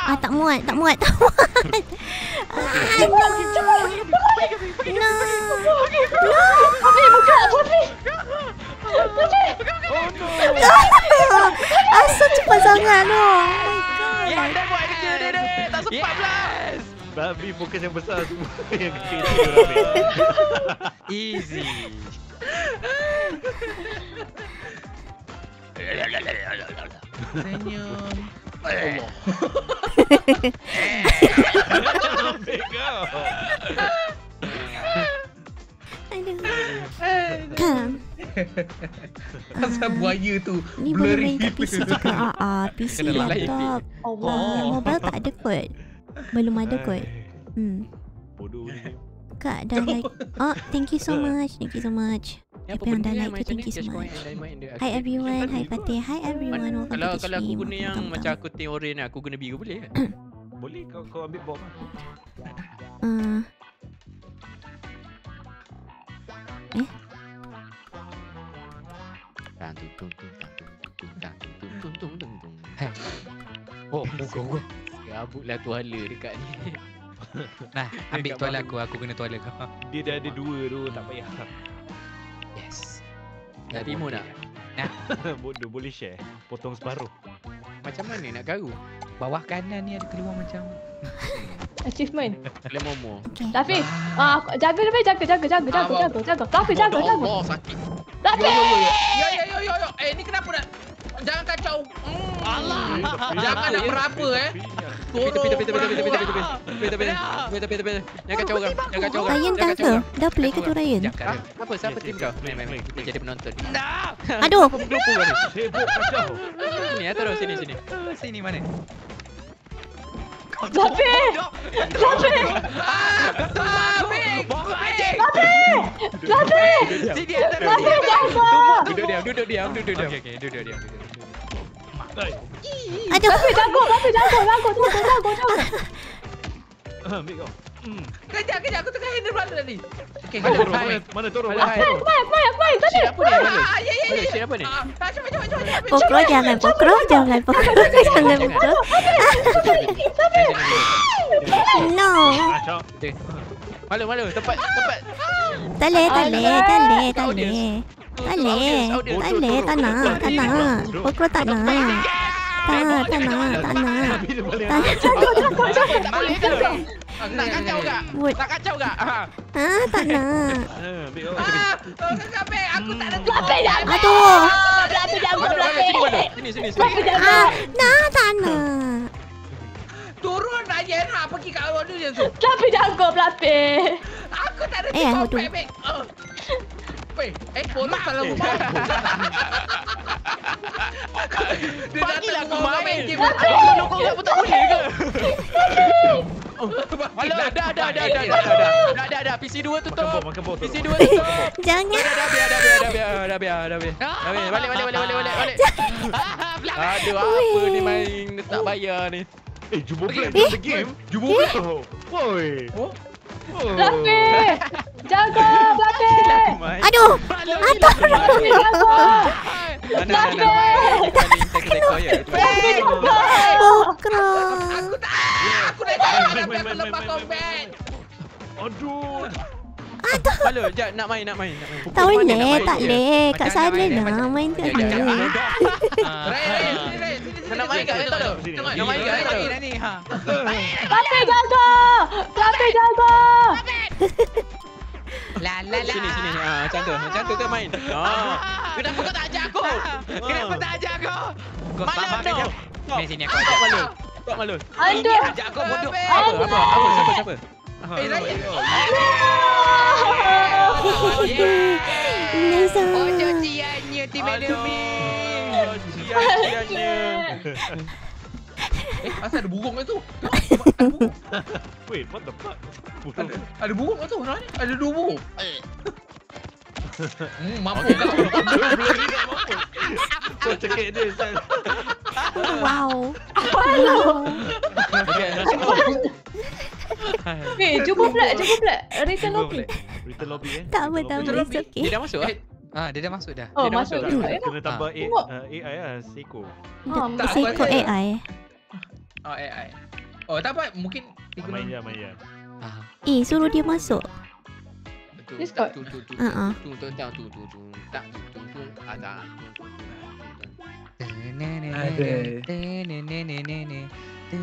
Ah, tak muat, tak muat, tak muat. Ah, no. No. No. Afi, buka. Afi. Asal cepat sangat tu. Oh my Ya, god. dah buat kerja dia dah. Tak sempat pula. babi fokus yang besar semua yang kecil tu dia ambil. Easy. Senyum. Ambil kau. Aduh. Pasal buaya tu. Ni boleh main kat PC ah, ah PC laptop. Allah. Ah, mobile tak ada kot. Belum ada kot. Hmm. Bodoh ni. Kak dah like. Oh, thank you so much. Thank you so much. Ya, Siapa yang dah like tu, thank you so much. Hi everyone. Hi Fatih. Hi everyone. Welcome Kalau kalau aku guna yang macam aku tengok orange ni, aku guna biru boleh ke? Boleh kau kau ambil bom. Ah, Tang tung tung tung tang tung tung tang tung tung tung tung tung. Oh, muka gua. Tuala dekat ni. Nah, ambil tuala aku, aku kena tuala kau. Dia dah ada dua tu, tak payah. Nak timun tak? Bodoh boleh share. Potong separuh. Macam mana nak garu? Bawah kanan ni ada keluar macam Achievement. Lem momo. Tafi, ah, aku- jaga Tafi, jaga, jaga, jaga, jaga, jaga, jaga. Tafi, jaga, jaga. Allah sakit. Tafi. Ya, ya, ya, ya, ya. Eh, ni kenapa nak... Jangan kacau. Hmm. Allah. Jangan nak berapa eh. Tepi tepi tepi tepi tepi tepi tepi tepi tepi tepi tepi tepi Jangan kacau orang. Jangan kacau orang. Ryan ke? orang. Dah play ke tu Ryan? Jangan Ah, apa siapa tim kau? Main main main. Kita jadi penonton. Dah. Aduh. Sibuk kacau. Sini ya terus sini sini. Sini mana? Tafi. Tafi. Tapi. Bongkok anjing. Tafi. Sini ada. Tafi, jaga. Duduk diam, duduk diam, duduk diam. Okey okey, duduk diam. duduk diam. Hai. Aduh. Aduh. Aduh. Aduh. Aduh. Aduh. Aduh. Aduh. Aduh. Aduh. Aduh. Aduh. Aduh. Kejap, kejap. Aku tengah handle brother tadi. Okay, mana turun? Mana turun? Mana turun? Aku main, aku main, aku main. Tak ada. Apa ni? Ah, ah, ya, ya, ya. Apa ni? Ah, apa ni? Apa ni? Cuma, cuma, cuma. Pokro jangan, pokro jangan, pokro jangan, pokro. Apa No. Malu, malu. Tempat, tempat. Tak boleh, tak boleh, tak boleh, tak boleh. Boleh. Boleh. Tak nak. Tak nak. Aku tak nak. Tak nak. Tak nak. Tak nak. Tak ha, ah, nak. Tak nak. Tak nak. Tak nak. Nak kacau tak? Nak kacau tak? Haa, ah, tak nak. Haa, ah, aku tak nak. Berapa jambu? Aduh. Berapa jambu? Berapa jambu? Sini, sini, sini. Berapa jambu? Ah, nah, tak nak. Turun lah, Yena. Pergi kat awak dulu, Yensu. Berapa jambu? Berapa? Aku tak nak. Eh, aku tu. Oh. Weh, eh bonus kalau aku main. Dia datang aku rumah main. game. Kalau kau tak betul boleh ke? Alah, dah, dah, dah, dah, dah, dah, dah, dah, dah, dah, dah, PC 2 tutup. PC 2 tutup. Jangan. Dah, dah, biar, dah, biar, dah, biar, dah, biar, dah, biar. Dah, biar. Balik, balik, balik, balik, balik, balik. Aduh, apa ni main tak bayar ni? Eh, jumbo black Eh? the game. Jumbo black. Woi. Oh. Jago, Blape! Aduh! Oh, kena! Aku tak! Aduh. tak! Aku tak! Aku tak! Aku tak! Aku tak! Aku tak! Aku tak! Tak! Aku tak! Aku tak! Aku! Beg. Aduh. Halo, jap nak main, nak main, nak main. Tak Mana nak boleh, main tak boleh. Kat Macam sana nak main, kat sini, raya. Sini, sini, Nak main sini, kat sini, tu? sini, sini. Nak main kat tu? Ni, ha. Fluffy jaga. Fluffy jaga. La la la. Sini, sini. Ha, macam tu. Macam tu tu main. Ha. Kenapa kau tak ajak aku? Kenapa tak ajak aku? Kau Mana sabar tu? kejap. Ni sini aku Tak ajak. malu. Tak malu. Anda. Ajak aku bodoh. Apa, apa, siapa, siapa? Eh, Raya. Nisa. Ojo ciannya tim enemy. Aduh, sia-sianya. Eh, asal ada burung kat tu? Wait, what the fuck? Ada, ada burung kat tu. Raya. Ada dua burung. Hmm, mampu kau. Kau cekik dia, Sal. Wow. Okey, dah semua. Eh, jumpa pula, jumpa pula. Return lobby. Return lobby eh. Tak apa, tak apa. It's okay. Dia dah masuk ah? Ah, dia dah masuk dah. Oh, Dia dah masuk masuk juga. Kena- ya. Tambah A- Tengok. uh, AI lah, Seiko. Ah, Tak, Seiko aku rasa- AI. Oh, eh, eh. Oh, tak apa. Mungkin Main je, main je. Eh, suruh dia masuk. Betul. Discord. Tu, tu, tu, Ah, ah. tu, tu, tu, tu, tu, tu, tak, tu, tu, tu, ah, tak.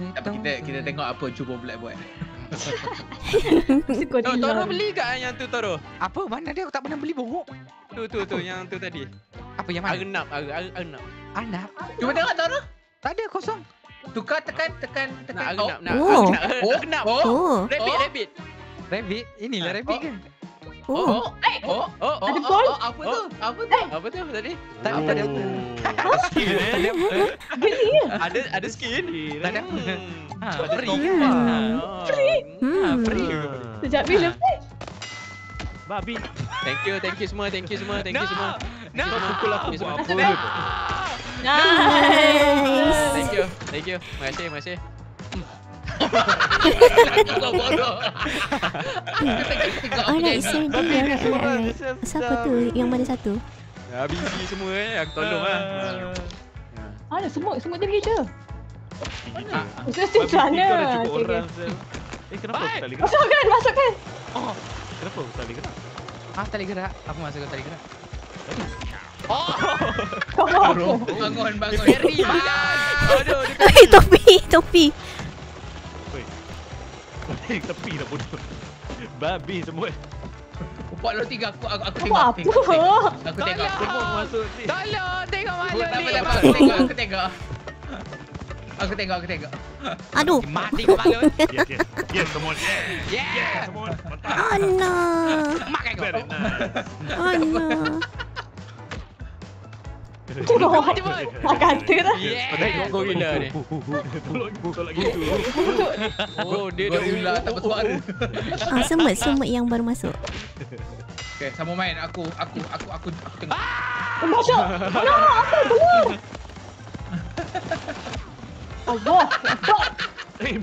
Tak apa, kita kita tengok apa cuba Black buat. Toro. Toro beli kat yang tu Toro. Apa? Mana dia? Aku tak pernah beli buruk. Tu tu tu yang tu tadi. Apa yang mana? Arenap, are- are- arenap. Anak. Cuba tengok Tara. Tak ada kosong. Tukar tekan tekan Nak tekan. nak Oh. arenap. Oh, Arenap. oh, Oh. Rabbit, Oh. rabbit. rabbit. Inilah rabbit ke? Oh. Oh. Eh. Oh. Oh. oh, oh ada oh, bol. Eh. Apa tu? Apa tu? Apa tu tadi? Tak ada tadi. Ada skin. Eh. Ya? Ada ada skin. Eh. Tak ada. Hmm. Ha, ada free. Ha. Free. Ha, hmm. free. Sejak bila free? Babi. Thank you, thank you semua, thank you semua, thank you semua. Nah. Nah. Pukul aku semua. Nice. Thank you. Thank you. Terima kasih, terima kasih. Alright, saya dengar alright, alright Siapa tu? Yang mana satu? Ya, busy semua eh, aku tolong lah Ah, ada semut, semut dia pergi je. Mana? Ah, ah. Sini sana. Eh, kenapa Bye. tali gerak? Masukkan, masukkan. Oh, kenapa boleh gerak? Ah, ha, tali gerak. Aku masuk ke tali gerak. Oh. Bangun, bangun. Harry. Aduh, topi, topi. Eh, Tepi dah bodoh. Babi semua. Upok lo tiga aku aku, aku tengok. mau aku tengok, apa? Aku tengok. Masuk ni. Tolong tengok malu Tak apa, ni. tak apa. Aku tengok, aku tengok. Aku tengok, aku tengok. Aduh. Mati kau malu. Yes, yes. Yes, come on. Yeah. Yeah. Come on. Mantap. Oh no. Makan kau. Oh no. Tengok. Nak kata dah. Yeah. Tengok gorila ni. Tolong tolong gitu. Oh, dia dah Gorila tak bersuara. Ah, semut, semut yang baru masuk. Okay, sama main. Aku, aku, aku, aku, aku tengok. Masuk. No, apa keluar? Allah. Eh.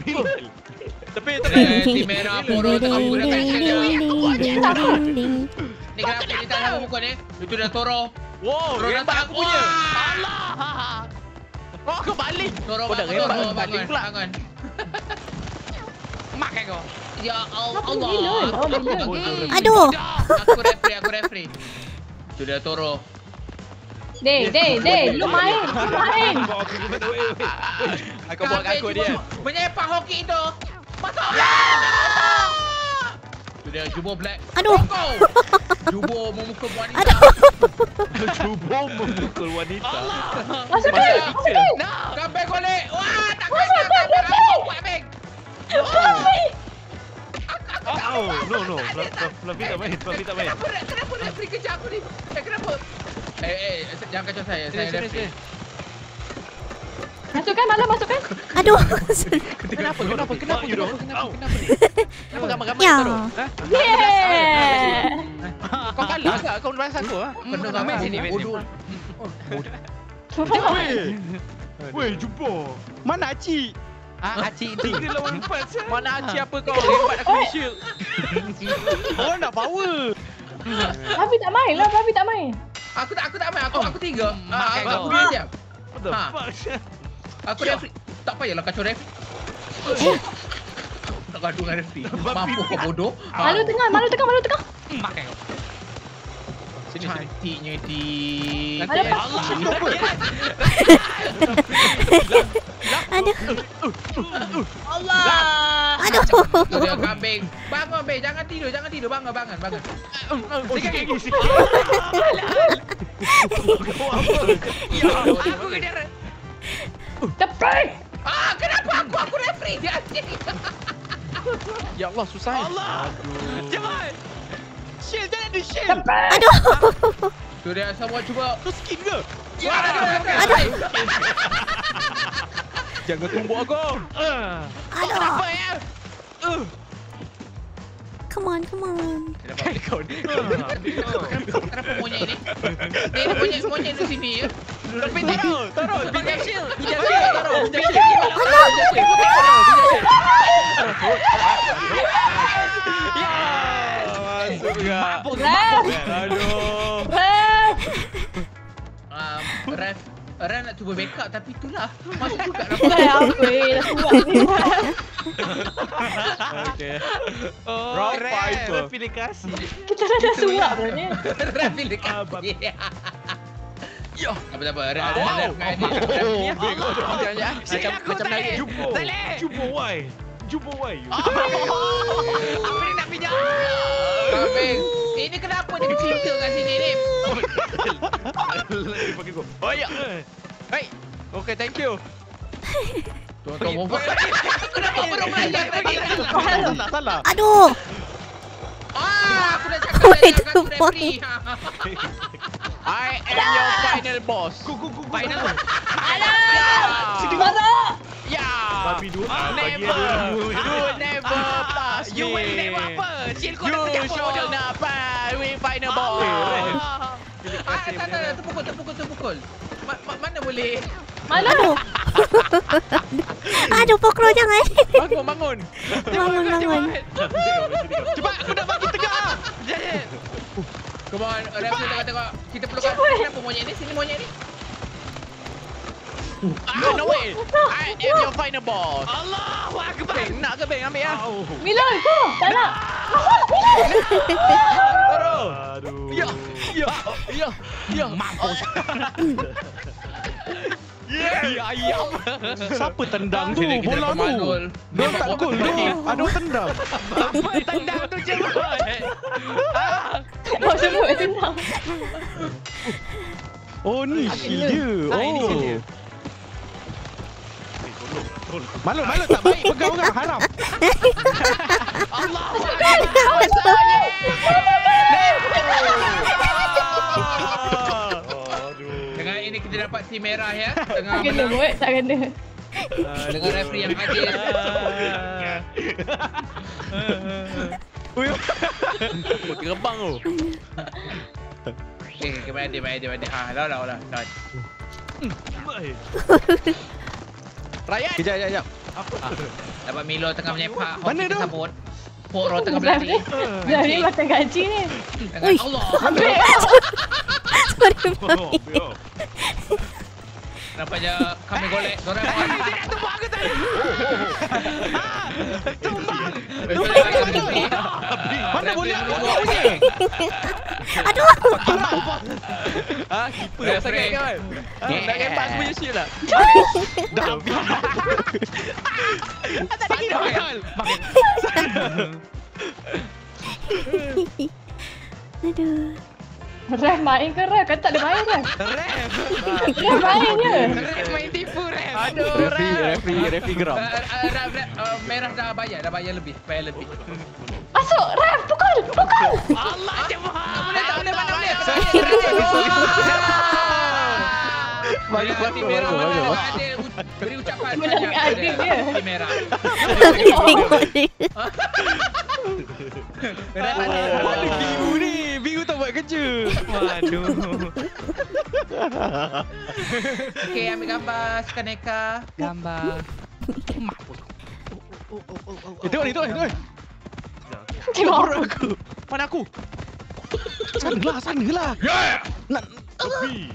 Tepi, tepi. Eh, tim merah poro tengah ding, ding, ding. Ni kenapa dia tak tahu muka ni? Itu dah Toro. Wow, rembat aku punya. Alah. Oh, kau balik. Kau dah rembat kau balik pula kan. Mak kau. Ya Allah. Aku Allah. Aku Allah. Aku Allah. Aku Aku Aduh. Aku referee, aku referee. Sudah toro. Dey, dey, dey, lu main, lu main. Aku buat aku dia. Menyepak hoki itu. Masuk. Yeah! Masuk dia jubur black. Aduh. Jubur memukul wanita. Aduh. Cuba memukul wanita. Kan? picture. No. Kabel golek. Wah, tak kena. tak, tak, tak. Buat beg. Oh, no, no. Fluff- Fluff- Fluffy tak main. Fluffy tak main. Kenapa referee kejar aku ni? Eh kenapa? Eh eh jangan kacau saya. Saya referee. Masukkan malam masukkan. Aduh. Kenapa? Kenapa? Kenapa? you know. Kenapa? Ow. Kenapa ni? Kenapa ramai-ramai Ya. taruh? Ha? Yeah. Kau kalah ke? Kau balas aku ah? Kena Kau main sini, bodoh. Weh. Weh, jumpa. Mana Acik? Ah, Acik tu. Tiga lawan empat. Sah. Mana Acik apa kau? Lebat aku ni shield. Orang nak power. Rafi tak main lah, Rafi tak main. Aku tak aku tak main. Aku aku tiga. Ah, makan aku kau. dua jam. What the Ha. fuck? Aku referee. Tak payahlah kacau referee. Tak gaduh dengan referee. Mampu kau bodoh. Malu tengah, malu tengah, malu tengah. Makan kau. Sini, sini. Cantiknya di. Ada Allah. Aduh. Allah. Aduh. Dia kambing. Bangun be, jangan tidur, jangan tidur. Bangun, bangun, bangun. Sikit lagi, sikit. Aku kena Cepat. Ah, kenapa aku aku referee dia? Ya Allah, susah. Allah. Cepat. Shield jangan ada shield. Cepat. Aduh. Tu dia semua cuba. Tu skin ke? Ya, aduh. Aduh. Jangan tumbuk aku. Ah. Aduh. Apa ya? Uh. Come on, come on. Kau ni. Kenapa monyet ni? Ni ni monyet monyet di sini ya. Tapi taruh, taruh. Pakai shield. Bijak shield taruh. Bijak shield. Bijak shield. Ya. Masuk juga. Ref. Aduh. Ref. Ref nak cuba backup tapi itulah Masuk juga Dah nampak apa dah kuat ni. Okay. Oh, Rock fighter. Pilih kasih. Kita dah dah suap dah ni. Dekat Ah, bab- Yo Apa tak apa. Allah. Jangan jangan. Sini Macam aku macam tak lagi. Jumbo. Jumbo why? Jumbo why? you? Apa ni nak pinjam? Kambing Ini kenapa dia cerita kat sini ni Lagi pakai gua. Oh ya. Hey. Okay, thank you. Tuan-tuan buat Kenapa baru melayang lagi Salah, salah. Aduh. Ah aku dah cakap dah aku point. referee I am your final boss. Go, go, go, go. Final Sini mana? Ya. Babi dua. Ah, Never. dua. You never pass You will never apa? Shield kau You dah shall bodoh. not pass with final Ah. boss. Ah tak tak tak terpukul terpukul terpukul Ma- ma- Mana boleh Mana? Aduh. Aduh, pokro jangan. Bangun, bangun. Bangun, bangun. Cepat, aku nak bagi. Ya, ya. Come on referee tengok tengok Kita perlukan Kenapa monyet ni Sini monyet ni Ah, no way. I am your final boss. Allahu Akbar. Beng, nak ke Beng? Ambil. Au. Milan tu. Tak nak. Terus. Aduh. Ya, ya, ya, ya. Mampus. Ya, ayam. Siapa tendang tu? Sini kita Bola tu. Dia tak gol tu. Aduh tendang. Apa tendang tu. Oh, sebut tendang. Oh ni. Ah, shield dia. Oh. Malu, malu tak baik pegang orang haram. Allah. Dengan ini kita dapat si merah ya Tengah Tak kena menang buat, tak kena. Dengan referee yang adil Pakai rebang tu. Okay, baik dia, baik dia, baik dia. Ah, dah, dah, dah, Rakyat. Kejap, kejap, kejap. Dapat Milo tengah menyepak. Mana tu? Sabut. Poro tengah Dah berlari. ni macam gaji ni. Dengan. Allah. Ambil. Sorry, Kenapa je kami golek Doraemon? Tumbang aku tadi. Tumbang. Mana boleh aku buat bunyi? Aduh. Ah, keeper Referee. sangat kan. Ah, Yeah. Nak rembat aku punya shield lah. Dah habis. Tak ada gila. Aduh. Ref main ke Ref? Kan tak ada main Ref. Ref. Ref main je. Ref main tipu Ref. Aduh, Ref. referee, referee geram. Uh, uh, Ref, Ref, uh, merah dah bayar, dah bayar lebih, bayar lebih. Masuk Ref, pukul, pukul. Allah cepat. Tak boleh, tak boleh, mana boleh. Bagus, Hati bagus, merah bagus, mana bagus. ada beri ucapan Menang banyak adil kepada dia. hati merah. Tapi tengok dia. Ada. Ada biru ni. Biru tak buat kerja. Waduh. Okey, ambil gambar sekarang Eka. Gambar. Eh, tengok ni, tengok ni, tengok ni. Tengok. Perut aku. Mana aku? Sana lah, sana lah. Tepi.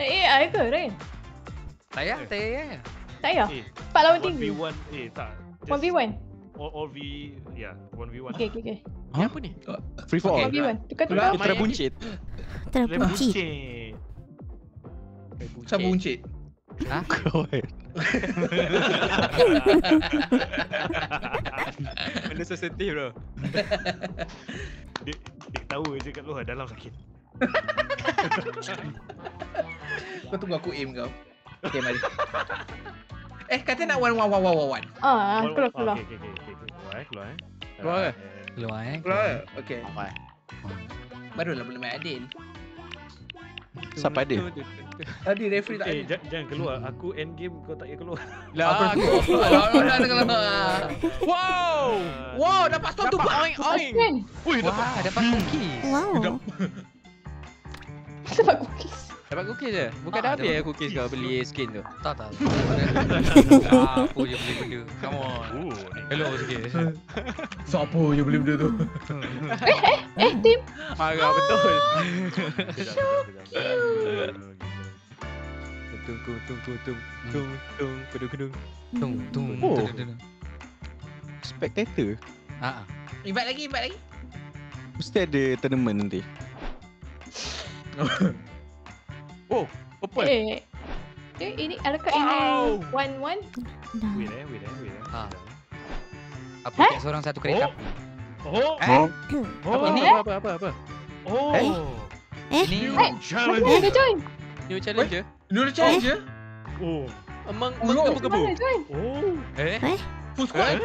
Eh, AI ke Rain? Tak payah, tak payah. Tak payah. Eh, 4 lawan 3. 1v1. Eh, tak. Just 1v1. All, all V, yeah, 1v1. Okay, okay, okay. Ni apa ni? Free for all. 1v1. Tukar tukar. Putra buncit. Terpunci. Lebuncit. Siapa buncit? Kau eh. Benda sensitif bro. Dia, dia tahu je kat luar dalam sakit. Kau tunggu aku aim kau. Okay, mari. Eh, kata nak one one one one one one. Ah, One- keluar, oh, keluar. Okay, okay, okay. Keluar eh, keluar eh. Keluar ke? Ah, and- Keluar eh. Keluar. Okay. Apa? Barulah boleh main adil. Siapa ada? Tadi referee tak Eh, ada. jangan, jangan keluar. Aku end game kau tak payah keluar. Lah, aku. Keluar. Wow. Wow, dapat stone tu. Dapat oing oing. Rain, Ui, Wah, dapat cookies. Wow. sebab cookies. Dapat cookies je? Bukan Ah, dah habis dapat ya cookies kau beli skin tu? Tak tak. Apa je beli benda. Come on. Oh. Hello sikit. Siapa je beli benda tu? Eh, Tim. Marah betul. Sekejap, sekejap, sekejap. Tung tung tung tung tung tung tung. Tung tung. Oh. tung, tung, tung. Spectator. Ah. ah. Invite lagi, invite lagi. Mesti ada tournament nanti. oh, purple. Eh. Eh, ini adakah ini one one? Wait eh, wait eh, wait eh. Ah. Sekejap. Apa seorang satu kereta? Oh, Eh? oh, Apa oh, ni? Apa apa apa apa? oh. Eh? Eh? Ini Eh, Challenge. Join? New challenge Dulu challenge je. Oh, Emang Oh, menggebu-gebu. Mana join? oh. eh Full squad.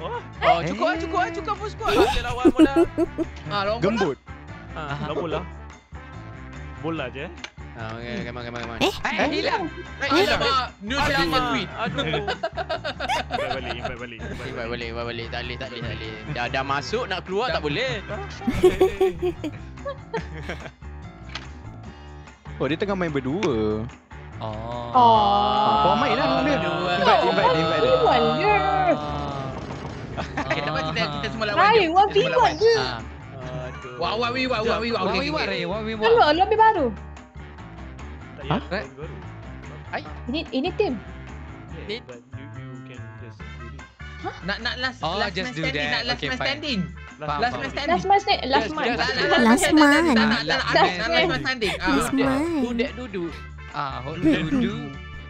Oh, Oh, cukup ah, cukup ah, cukup full squad. Ada lawan mula. Ah, lawan bola. Gembut. lah bola. Bola je eh. Ah, okay, come on, come on, come on. Eh? Eh, hilang. Eh. New challenge Alamak. tweet. Aduh. Invite balik, invite balik. Invite balik, invite balik. Tak boleh, tak boleh, tak boleh. Dah, dah masuk, nak keluar tak boleh. Oh, dia tengah main berdua. Oh. Oh. Kau main lah dengan dia. Dua. Invite, invite dia, invite dia. One je. Okay, dapat kita kita semua lawan Raya, je. one Kita v semua one lawan. je. Ah. Aduh. Wah, wah, wih, wah, wah, wih, wah. What Okay, we okay, want, okay. Ray? What we Lalu, want? lebih baru. Tak payah, Huh? lobby baru. Ini ini tim. Yeah, Ni- but you, you can just do this. Nak nak last Oh, last just man do standing, that. nak last Okay, man fine. standing. Faham, Last faham. man standing. Last man stay, last Yes, man. yes. Last Last man. Tak nak nak Last last man. man standing. Ah. Last Who man. that dudu? Ah, hold do do.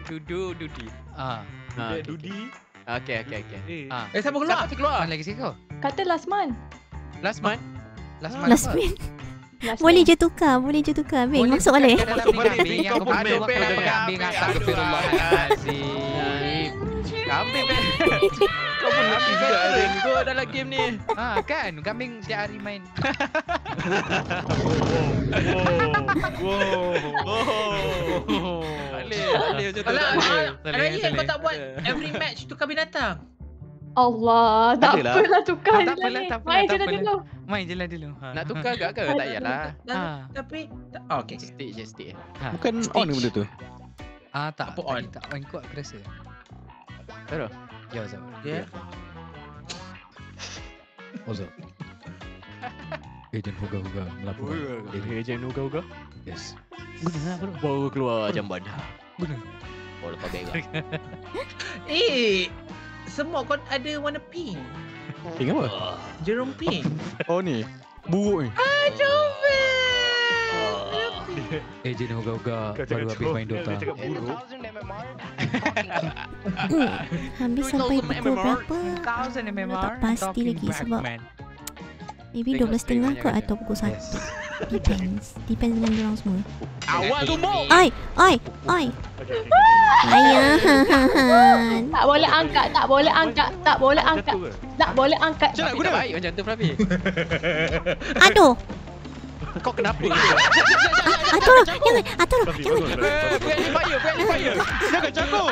Dudu dudi. Ah. Ah, That Dudi. okay, okay, okay. Eh, Ah. Eh, siapa Siapa keluar? tu keluar? Mana lagi sih kau? Kata last man. Last month? Last Ah. man. Last. Last Boleh je tukar, boleh je tukar. Bing, Boleh masuk tukar balik. ke dalam Masuk ni balik, kambing Bing, yang kau kau pun berdoa main, kepada main. kambing Aduh, Astagfirullahalazim. Kambing kan? Kau pun lebih veteran kau dalam game ni. Ah kan, kambing tiap hari main. Wow. Wow. Tak boleh, tak boleh macam tu. Alah, Raya kau tak buat every match tukar binatang. Allah, tak Adalah. apalah tukar Ah, je tak lah apalah, ni. tak apalah, Main je apalah. dulu. Main je lah dulu. Ha. Nak tukar gak ke? Tak payahlah. Ah. Tapi tak- oh, okay. Stick je, stick je. Bukan on ke benda tu? Ah tak. Apa on? Tak on kuat aku rasa. Terus. Ya Zab. Ya. Oh Zab. Agent Huga Huga melaporkan. Ejen uga-uga. Yes. Baru keluar jamban. Guna. Baru lepas beg. Eh, semua kau ada warna pink. Pink apa? Jerome pink. Oh ni. Buruk ni. Agent Huga Huga Kau baru habis main Dia Dota. cakap buruk. Habis sampai 2000 pukul berapa 1000 MMR. tak pasti lagi sebab-. Maybe Tengok 12.30 stream ke atau pukul 1 Yes. Depends Depends dengan diorang semua Awal tu mo. Oi Oi Oi Okey, okey, okey. Ayahan Tak boleh angkat, tak boleh angkat, tak boleh angkat, tak boleh angkat. Macam nak Fluffy guna? baik macam tu Fluffy. Aduh kau kenapa? Atur, jangan. Atur, jangan. Wait, ni fire, wait, ni fire. Jangan jago.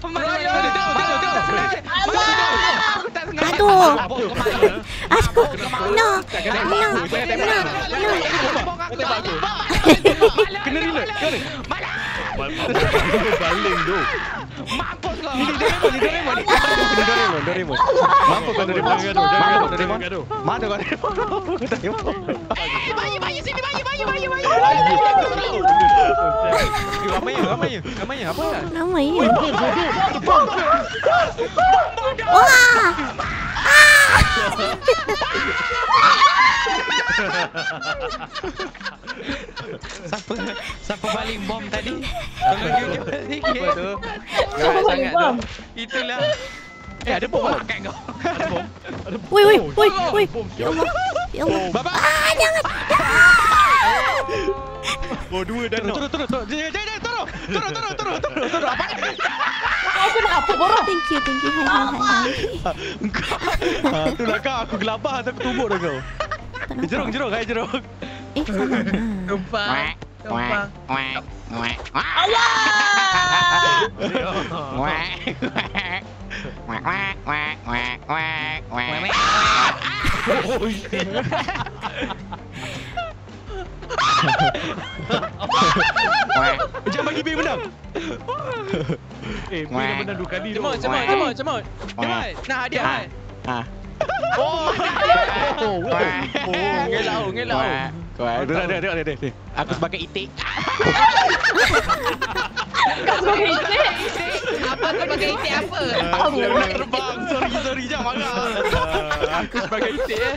Raya! Aduh! Aduh! No! No! No! No! Kena relax! Kena relax! Malah! Baling tu! Mampus kau. Ini Doraemon, ini Doraemon. ni. Doraemon, Doraemon. Mampu kau Jangan Doraemon. gaduh, jangan gaduh, Doraemon. jangan gaduh. Mana kau Doraemon? Doraemon. Eh, bayi, bayi sini, bayi, bayi, bayi, bayi. Ramai ya, ramai ya. Ramai ya. Apa? Ramai Wah siapa siapa baling bom tadi? Tolong dia sikit. Apa tu? Siapa paling bom? Itulah. Eh ada bom kat kau. Ada bom. Woi woi oh, woi woi. Ya Allah. Ya Allah. Baba. Ah jangan. Oh dua dan. Terus terus terus. Jangan jangan turun. Turun, turun, turun, turun. Apa? Aku nak apa borong? Thank you thank you Hai hai hai Ah, tu lah kau. Aku gelabah atau aku tumbuk dah kau. Eh, jerung, jerung. Hai, jerung. Eh salah Ha. Tumpang. Tumpang. Jangan bagi Bin menang. Eh, Bin dah menang dua kali. Cemot, cemot, cemot, cemot. Cemot. Nah, hadiah kan? Oh, Oh, wow. oh. Ngelau, ngelau. Kau tengok, tengok, tengok, tengok. Aku sebagai itik. Kau sebagai itik. Apa tu pakai itik apa? Aku nak terbang. Sorry, sorry. Jangan marah. Aku sebagai itik eh.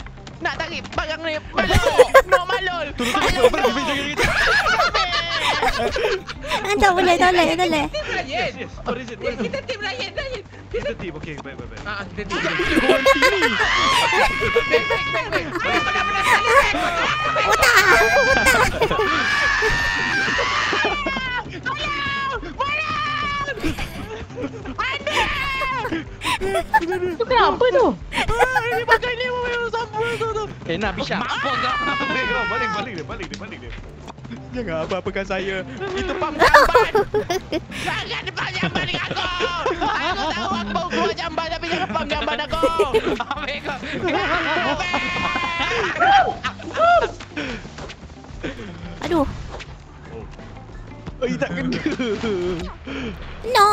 nak tarik barang ni. Malol malol Ryan tak boleh tak boleh tak boleh. Kita tim Ryan kita tim okey baik baik baik. Ah kita Tolong. Tolong. yeah! Tu kenapa tu? Eh, nak Bisha. Mampus kau. Balik kau, balik, balik dia, balik dia, balik dia. Jangan apa-apakan saya. Itu pam jamban. Jangan pam jamban dengan aku. Aku tahu aku buat jamban tapi jangan pam jamban aku. Ambil kau. Aduh Oh, tak kena. No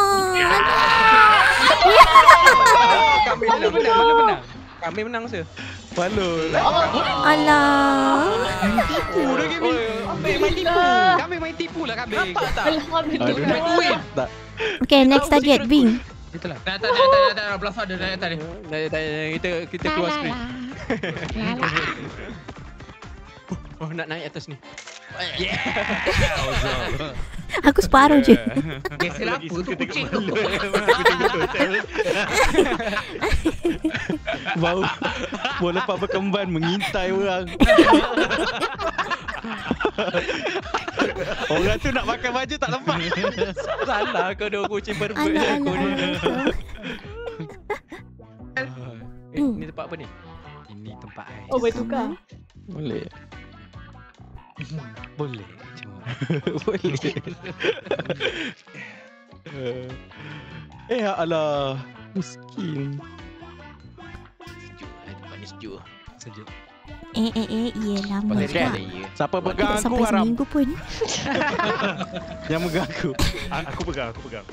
Kami menang, menang, mana menang? Kami menang se. Balul. Alah Tipu dah kami. Kami main tipu. Kami main tipu lah kami. Nampak tak? Alhamdulillah. Main duit. Tak. Okay next target Bing Itulah. Tak, tak, tak, tak, tak, tak, belah ada dah tadi. Dah, dah, dah, kita kita keluar screen. Oh, nak naik atas ni. Aku separuh je Gesel apa tu kucing tu? Bau bola pak berkemban mengintai orang. orang tu nak pakai baju tak lepas. Salah kau dua kucing Alah aku alah ni. alah Eh, ni tempat apa ni? Ini tempat ais. Oh, boleh tukar. Boleh. Boleh. Cuma Boleh. eh alah. Miskin. sejuk. eh, Tempat ni sejuk. Sejuk. Eh eh eh Iya lama Pasal juga ada ya. Siapa pegang aku sampai haram? seminggu pun Yang megang aku. Aku pegang, aku pegang.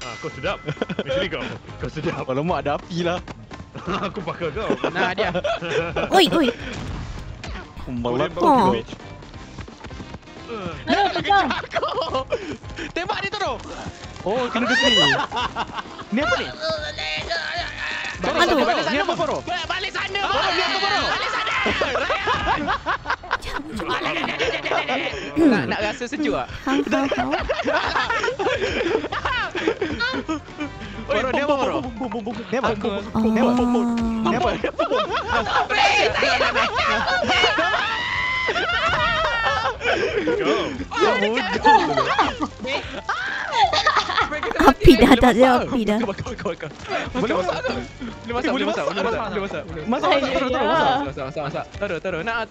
Ah, kau sedap. Macam ni kau. Kau sedap. Alamak ada api lah. Aku pakai kau. Nah, dia. Oi oi Melepuh ke oh. wedge Tembak dia tu tu! Oh, kena ke sini! Ni apa ni? Balik sana, Poro! Balik sana, Poro! Balik sana, Poro! Ni apa, Poro! Balik sana! Nak nak rasa sejuk tak? Hang, tahu. hau. Toro, ni apa Toro? Ni apa? Oh. Ni apa? Ni apa? Api dah tak ada api dah. Bakar, bakar, bakar. Boleh masak ke? Boleh masak, boleh masak, boleh masak, boleh masak. boleh masak. Masak, Toro, Ya. masak. Masak, masak, masak. Toro, Toro, nak.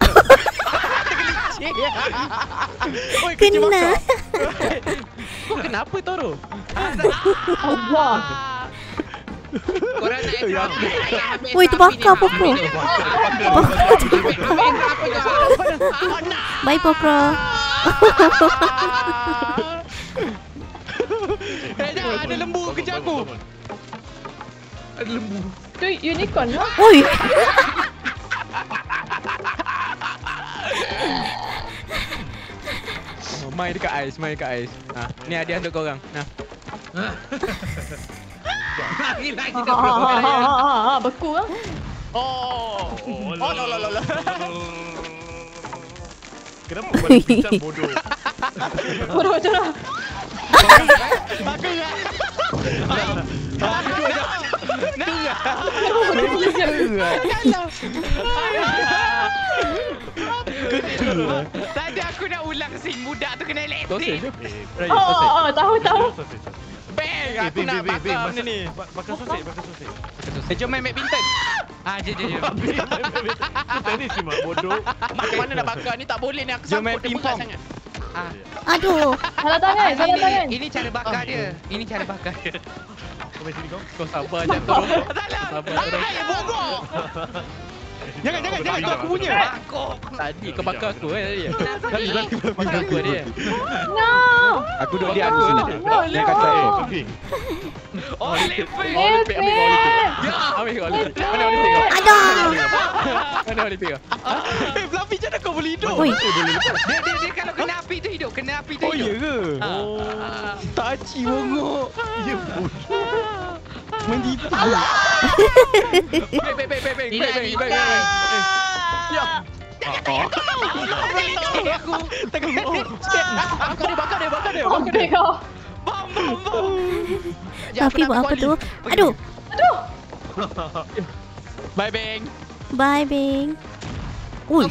Oi, kecil Kena. Kau kenapa Toro? Allah. Korang nak Ya. extra api, nak habis Oi, api terbakar. Ambil ke apa kau? Bye Pokro. Eh, dah ada lembu kejar aku. Ada lembu. Tu unicorn lah. Oi. Oh, mai dekat ais, mai dekat ais. Ha, ni hadiah untuk korang. Nah. Lagi lagi Ha dah ha belum. ha ha ha ha beku ah. Oh. Oh, la la la la. Kenapa balik bincang bodoh? Toro toro. Tadi aku nak ulang scene budak tu kena elektrik. Eh, Oh sausage. oh tahu tahu. Bang, Eh, aku Bing, nak bakar benda ni. ba- Bakar sausage, bakar sausage. Eh, jom main badminton. Ah, je je je. Tenis ni mak bodoh. Macam mana nak bakar ni tak boleh ni aku Jom sangkut dia berat pingpong. sangat. Aduh. Salah tangan, salah tangan. Ini, ini cara bakar dia. Ini cara bakar dia. Kau main sini kau. Kau sabar je Toro. Salah. Sabar Toro. Ai, bogor. Jangan, jangan, jangan. Kau aku punya. Aku. Tadi kau bakar aku eh tadi. Tadi bakar aku dia. No. Aku duduk dia aku sini. Dia kata eh. Oh, Bing. Oh, lepek. Olympic, ambil kau kau. Mana Olympic kau? Aduh. Mana Olympic kau? Eh, Fluffy macam mana kau boleh hidup? Oi. Dia, dia, dia kalau kena api tu hidup. Kena api tu Oh, ya hidup. ke? Ah. Taci bongok. Ya bodoh. Bang, ni, bang, bang, bang. Ya. Aku. Tengah Bakar dia, bakar dia, bakar dia. Bakar Ambil dia. kau. Bam, bam, bam. Tapi buat apa tu? Aduh. Bye, Bang. Bye Bing. Ui.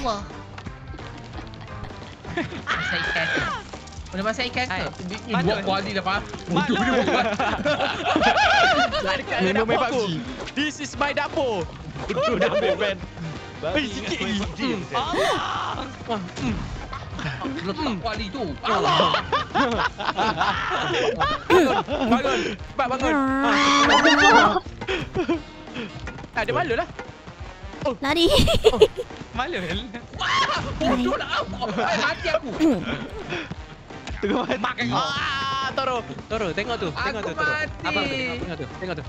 Boleh masak ikan ke? Ini buat kuali dah faham. Bodoh dia buat. Dekat Minum dapur main aku. PUBG. This is my dapur. Bodoh dah ambil ban. Eh, sikit lagi. Hmm. Allah. Letak kuali tu. Allah. Bangun. Cepat bangun. Ah, dia malu lah. Lari. Malu. Bodoh lah. Hati aku. Tengah mati. Makan kau. Ah, Toro. Toro, tengok tu. Tengok tu, Aku Toro. Abang tu, tengok, tengok tu. Tengok tu.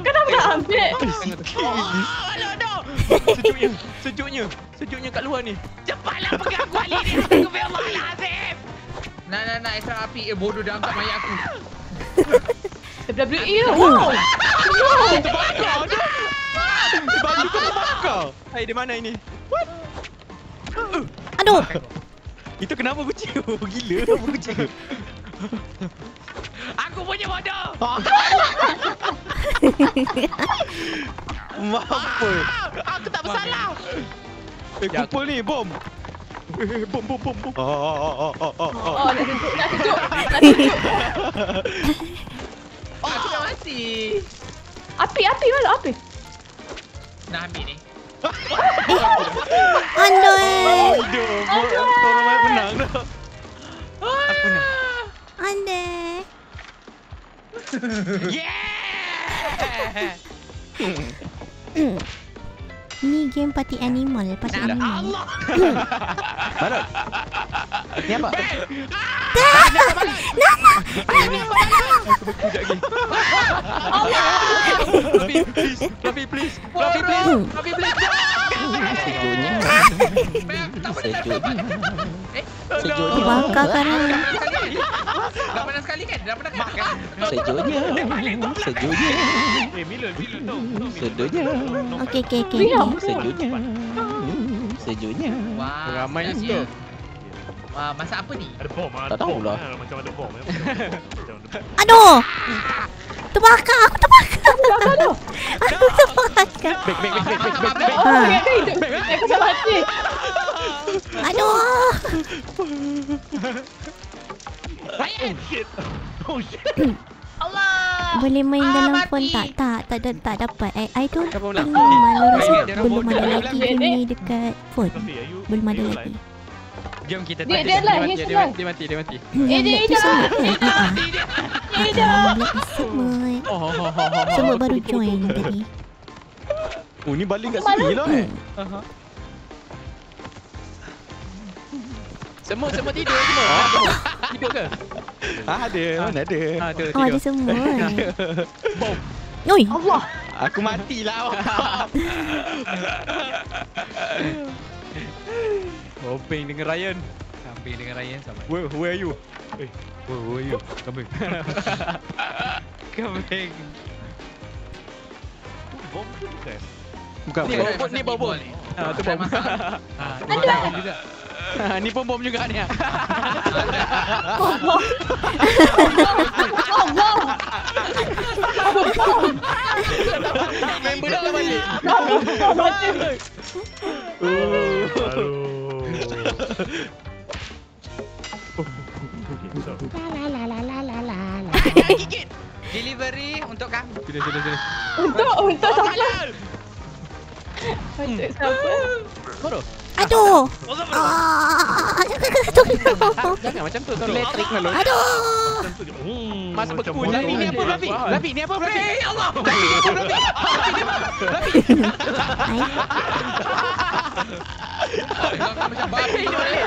Kenapa nak ambil? Tengok tu. Sejuknya. Sejuknya. Sejuknya kat luar ni. Cepatlah pegang kuali ni. Aku biar Allah Azim. Nak nak nak extra api. Eh bodoh dah angkat mayat aku. WWE tu. Wow. Terbakar je. Baju kau terbakar. Hai, di mana ini? Aduh. Itu kenapa kucing? Gila, kenapa kucing? Aku punya bodoh. Mampu. Aku tak bersalah. Eh, kumpul ni, bom. Eh, bom, bom, bom, bom. Oh, oh, oh, oh, oh, oh. Oh, nak tunjuk, nak tunjuk. Nak tunjuk. Oh, aku dah mati. Api, api mana api? Nak ambil ni. Aduh. Hidup. Toro main menang dah. Aku nak. Aduh. Yeah. Ni game party animal, party Nak animal. Allah. Mana? Ni apa? Fluffy, please. Fluffy, please. Fluffy, please. Hmm. Fluffy, please. Tak boleh tak boleh. Eh, Aku bakar sekarang. Dah pernah sekali kan? Dah pernah kan? Sejuknya. Sejuknya. No, Mila. Sedutnya. Okey, okey, okey. Sejuknya. Hmm, Sejuknya. Wah, Ramai situ. Wah, masak apa ni? Ada bom, ah, Tak ada bom. tahulah. ah, Macam ada bom. bom. Aduh! Terbakar, aku terbakar. Aku terbakar. Back, back, back, back, back, back, back. Oh, hidup. Aku tak mati. Aduh! Oh, shit. Oh, shit. Allah! Boleh main Ah, dalam mati. phone tak? Tak, tak, tak, tak dapat. I, I don't think pula? malu rasa Dia belum ada Dia lagi bilang game ni dekat phone. Belum ada lagi. Jom kita Dia tanya. dia Dia mati, dia mati, dia mati, dia mati. Hmm, Eh, dia hidup. kan? Ah. Hidup. Black is semut. Oh, oh, oh, oh, oh. Semut baru join tadi. Oh, ni baling kat sini lah Semut, semut tidur semut. Ah, semut. Tidur ke? Ah, ada. Mana ada? Ah, ada, Oh, ada tidur. semut. Bom. Oi! Allah. Aku matilah. Hoping dengan Ryan. Samping dengan Ryan sama. Where, where are you? Eh, Where were you? Kambing. Kambing. bom ke bukan? Bukan, Ni Bom, ni bom. Ah, tu bom. Ah, ada juga. Ni bom bom juga ni. ah. Allah. Allah. Member dah balik. Allah. Mati. Gigit! Delivery untuk kamu. Sudah, sudah, sudah. Untuk untuk siapa? Untuk siapa? Toro. Aduh! Ah, tolong. Jangan macam tu. Elektrik malu. Aduh! Macam beku. ni apa, Lapi? Lapi ni apa, Lapi? Eh, Allah! Ai, Macam babi ni balik.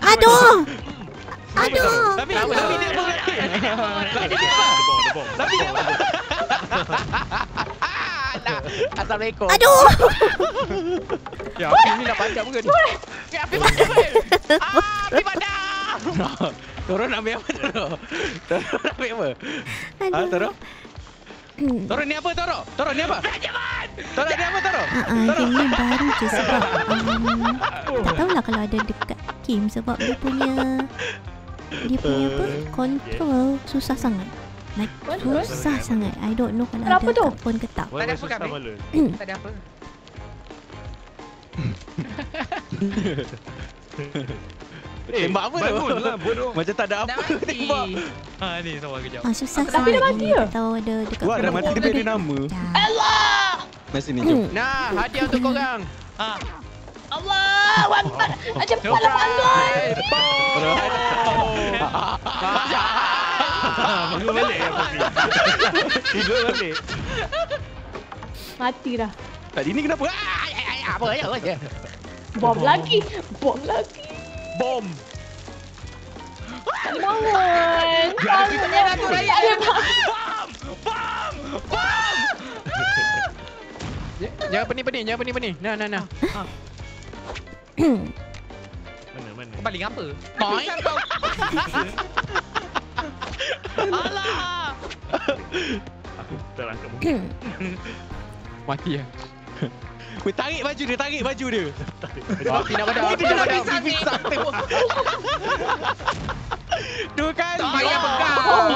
Aduh! Aduh! Lapi, Lapi ni apa, Lapi? Lapi ni apa? Lapi ni apa? Assalamualaikum. Aduh! Ya, api ni nak padam ke ni? Ya, api. Ah, api padam. Toro nak ambil apa, Toro? Toro nak ambil apa? Ah, Aduh. Toro? Hmm. Toro ni apa, Toro? Toro ni apa? Toro ni apa, Toro? Ah, ah, game ni baru je sebab um, tak tahulah kalau ada dekat game sebab dia punya dia punya apa control susah sangat. Like susah sangat. I don't know kalau Kenapa ada tu? phone ke tak. Tak ada apa kami. Tak ada apa. Tembak apa tu? Bangunlah, bodoh. Macam tak ada Dah apa tembak. Ha ni sama kejap. Ah susah Tapi sangat dia mati ni. ke? Tahu ada dekat Wah, dah mati dia ada nama. Allah. Mari sini, jom. Nah, hadiah untuk korang. Allah. Wampat. Macam kepala pandai. Bangun balik ya, Fafi. Tidur balik. Mati dah. Tadi ni kenapa? Ah, ay, ay, apa ya? Apa ya? Bom lagi. Bom lagi. Bom. Tak bangun. Bangun ya. Tak boleh bangun. Jangan pening-pening, jangan pening-pening. Nah, nah, nah. Mana, mana? Kau baling apa? Koi. Alah! Aku terangkat mungkin. Mati ya. Weh, tarik baju dia, tarik baju dia. Api nak padam, api nak padam. Pisang tembak. Dua kali. Tak payah pegang.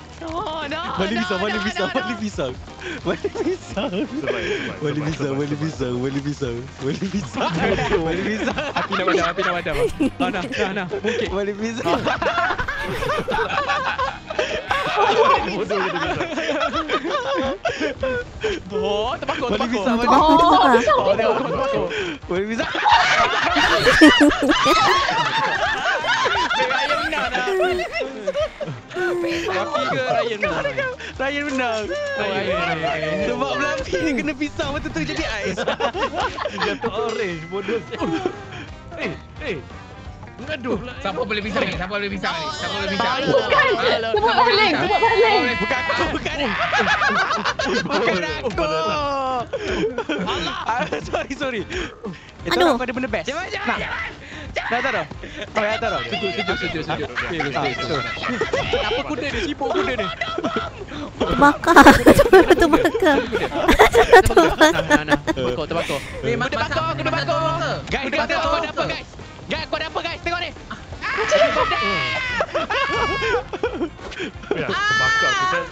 Allah. Oh, no, Balik no, pisang, balik no, pisang, no, no. balik pisang. Balik pisang. Survive, survive, Balik survive, pisang, survive, balik survive. pisang, balik pisang. Balik pisang. Balik pisang. Api nak padam, api nak padam. Ah nah, nah, nah. Mungkin. Balik pisang. Bodoh dia bisa. Oh, terbakar, Balik terbakar. pisang, balik Terbakar, terbakar. Oh, dia terbakar. Balik pisang. Ryan menang ke Ryan menang? Ryan menang. Ryan, Ryan. Sebab Blampi ni kena pisang betul-betul jadi ais. Jatuh orange, bodoh. Eh, eh. Mengaduh pula. Siapa boleh pisang ni? Siapa boleh pisang ni? Siapa boleh pisang? Bukan. Sebut baling. Sebut baling. Bukan aku, bukan aku. Bukan aku. Ah, sorry, sorry. Itu orang pada benda best. Nak. cepat. Dah tahu dah. Oh, dah tahu dah. Sujud, sujud, sujud, sujud. Bagus, bagus. Apa kuda ni? Sibuk kuda ni. Terbakar. Terbakar. Terbakar. Nah, nah. Terbakar, terbakar. Eh, Kuda bakar, kuda bakar. Guys, Kuda tengok bakar. aku ada apa guys. Guys, aku ada apa guys? Tengok ni. Ya, bakar tu kan.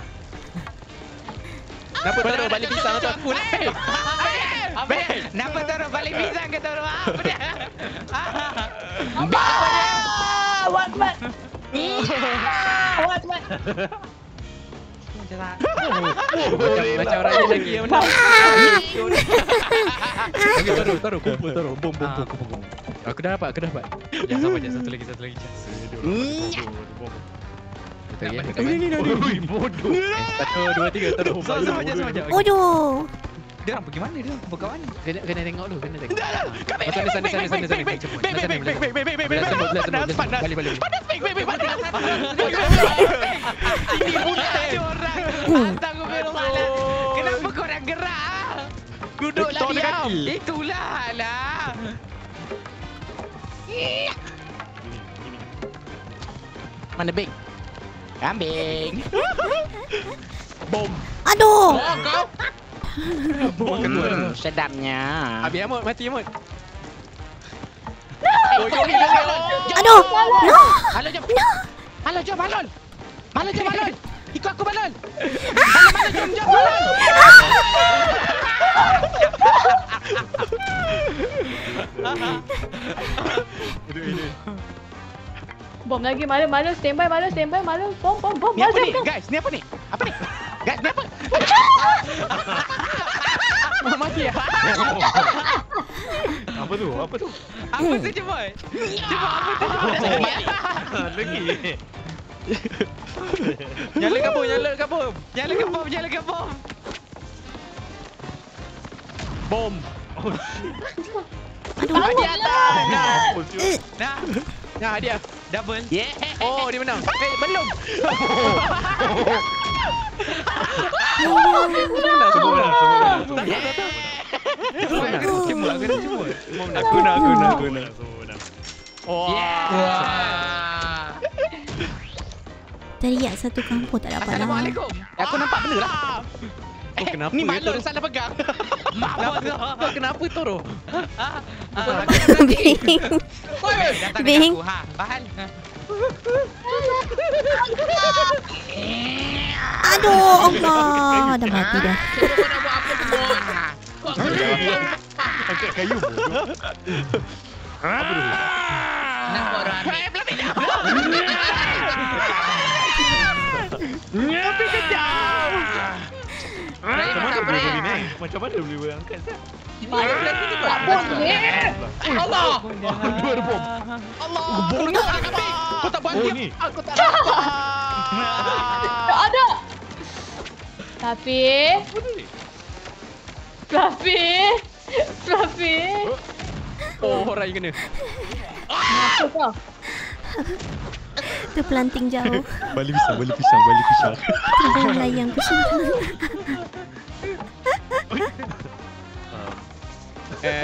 Kenapa taruh balik pisang tu aku ni? Apa dia? Kenapa taruh balik pisang ke taruh apa dia? Ah, what what? What what? Macam macam raja lagi yang menang. Okey, taruh, taruh, kumpul, taruh. Bom, bom, bom, bom, bom. Aku dah dapat, aku dah dapat. Jangan sampai je satu lagi, satu lagi. Betul ya? Ini, ini, ini. Oi, bodoh. Eh, Satu, dua, tiga, taruh. Sama sama je, sama je. Aduh. Dia orang pergi mana dia? Buka mana? Kena kena tengok dulu, kena tengok. Kami, Oh, sana, sana, sana, sana, sana. Baik, baik, baik, baik, baik, baik, baik, baik, panas, panas. Balik, balik. Panas, baik, baik, baik, panas. Ini buta orang. Astagfirullah. Kenapa korang gerak? Duduklah diam. Itulah lah. Mana Bing? Kambing. Bom. Aduh. Oh, kau? Bom. Hmm, sedapnya. Habis Amut, mati Amut. Oh, jom, jom, jom. Aduh. No. Halo, jom. Halo, jom, Balon. Balon, jom, Balon. Ikut aku, Balon. Balon, Balon, jom, jom, Balon. Bom lagi malu malu standby malu standby malu bom bom bom Ni apa malu ni? bom. Guys, ni apa ni? Apa ni? Guys, ni apa? Mati ya. Apa tu? Apa tu? Apa tu cepat? Cepat apa tu? Lagi. Nyalakan bom, nyalakan bom. Nyalakan bom, nyalakan bom. Bom. Aduh. Hadiah atas. Nah, Apa tu? nah. Nah, hadiah. Double. Yeah. Oh, dia menang. Eh, belum. Semua menang, semua menang. Aku nak cuma, aku nak cuma. Aku nak, aku nak, aku nak. Semua menang. Oh. Wah. Teriak satu kampung tak dapat lah. Assalamualaikum. Aku nampak benda lah. Oh, kenapa Ni ya, Toro? salah pegang. Maaf. Kau kenapa Toro? Ah, Bing. datang Bing. dengan aku. Ha, bahan. Aduh. Allah. Dah mati dah. Angkat kayu bodoh. Apa tu? Nak buat rame. Tapi kejam. Macam mana boleh boleh naik? Macam mana boleh boleh angkat Zat? Tak boleh. Allah. Dua ada bom. Allah. Bom kambing. Kau tak buat Oh. Aku tak dapat. Tak ada. Tapi Fluffy Fluffy Oh, orang yang kena. Apa kau? Tu pelanting jauh. Balik pisang, balik pisang, balik pisang. Tiba melayang ke sini. Eh,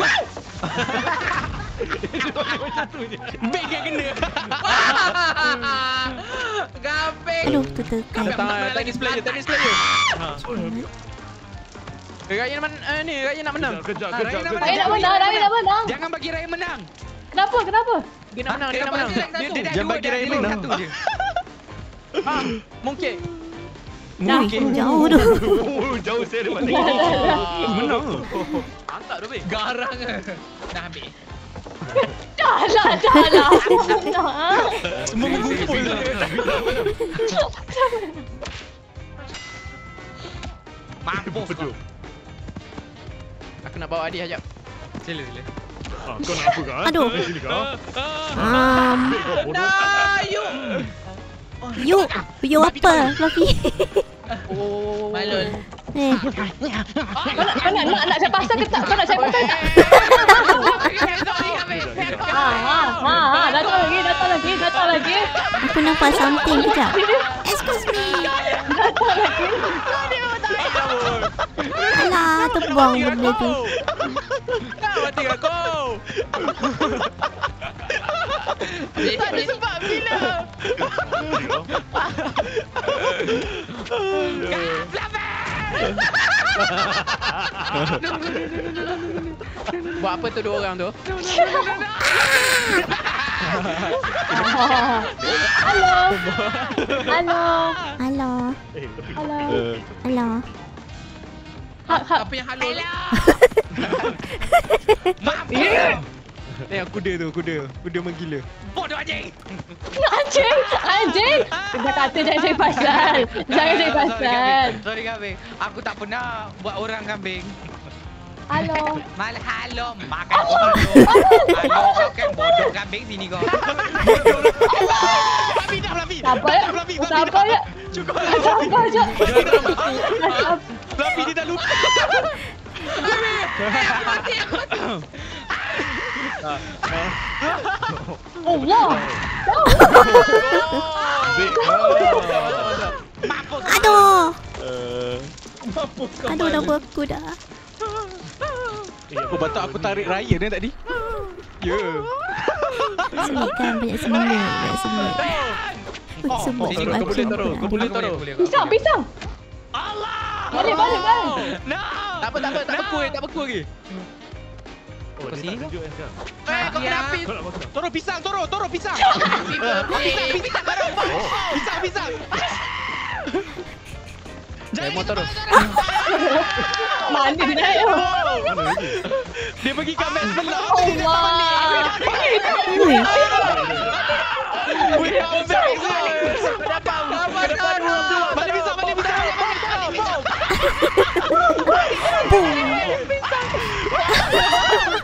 Big yang kena. Kambing. Aduh, datang tenis player, tenis player. Eh, Raya mana eh, ni? Raya nak menang. Kejap, Ah, kejap, nak kejap. Raya nak menang Raya nak menang Jangan bagi Raya menang. Kenapa kenapa? Dia nak menang, dia nak menang. dia Dia, dia dah Jangan dua, dia menang. satu je. Ah, mungkin. Ui, jauh tu. Oh, jauh saya dapat Dah, tengok. dah, dah. Menang. Angkat tu, Bik. Garang ke? Dah ambil. Dah lah dah lah Semua mengumpul. Mampus kau. Aku nak bawa Adi sekejap. Sila, sila. Ah, Kau nak apa kau? ah? Aduh. Kau. Um, kau bodoh. you, you apa, Fluffy? Oh. Balon. Eh, Kau nak, kau nak, saya pasang ke tak? Kau nak saya pasang tak? Ha ha ha ha Datang lagi Datang lagi Datang lagi aku nampak something kejap. Excuse me. Datang lagi Alah, terbuang benda tu. Kau mati aku. Tak ada sebab bila. Buat apa tu dua orang tu? Halo. Halo. Halo. Eh, tepi. Halo. Halo. Hak hak. Apa yang halo? Mampus. Eh, kuda tu, kuda. Kuda menggila. Bodoh anjing. Anjing. Anjing. Dah kata jangan cari pasal. Jangan cari pasal. Sorry kambing. Aku tak pernah buat orang kambing. Halo. Mal halo makan bodoh. Halo kau kan bodoh kambing sini kau. Flavi dah ya? Dah, Flavi, Flavi Siapa dah. ya? Cukup je? Flavi dia dah lupa. Aduh. Eh, Aduh dah aku dah. eh, Oh, batak aku tarik raya ni tadi. Ya. Semut kan banyak semut. Banyak semut. Banyak semut. sini sebab kau boleh taruh, kau boleh taruh. Pisang, pisang. Allah. Balik, balik, balik. No. Tak apa, tak apa, tak beku, eh, tak beku lagi. Oh, dia tak kan sekarang. Eh, kau kena api. Nak makan? Toro pisang, Toro, Toro pisang. Pisang, pisang kau dah Pisang, pisang. Saya mau Toro. Mana dia naik tu? Mana lagi? Dia pergi kat match sebelah. Allah. Ui. Wih, comeback. Ke depan dua. Balik pisang, balik pisang. Balik pisang. Nak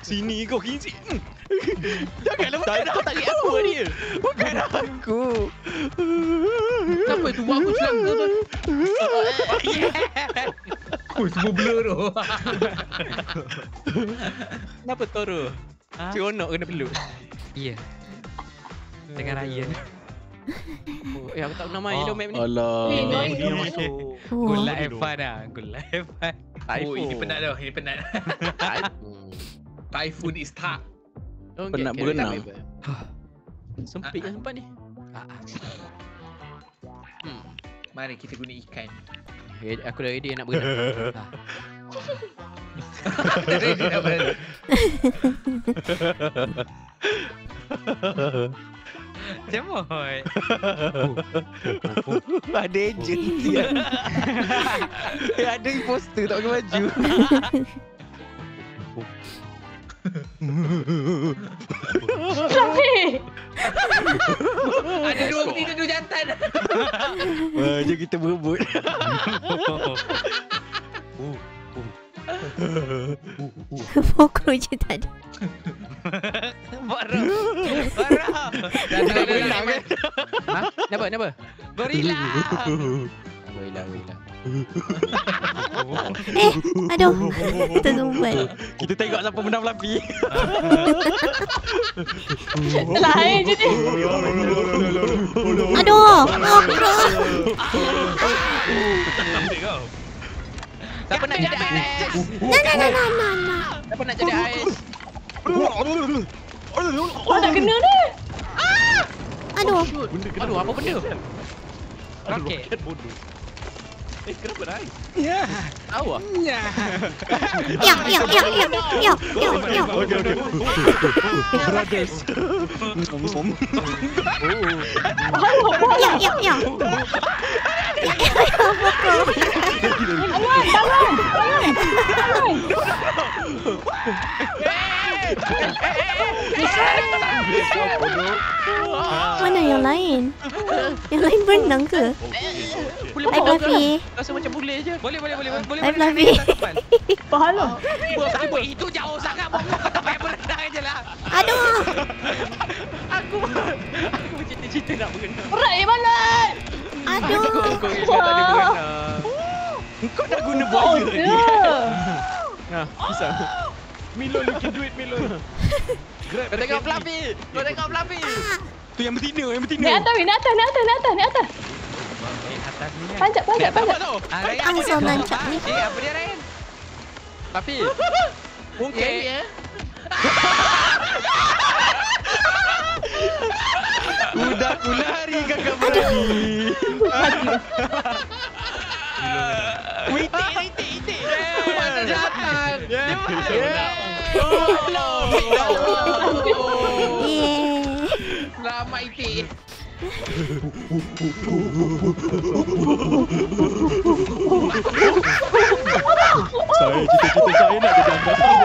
Sini kau kisi. Janganlah bukan kau tarik aku dia. Bukan aku. Siapa tu buat aku selang tu? Oh, semua blur tu. Kenapa Toro? Ha? Seronok kena peluk. Ya. Dengan raya. Oh, eh aku tak pernah main tu map ni. Alah. Dia masuk. Oh. Good luck have fun lah. Good have fun. Oh, ini penat dah. Ini penat. Typhoon is tak. Penat berenang. Sempit kan tempat ni. Ah, ah. Hmm. Mari kita guna ikan. Eh, Aku dah ready nak berenang. Ready dah berenang. Cemoy. Ada agent dia. Ada imposter tak pakai baju. Tapi. Ada dua betina dua jantan. Jom kita berebut. Pokok je tak ada. Barang. Barang. Dah berenang kan? Ha? Kenapa? Kenapa? Gorila. Gorila, gorila. Eh, aduh. Tersumbat. Kita tengok siapa menang Fluffy. Lain je ni. Aduh. Aduh. Cantik kau. Siapa nak jadi AIS? Nah, nah, nah, nah, nah, nah. Siapa nak jadi AIS? Oh, tak kena ni. Aduh. Benda kena Aduh, apa benda? Aduh, Roket. roket bodoh. Eh, kenapa naik? Tahu ah? Ya, ya, ya, ya, ya, ya, ya. Okey, okey. Brothers. Om. Ya, ya, ya. Jangan, jangan. Jangan. Mana yang lain? Yang lain berenang ke? Boleh Hai Fluffy. Rasa macam boleh je. Boleh boleh boleh boleh. Hai boleh, Fluffy. Pahala. Siapa itu jauh sangat kau tak payah berenang je lah. Aduh. Aku aku bercita-cita nak berenang. Berat ni balik. Aduh. Kau ingat tak ada berenang. Kau dah guna Oh, buaya ni. dia. Nah, Milo likin duit Milo. Grab. Kau tengok Fluffy. Kau tengok Fluffy. Tu yang betina, yang betina. Naik atas. Naik atas, naik atas, naik atas, naik atas. Atas ni kan. Panjat, panjat, panjat. tau? Ah, Langsung dia? nancap ni. Eh, apa dia Ryan? Fluffy. Okey. Ya, ya. Kuda ku lari kakak berani. Itik, itik, itik. Mana datang? Ya. Dia mana? Ya. Oh. Selamat itik. Saya cita-cita saya nak jadi ambassador.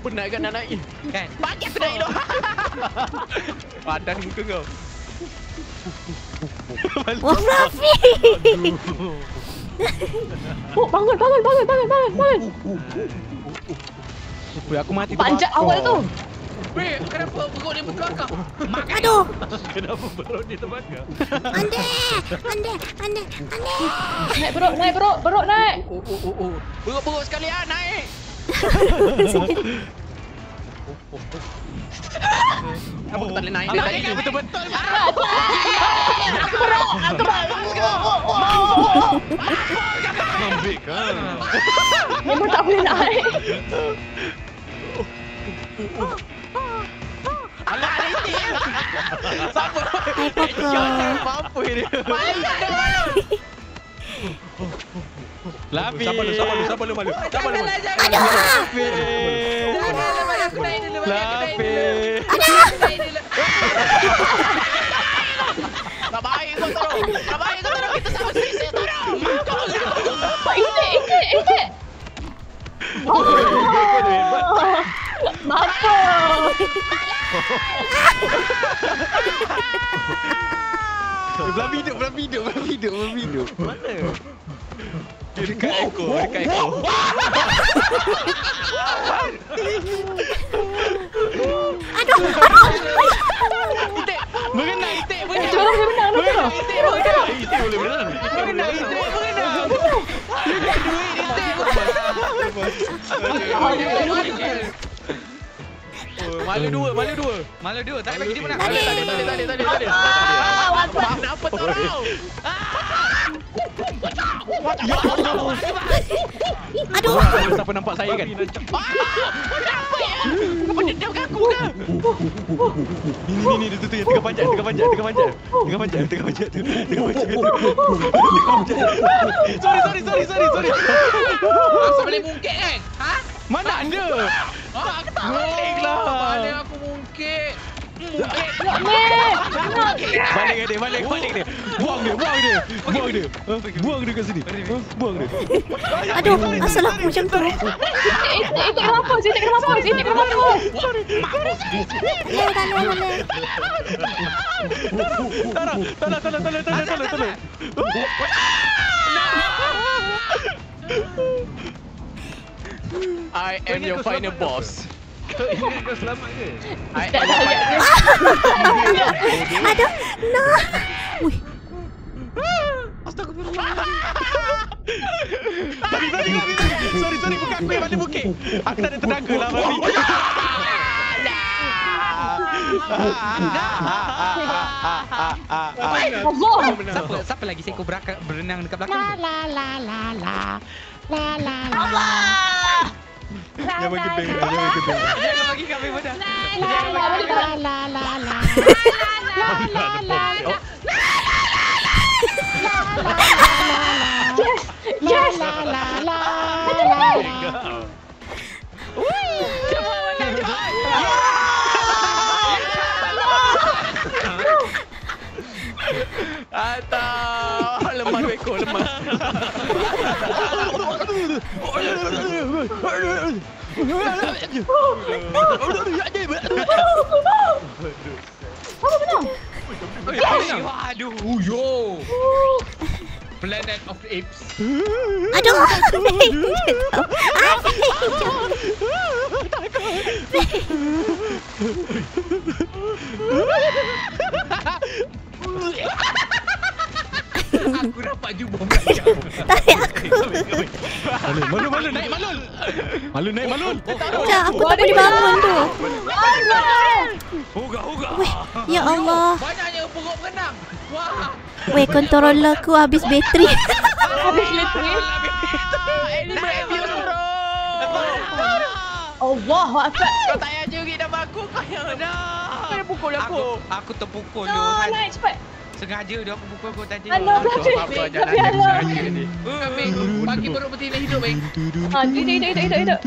Penat kan nak naik? Kan? Bagi aku naik dong. Padan muka kau. Wah, Fluffy. Oh, bangun, bangun, bangun, bangun, bangun, bangun. Weh, aku mati Panjat awal tu. Weh, kenapa perut dia berkelakar? Aduh. Kenapa perut dia terbakar? Ande. Ande. Ande. Ande. Naik perut, naik perut, perut naik. Oh, oh, oh, oh. Perut-perut sekali ah, naik. Kenapa aku tak boleh naik dia tadi tu? Betul-betul. Ambil kan. Memang tak boleh naik. Alah, ada itik. Siapa? Hai, Koko. Apa dia? Lapi. Sabar dulu, sabar dulu, sabar dulu, malu. Sabar dulu. Janganlah, janganlah. Lapi. Janganlah, bagi aku naik dulu. Bagi aku naik Lapi. dulu. Bagi aku naik dulu. Tak baik kau tolong. Tak baik kau tolong. Kita sama sisi tolong. Pak itik, itik, itik. Mampu. Belah hidup, belah hidup, belah hidup, belah hidup. Mana? Dia dekat ekor, dekat ekor. malu dua, malu dua. Malu dua. Tak bagi dia menang. Tadi. Tadi, tadi, tadi, tadi, tadi. Kenapa tolong? Aduh. Siapa nampak saya kan? Kenapa ya? Diam aku ke? Ni ni ni dia tu tu yang tengah panjat, tengah panjat, tengah panjat. Tengah panjat, tengah panjat tu. Tengah panjat. Tengah panjat. Sorry, sorry, sorry, sorry, sorry. Asal boleh mungkit kan? Ha? Mana anda? Ah, aku tak Balik lah. Mana aku mungkit? Mungkit. Balik dia, balik, balik dia. Buang dia, buang dia. Buang dia. Ha? Buang dia kat sini. Ha? Buang dia. Aduh. Asal aku macam tu. Itik, itik kena mampus, itik kena mampus, itik kena mampus. Boleh, boleh, boleh. Tara, tara, tara, tara, tara, tara, tara. I am your final boss. Kau ingat kau selamat ke? I Tak, am tak, your tak, final tak. Aduh. No. Wih. Sorry, sorry, sorry, sorry. Sorry, sorry, bukan aku yang balik bukit. Aku tak ada tenaga lah. Allah. Siapa siapa lagi seko berenang dekat belakang? Jangan bagi beng, jangan bagi beng. Jangan bagi kami bodoh. Yes. Atau lemah dua ekor, lemah. Apa menang? Waduh. Uyo. Planet of the Apes. Aduh. Baik. Aku dapat jumpa Melayu. Tarik aku. Malun, malun, malun, naik malun. Malun, naik malun. Sekejap, aku tak boleh bangun tu. Hoga, hoga. Weh, ya Allah. Banyaknya perut berenang. Wah. Weh, controller aku habis bateri. Habis bateri. Animal abuse bro. Allah Akbar. Kau tak payah jerit nama aku kau yang dah. Kau pukul aku. Aku terpukul No, tu. naik cepat. Sengaja dia aku pukul kau tadi. Alah, Aduh, berapa? apa alah. sengaja ni. Kambing, bagi perut betina hidup, Bing. Ha, hidup, hidup, hidup, hidup, hidup.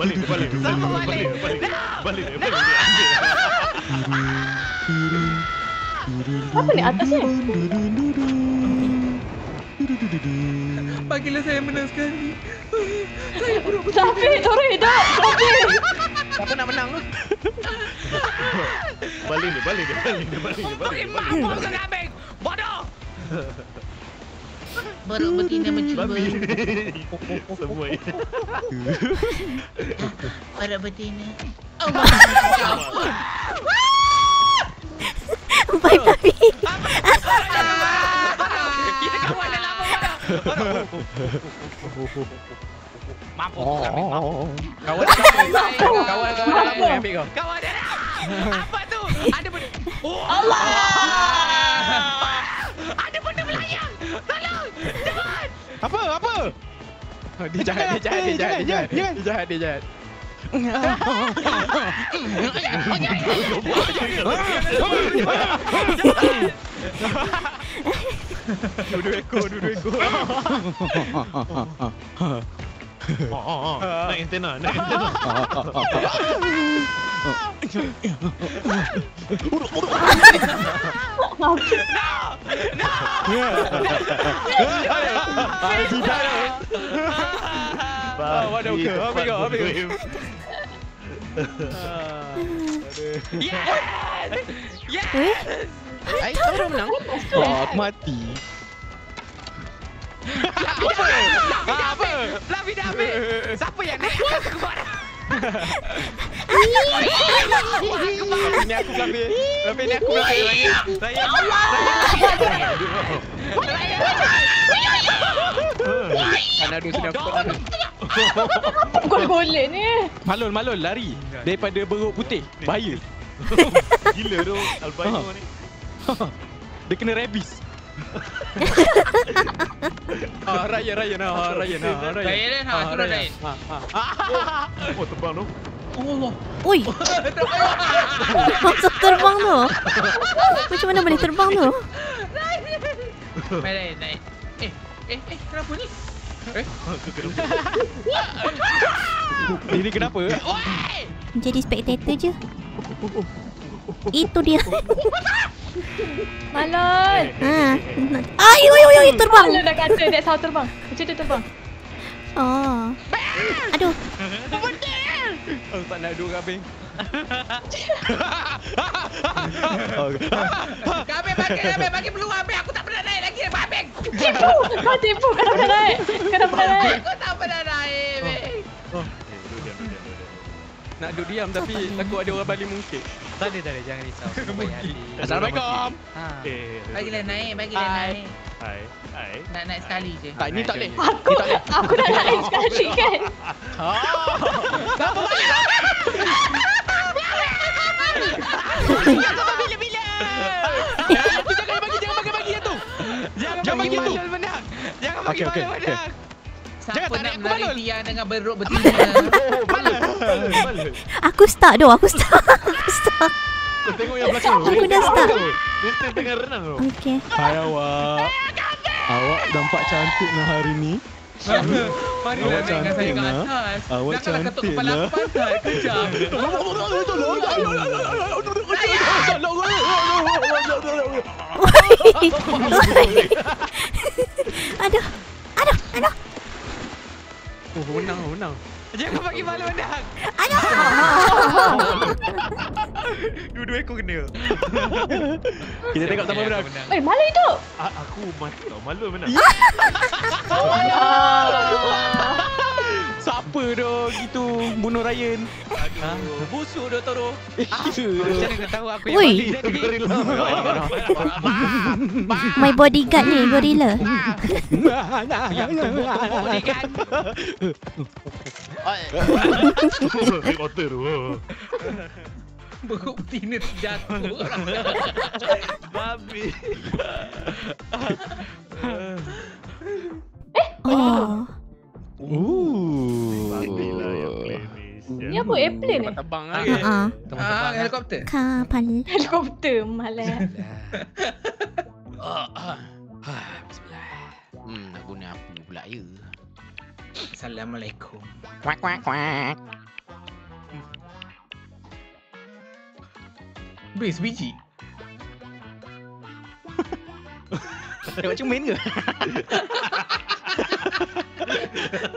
Balik, dia balik. Sama balik. Balik, balik. Balik, dia balik. Apa ni atas ni? Bagilah saya menang sekali. Safi, Doro hidup. Safi. Siapa nak menang tu? Balik dia, balik dia, balik dia, balik dia, balik Bagi dia, balik mampus dia. ke kambing. Bodoh. Perut betina mencuba. Semua ini. Perut betina. Baik tapi. Kita kawan dah lama kambing. mampus. Kawan dah lama. Kawan kawan ambil kau. Kawan dia. Apa tu? Ada benda. Oh, Allah. Ada benda melayang. Tolong. Jangan. Apa? Apa? Oh, dia jahat, dia jahat, dia jahat, dia jahat. Dia jahat, dia jahat. Dua-dua ekor, dua-dua ekor. Oh, oh, oh. Naik antena, naik antena. Ah, waduh, ke? Ambil kau, ambil kau. Weh, Ai, kau dah menang. Oh, aku mati. Apa? Apa? Fluffy dah ambil. Siapa yang? Aku buat. Ni aku Fluffy. Fluffy ni aku Fluffy. Saya. Kanado sini aku kanado. Golek ni. Malun, malun, lari. Daripada beruk putih. Bahaya. Gila tu albino ni. Dia kena rabies. Ah, Ryan, Ryan, ah, Ryan, ah, Ryan. Ryan, ah, turun Ryan. Ah, ah. Oh, terbang tu. ui. Masuk terbang tu. Macam mana boleh terbang tu? Naik, naik. Eh, eh, eh, kenapa ni? Ini kenapa? Oi! Jadi spectator je. Itu dia. Malon. Ha. Ayo, ayo, ayo, terbang. Malon dah kata that's how terbang. Macam tu terbang. Oh. Aduh. Aku tak nak dua kambing. Kambing bagi, kambing bagi peluang kambing. Aku tak pernah naik lagi, kambing. Tipu. Kau tipu. Kau dah pernah naik. Kau dah pernah naik. Aku tak pernah naik, Nak duduk diam tapi takut ada orang balik mungkit. Tak ada, tak ada. Jangan risau. Baik hati. Assalamualaikum. Ha. Eh, Bagilah naik, bagilah Hai. naik. Hai, hai. Nak naik sekali je. Tak, ni tak boleh. Aku, aku dah naik sekali kan. Bila-bila. Jangan bagi, jangan bagi bagi tu. Jangan Jangan bagi bagi tu. Malul menang. Jangan bagi Okey, okey, Malul okey. menang. Jangan Siapa tak nak menarik tiang dengan beruk betina? Aku start doh, aku start. Aku start. Kau tengok yang belakang. Aku dah start. Dia tengah- renang tu. Okey. Hai awak. Awak nampak cantik nah hari ni. Mari Awak lah naikkan saya cantik, ke nak. atas. Awak Janganlah ketuk cantik, kepala aku pantai. Kejap. Aduh. Aduh, aduh. Oh, menang, menang. Jangan bagi malu menang. Dua-dua ekor kena. Kita tengok siapa menang. Eh, malu itu. A- Aku mati tau. Malu mana? Siapa dah gitu bunuh Ryan? Ha? Busuk dah Toro. Macam mana kau tahu aku yang Ui. tadi? My bodyguard ni gorilla. Yang kan. Tu. Bukti ni terjatuh. Babi. Oh. Ooh. Lah yang ni. Apa airplane ni? Tebang Ah, lagi. ah. Ah, helikopter. Kapal. Helikopter malah. Bismillah. Hmm, nak guna apa pula ya? Assalamualaikum. Kuak kuak kuak. Beri sebiji. Tengok macam main ke?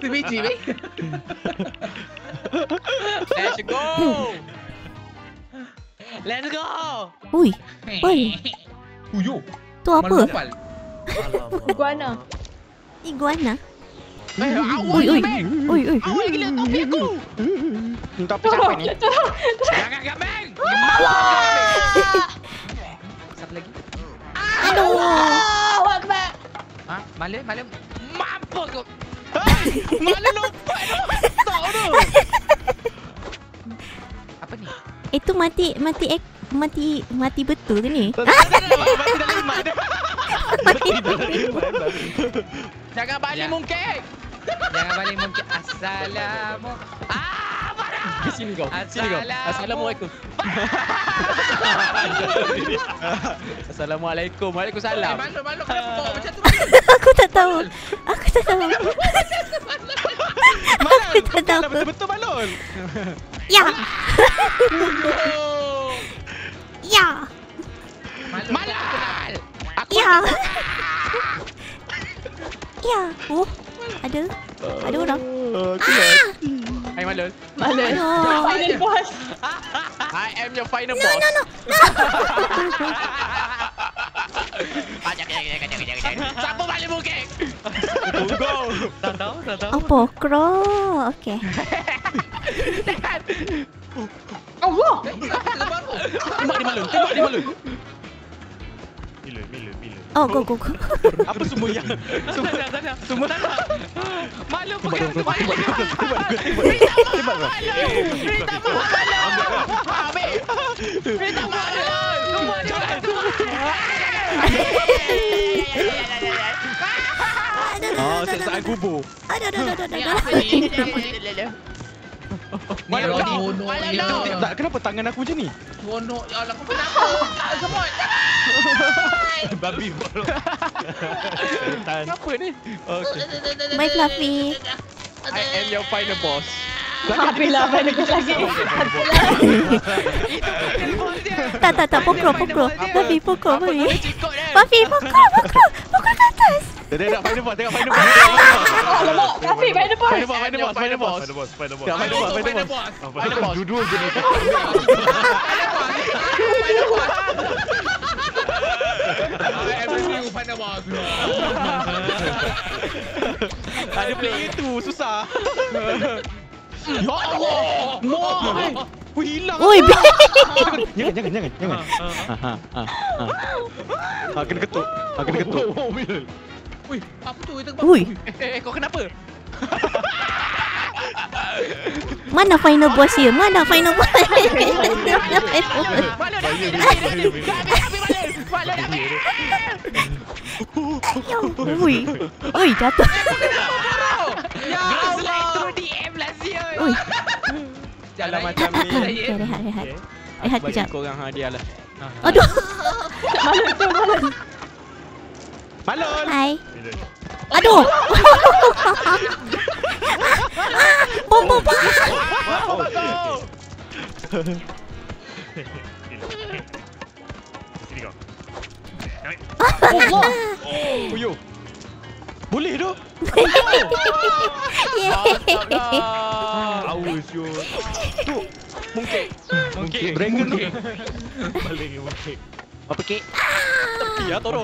Sebiji, beri. Let's go. Let's go. Ui. Oi. Uyo. Tu apa? Malupal. Iguana. Iguana. Eh, awal Ui, ui. Bang. Ui, ui. Awal gila topi aku. Tapi siapa ni? Jangan gameng. Mampus Satu lagi. Aduh. Allahu Akbar. Ha? Malam, malam. Mampus kau. Malam lupa tu. Tak tu. Apa ni? Itu mati mati ek, mati mati betul ke ni? Mati dalam imat dia. Jangan balik mungkin. Jangan balik mungkin. Assalamu. Ah? Ke sini kau. Sini kau. Assalamualaikum. Assalamualaikum. Eh, Waalaikumsalam. malu, malu. Kenapa bawa macam tu? Aku tak tahu. Aku tak tahu. Malal. tak tahu. Betul-betul Malul. Ya. Ya. Malu. Malal. Aku Ya. Ya. Oh. Ada. Ada orang. Hai Malul. Malu. Aduh. Final boss. I am your final boss. No, no, no. Ah. Siapa balik mungkin? Tunggu. Tak tahu, tak tahu. Oh, pokro. Okey. Allah. Tembak dia Malul. Tembak dia Malul. Oh, go go go. Apa semua yang semua Tak, tak, tak. semua Malu Tembak pegang tu. Tembak dia. Minta maaf, Malu. Ambil. Minta maaf, Malu. Semua dia orang tu. Oh, siasat kubur. Aduh, aduh, aduh, aduh, Mana kau? Itu lah. tak kenapa tangan aku macam ni? Rono. Ya Allah, kau kenapa? Tak semua. Babi. Setan. Kenapa ni? Okay. My fluffy. I am your final boss. Alhamdulillah final boss lagi. Tak, tak, tak. Pokro, pokro. Fluffy, pokro, dia. Fluffy, pokro, pokro. Pokro ke atas. Tengok final boss, tengok final boss. Alamak, Kafi final boss. Final boss, final boss, final boss. Spider boss, spider boss. Final boss, final boss. Final boss. Dua-dua je ni. The new final boss. Ada play itu, susah. Ya Allah. Mau. Wih, hilang. Oi, Jangan, jangan, jangan, jangan. Ha, ha, ha, ha. Ha, kena ketuk. Ha, kena ketuk. Oh? Ui, apa tu? Ui, Eh, eh, kau kenapa? mana final boss dia? Mana final boss? Dah ambil. Ui, ui jatuh. Ya Allah. DM lah siul. Ui. Jalan macam ni. Okay, rehat, rehat. Rehat Bagi kejap. korang hadiah lah. Aduh. Malu tu malu. Balon. Hai. Aduh. Bom bom bom. Sini kau. Oh, yo. Boleh tu? Yeay. Awas yo. Tu. Mungkin. Mungkin. Dragon tu. Balik mungkin. Apa kek? Tepi lah, tolong.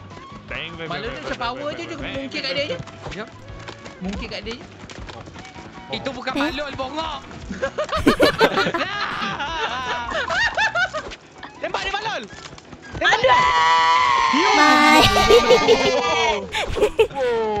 bang bang bang. Dia power je dia mungkin kat dia je. Ya. Mungkin kat dia je. Itu bukan makhluk bongok. Lembak dia Balol. Ada. Bye.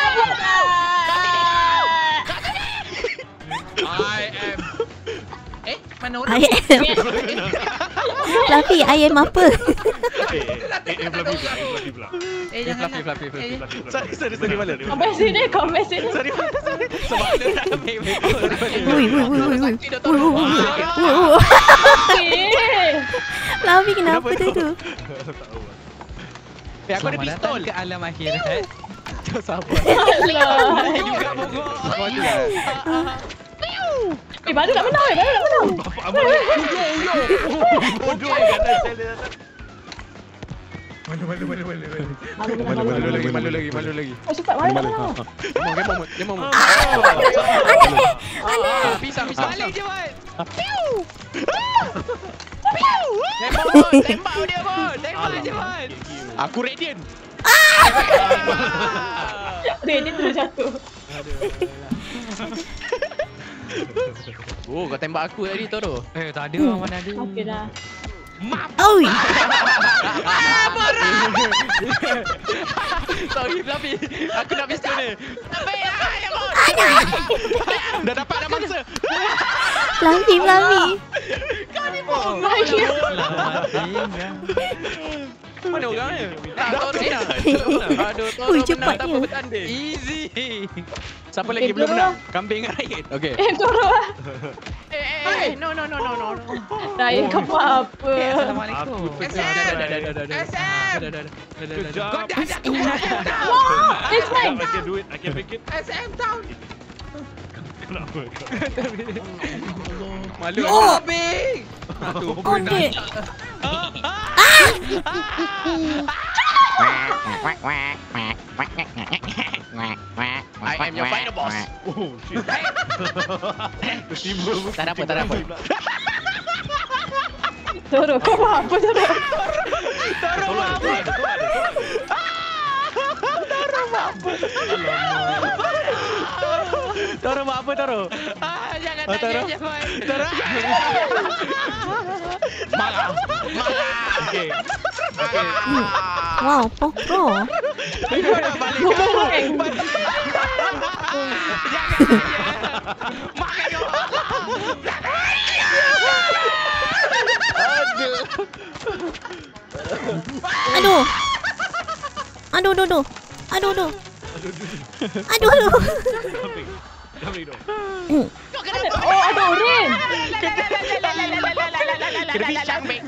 I am Eh, mana orang? I am. Fluffy, I am apa? Eh, eh, eh, Fluffy pula, eh, Fluffy pula. Eh, jangan Fluffy, fluffy, fluffy. Fluffy. Sorry, sorry, sorry, malu. Komen sini, komen sini. Sorry, malu, sorry. Sebab dia nak ambil Wui, wui, wui, wui, wui. Dah Wui, wui. Fluffy kenapa tu tu? Eh, aku ada pistol. ke alam akhirat. Sabar. Alah. Juga bogor. Sabar juga. Eh, baru nak menang, eh, baru nak menang. Bapak Amal. Bodoh kan saya. Malu, malu, malu, malu. Malu, Malu, malu, malu malu. lagi, malu lagi, malu lagi. Oh, cepat, baru nak menang. Mau, dia mau, dia mau. Ah, Pisang, pisang. Balik je, Wan. Tembak, tembak dia, Wan. Tembak je, Wan. Aku radiant. Dia, dia terus jatuh. Oh, kau tembak aku tadi, Toro. Eh, tak ada, mana ada. Okey dah. Oi. Sorry, Fluffy. Aku nak pistol ni. Ambil ya, Wan. Dah dapat dah mangsa. Fluffy, Fluffy. Mana orang ni? Tak tahu dah. Aduh, tahu dah. Tak apa bertanding. Easy. Siapa lagi belum menang? Kambing dengan Ryan. Okey. Eh, Toro lah. Eh, eh. No, no, no, no, no. Ryan, kau apa? Assalamualaikum. SM! SM! Good job. Wow! It's fine. I can do it. I can make it. SM down. Kenapa kau? Mali Grabe! Konti! Ah! I am your final boss! Oh, shit! Tara po, tara po. Toro, kumahapo, Toro! Toro, kumahapo! Toro, kumahapo! Toro, kumahapo! Toro buat apa, Toro? Ah, jangan Oh, tanya je, Wan. Toro. Marah. Marah. Okay. Wow, pokro. Kau nak balik. Bumerang. Jangan tanya. Makan kau. Aduh. Aduh, aduh, aduh. Aduh, aduh. Aduh, aduh. Kambing. Dong. Oh, ada oren. Kena pisang, Bing.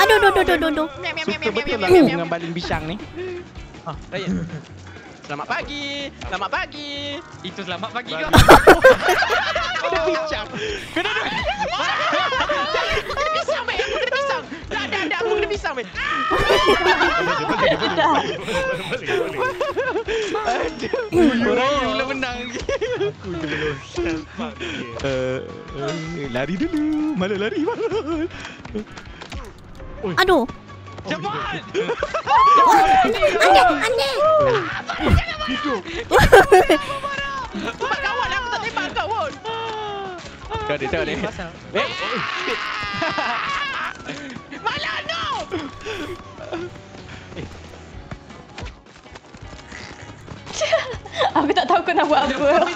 Aduh, aduh, aduh, aduh, aduh. Suka betul lah aku dengan baling pisang ni. Ah, Ryan. Selamat pagi. Selamat pagi. Itu selamat pagi kau. Kena pisang. Kena. Aku kena pisang, tak, tak, tak. Aku kena pisang, man. Aduh. Korang mula menang. Aku kena Lari dulu. Malah lari, malah. Aduh. Cepat! Ande! Ande! Hidup! Tempat kawan lah, aku tak tembak kau pun! Tengok dia, tengok dia. Eh! Aku tak tahu kau nak buat apa.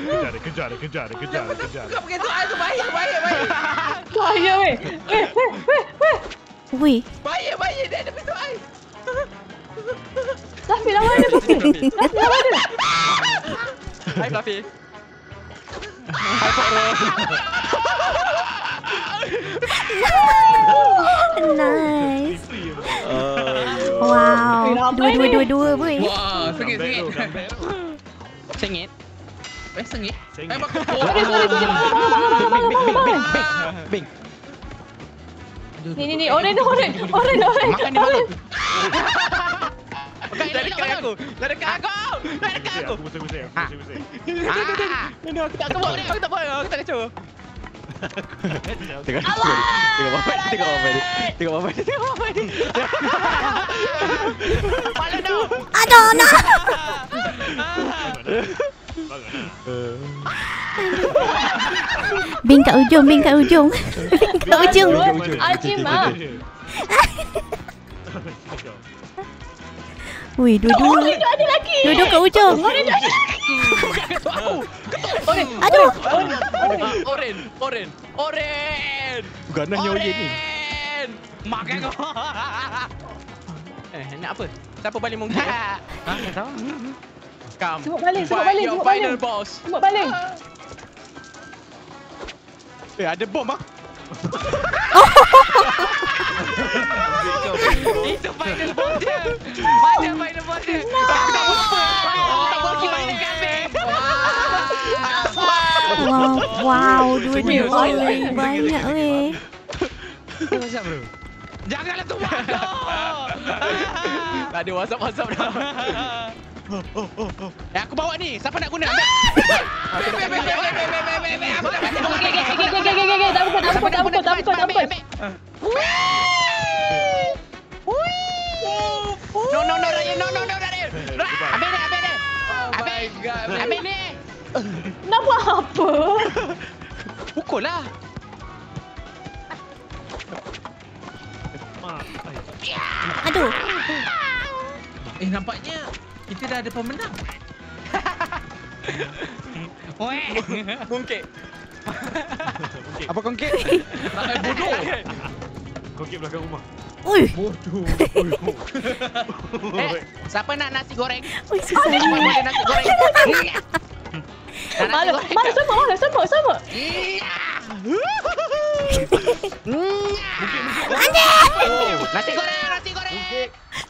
Kejar dia, kejar dia, kejar kejar dia, kejar dia. Kau pakai soal tu bahaya, bahaya, bahaya. Bahaya weh. Weh, weh, weh, weh. Weh. Bahaya, bahaya. Dia ada ais. Fluffy lawan dia Fluffy. Fluffy lawan dia. Hai Fluffy. Nice. Free je. Wow. Dua, dua, ni. dua, dua, boy. Wah, sengit, sengit. Sengit. Eh, sengit. Sengit. Bangun, bangun, bangun. Bing. Ni, ni, ni. Oren, oren. Oren, oren. Makan dia balut. Dah dekat aku. Dah dekat aku. Dah dekat aku. aku, pusing, pusing. Ha. Pusing, pusing. Ah. Aku tak ni. Aku tak apa. Aku tak kacau. Tengok dia. Tengok bapak dia. Tengok bapak dia. Tengok bapak dia. Tengok bapak dia. Kepala tu. Aduh, nak. Lah. Bing kat ujung, bing kat ujung. Bing kat ujung. Acim ah. Weh, dua-dua. Oren tu ada lagi. Dua-dua kat ujung. Oren. Aduh. Oren. Oren. Oren. Ganahnya Oyen ni. Oren. Makan kau. Eh, nak apa? Siapa balik mungkin? Ha, tak tahu. Come. Sebut balik, sebut Fight balik, your sebut final balik. boss. Sebut balik. Eh, ada bom ah. Itu final boss dia. Mana final boss dia? Aku tak lupa. Tak boleh mana kambing. Wow, wow, dua-dua. Weh, banyak weh. Janganlah tu aku. Tak ada WhatsApp-WhatsApp dah. Eh, aku bawa ni. Siapa nak guna? Ambil. Bebe, bebe, bebe, bebe, bebe, bebe. Aku dah mati. Okey, okey, okey, okey, okey, okey, okey. Tak pukul, tak pukul, tak pukul, tak pukul, tak pukul. No, no, no, Ryan. No, no, no, Ryan. Ambil ni, ambil ni. Ambil. Ambil ni. Nak buat apa? Pukul lah. Aduh. Eh, nampaknya kita dah ada pemenang. Mungkit. Okey. Apa kongkit? Bodoh. Kokit belakang rumah. Ui, Eh, siapa nak nasi goreng? ui susah Siapa boleh nasi goreng? Nak nasi goreng? mana semua, mana semua, semua. Nasi goreng, nasi goreng.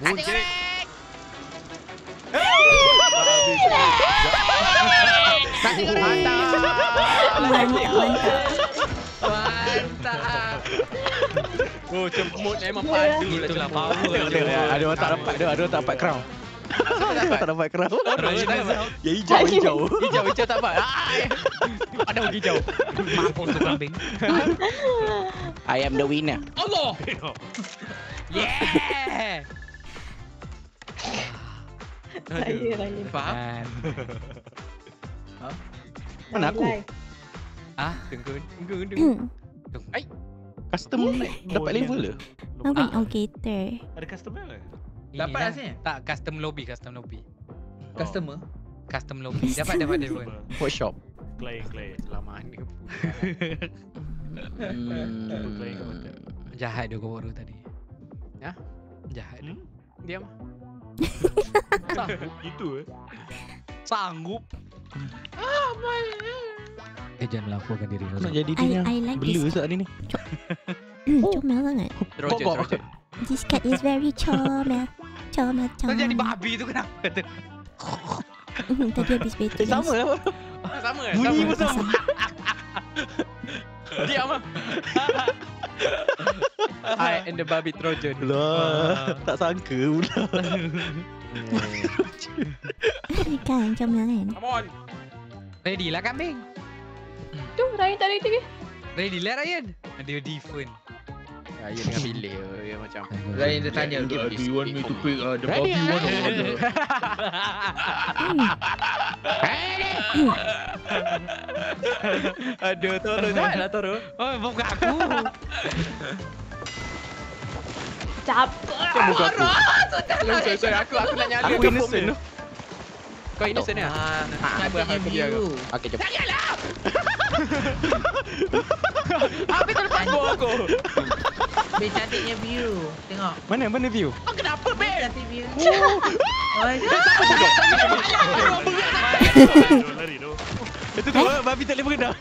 Nasi goreng. Mantap. Mantap. Oh, cemut memang Ya. padu lah. Itulah power dia. ada, orang tak dapat, ada, ada orang tak dapat crown. Tak dapat dapat. Ya hijau, hijau. Hijau, hijau tak apa. Ada orang hijau. Mampus tu kambing. I am the winner. Allah. Yeah. Saya Ryan. Faham? Mana aku? Ah, tunggu, tunggu, tunggu. Hmm. Ai, Custom naik dapat Oh, level ke? Apa ni? Oh, gator. Ada customer ke? dapat lah sini. Tak, custom lobby, custom lobby. Customer. Custom lobby. Dapat, dapat dia pun. Workshop. Clay, clay. Lama ni ke Hmm. Jahat dia kau baru tadi. Ya? Jahat dia. Hmm? Diam. Itu eh. Sanggup. Eh, jangan melaporkan diri kau. Nak jadi dia I like this. saat ni ni. Hmm, comel sangat. Trojan. This cat is very comel. Comel, Kau jadi comel. babi tu kenapa? Hmm, Tadi habis betul. Sama lah. Ah, Sama ke? Bunyi pun sama. Diam ah. I and the babi Trojan. Lah, tak sangka pula. Kan, comel kan? Come on. Ready lah kambing. Tu Ryan tak ada lagi. Ready lah Ryan. Dia different. Saya dengan bilik dia macam. Lain dia tanya Do dia you want me to pick uh, the Barbie one or the... Aduh, Toro janganlah Toro. Oh, bukan aku. Capek. Macam muka aku. Sorry, aku aku nak nyala Aku innocent. Kau innocent ni? Ah, Ah, apa Cantiknya aku dia. Okey, jom. Habis terlepas gua aku. Be cantiknya view. Tengok. Mana mana view? Oh kenapa be? Cantik view. Oh, Lari tu. Itu tu babi tak boleh berenang.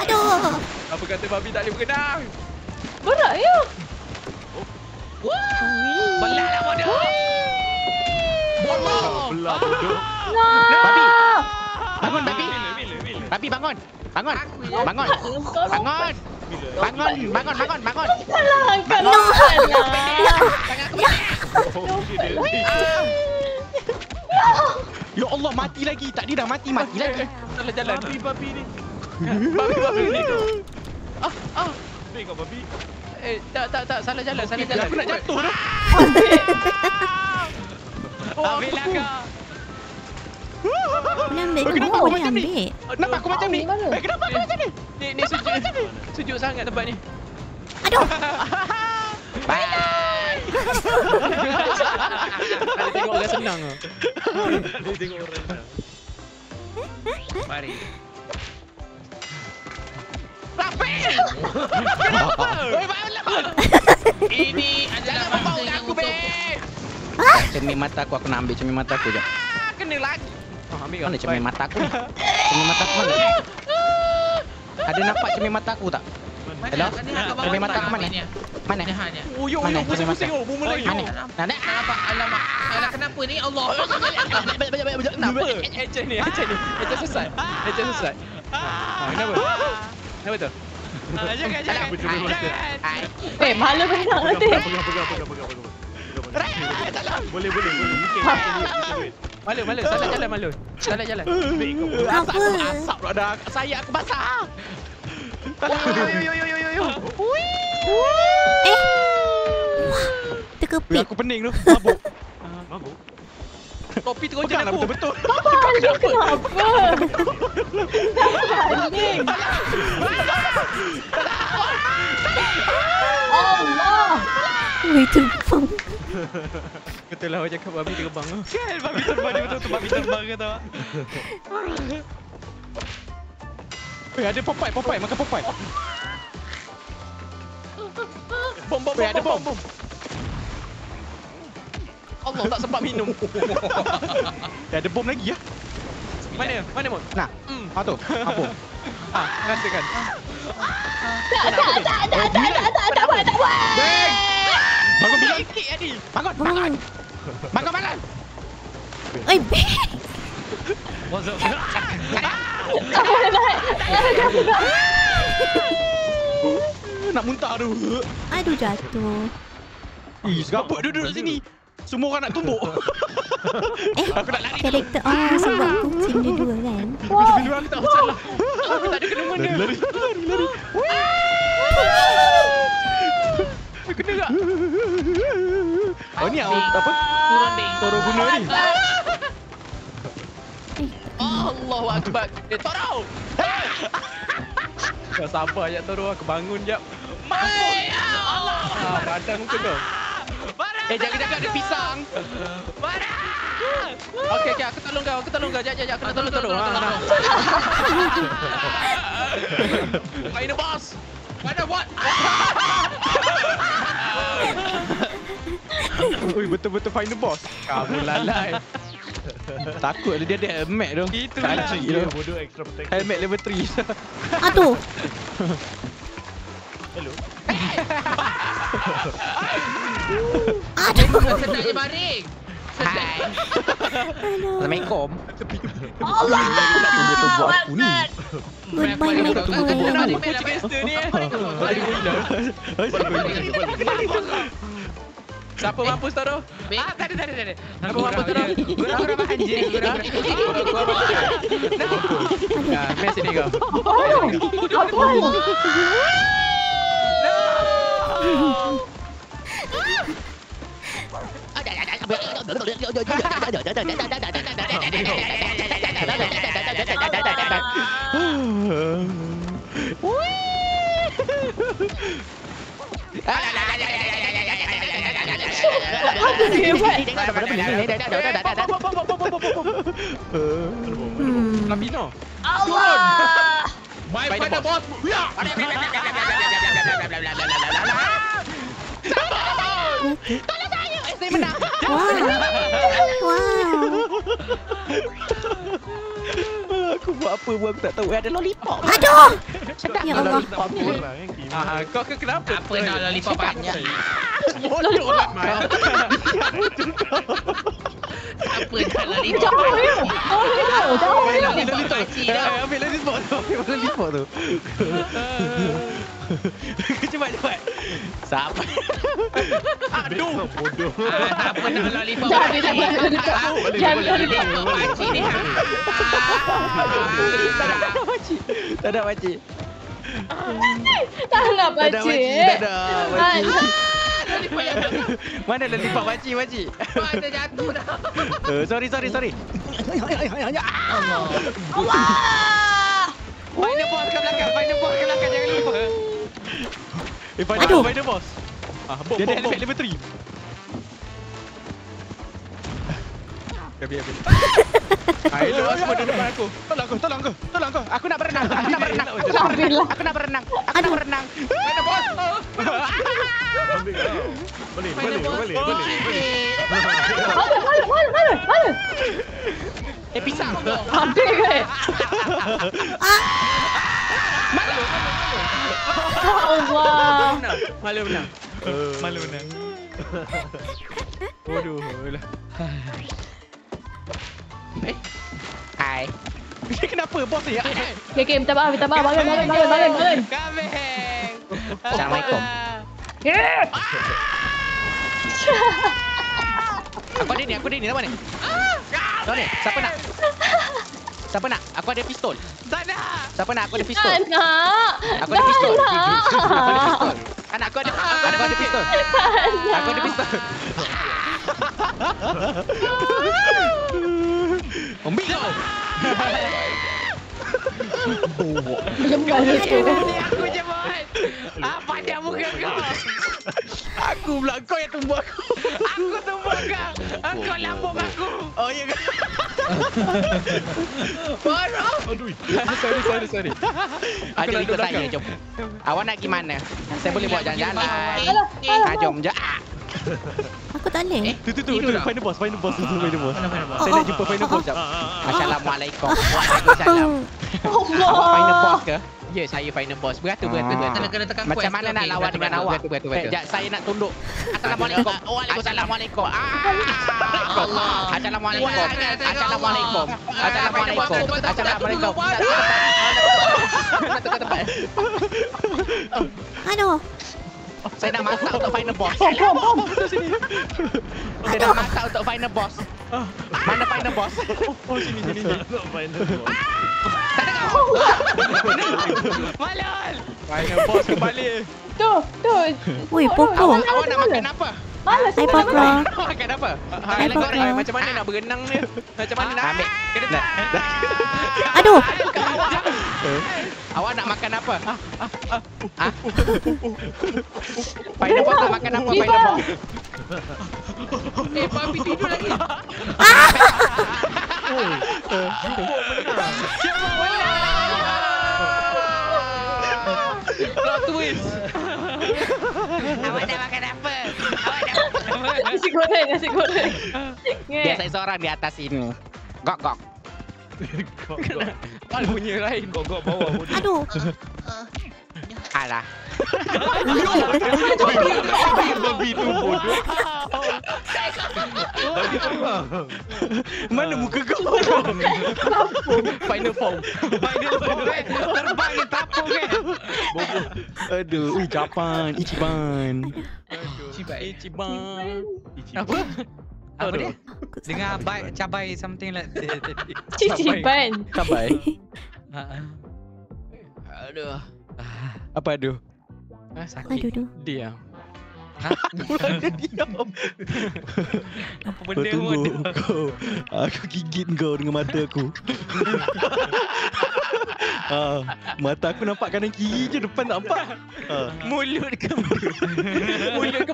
Aduh. Apa kata babi tak boleh berenang? Berat ya. Belah lah bodoh. Belah bodoh. Babi. Nah. Bangun babi. Babi bangun. Bangun. Bangun. Bangun. Bangun, bangun, bangun, bangun. Salah angkat dia. Ya Allah, mati lagi. Tak dia dah mati, mati lagi. Salah jalan. Babi, babi ni. Babi babi ni tu. Ni kau babi. Eh, tak tak tak salah jalan, salah jalan. Aku nak jatuh dah. Ambil lah kau. Boleh ambil ke? Kenapa Oh, boleh macam ni? ambil. Nampak aku macam ni? Eh, kenapa aku macam ni? Ni ni sejuk sejuk sangat tempat ni. Aduh. Bye. Ada tengok orang senang ke? Dia tengok orang dah. Mari. Oi, malah. Ini adalah masa yang untuk Cermin mata aku, aku nak ambil cermin mata aku jap. Kena lagi. Oh, ambil. Mana cermin mata aku ni? Cermin mata aku mana? Ada nampak cermin mata aku tak? Hello? Mana? Mana Cermin mata aku mana? Mana? Oh, yo Mana? yo pusing Cermin pusing mata? oh, bumu lagi. Mana? nak? Nampak alamak. Alah kenapa ni? Allah. Kenapa? Ejen ni, ejen ni. Ejen sesat. Ejen sesat. Ha, kenapa? Kenapa tu? Jangan, jangan. Bercermin mata. Eh, malu benar nanti. Pegang, pegang, pegang, pegang, Pegang mata. Boleh, boleh. Malu, malu. Salah jalan, malu. Salah jalan. Apa? Asap dah dah. Sayap aku basah. Yo, yo, yo, yo, yo, yo, yo. Eh. Terkepit. aku pening tu. Mabuk. Mabuk. Kopi tu Pegang lah aku. betul-betul. Kenapa? Anjing. Allah. Weh, terbang. Betul lah awak cakap babi terbang tu. Kan babi terbang dia betul-betul babi terbang ke tak? Eh, ada Popeye, Popeye, makan Popeye. Bom, bom, Weh, bom, ada bom, bom. bom. Allah tak sempat minum. Eh, ada bom lagi ya. Mana? Mana Mon? Nah, Hmm. ha tu. Apa? Ah, rasakan. Tak, tak, tak, tak, tak, tak, tak, tak buat, tak buat. Bangun bilang. Sikit tadi. Bangun, Bangun. bangun. Bangun, bangun. Oi, beg. Tak boleh naik. Nak muntah tu. Aduh, jatuh. Ih, segaput duduk sini. Semua orang nak tumbuk. Eh, Aku nak lari. karakter oh sebab kucing dia dua kan. Wah. Aku tak masalah. Aku tak ada kena mana. Lari, lari, lari. Kena tak? Oh ni apa? apa? Turun ding. Toro guna ni. Allahu akbar. Eh, Toro. Kau sabar je Toro, aku bangun jap. Mai. Allah. Ah, radang muka kau. Eh, jaga-jaga ada pisang. Mana? Okey, okey, aku tolong kau, aku tolong kau. Jap, jap, jap, aku nak tolong Toro. Ha, nah. Final boss. Mana what? Ui, betul-betul final boss. Kamu lalai. Takut dia ada helmet tu. Itulah. Kacik Dia bodoh extra protection. Helmet level 3. Aduh. Hello. Aduh. Sedap je baring. Sedap. Aduh. Assalamualaikum. Allah. Buat aku ni. Goodbye, my Kenapa friend. ni? Kucing gangster ni eh. Siapa mampus? Baik. Ah, tak ada, tak ada, tak ada. Siapa mampus Toro? Gurau-gurau anjing. Gurau-gurau. Nah, mess sini kau. Apa? No! Apa dia buat? Hmm. Lamino. Allah. My final boss. Ya. Wow. Wow. Aku buat apa pun aku tak tahu. Ada lollipop. Aduh. Ya Allah. Lollipop lah Kim. Ah, kau ke kenapa? Apa nak lollipop banyak? Bodoh lah Mai. Apa nak lollipop Jauh ya. Jauh, jauh ya. Lollipop pakcik Eh, dah. ambil lollipop tu. Ambil lollipop tu. cepat cepat. Sampai. Aduh. Bodoh. Ah, Tak apa nak lollipop Dah, pakcik. dah, dah, dah, dah, dah. Ah, Jangan Lollipop lollipop. pakcik ni. ah. Tak ada pakcik. Tak Tak ada pakcik. Tak ada pakcik. Yang jatuh. Mana lollipop pakcik pakcik? Mana jatuh dah. Eh, sorry sorry sorry. Allah. Final boss ke belakang. Final boss ke belakang. Jangan lupa. Eh, Aduh. boss, final boss. Ah, bom, Dia bom, ada bom. efek level 3. Habis, habis. Ah, elok semua di depan aku. Tolong aku, tolong aku. Tolong aku. Aku nak berenang. Aku nak berenang. Aku nak berenang. Aku nak berenang. Aku nak berenang. Mana bos? Boleh, boleh, boleh, boleh. Mana, mana, mana, mana, mana? Eh, pisang. Habis ke? Allah. Malu menang. Malu menang. Bodoh lah. Eh. Hai. Dia kenapa bos ni? Okay, okay, minta maaf, minta maaf. Bangun, bangun, bangun, bangun, bangun. Kambing. Assalamualaikum. Yeah. Aku ada ni, aku ada ni. Siapa ni? Siapa ni? Siapa nak? Siapa nak? Aku ada pistol. Tak nak. Siapa nak? Aku ada pistol. Tak nak. Aku ada pistol. Tak Aku ada nak. pistol. Anak aku ada aku ada, aku ada pistol. Aku ada pistol. Ambil kau. Belum balik tu. Ni aku je bos. Apa dia muka kau? Aku pula kau yang tumbuh aku. Aku tumbuk kau. Kau lambung aku. Oh ya ke? Bodoh. Aduh. sorry, sorry, sorry. Ikut duduk saya, jom. Awak nak pergi mana? Saya boleh bawa jalan-jalan. Alah. Ah, jom je. Ah. Aku tak boleh. Tu tu tu, tu final boss, final boss, tu final boss. Oh, Saya oh. nak jumpa final boss jap. Ah. Assalamualaikum. Waalaikumsalam. Awak final boss ke? Ya, saya final boss. Beratur, beratur, beratur. Kena kena tekan Macam mana nak lawan dengan awak? betul, betul, Eh, betul. Jap, saya nak tunduk. Assalamualaikum. Waalaikumsalam. Ah. Allah. Assalamualaikum. Assalamualaikum. Assalamualaikum. Assalamualaikum. Tempat. Aduh. Saya nak masak untuk final boss. Bom. Saya nak masak untuk final boss. Mana final boss? Oh, sini, sini, sini. Tak final boss. Tak dengar. Malol. Final boss kembali. Tu, tu. Woi, Popo. Awak nak makan apa? Hai, mana, Popo. mana? Awak makan apa? Hai, goreng. Macam mana nak berenang ni? Macam mana nak? Ambil. Aduh. Awak nak makan apa? Ha? Final boss nak makan apa? Final boss. Eh, papi tidur lagi. Plot twist. Awak dah makan apa? Awak dah makan apa? Nasi goreng, nasi goreng. Biar saya seorang di atas ini. Gok gok. Kau kau. Al punya lain. Kau kau bawah. Aduh. Alah. Babi tu bodoh. Babi terbang. Mana muka kau? Final form. Final form kan. Terbang ni tapung kan. Bodoh. Aduh, ui Japan, Ichiban. Cibai. Ichiban. Apa? Apa dia? Dengar baik cabai something like that. Cicipan. Cabai. Aduh. Apa aduh? Ah, sakit. Aduh, aduh. Dia. Pulang dia diam. Apa benda tunggu kau. Aku gigit kau dengan mata aku. ah, mata aku nampak kanan kiri je depan tak nampak. Ah, Mulut ke mulut? Mulut ke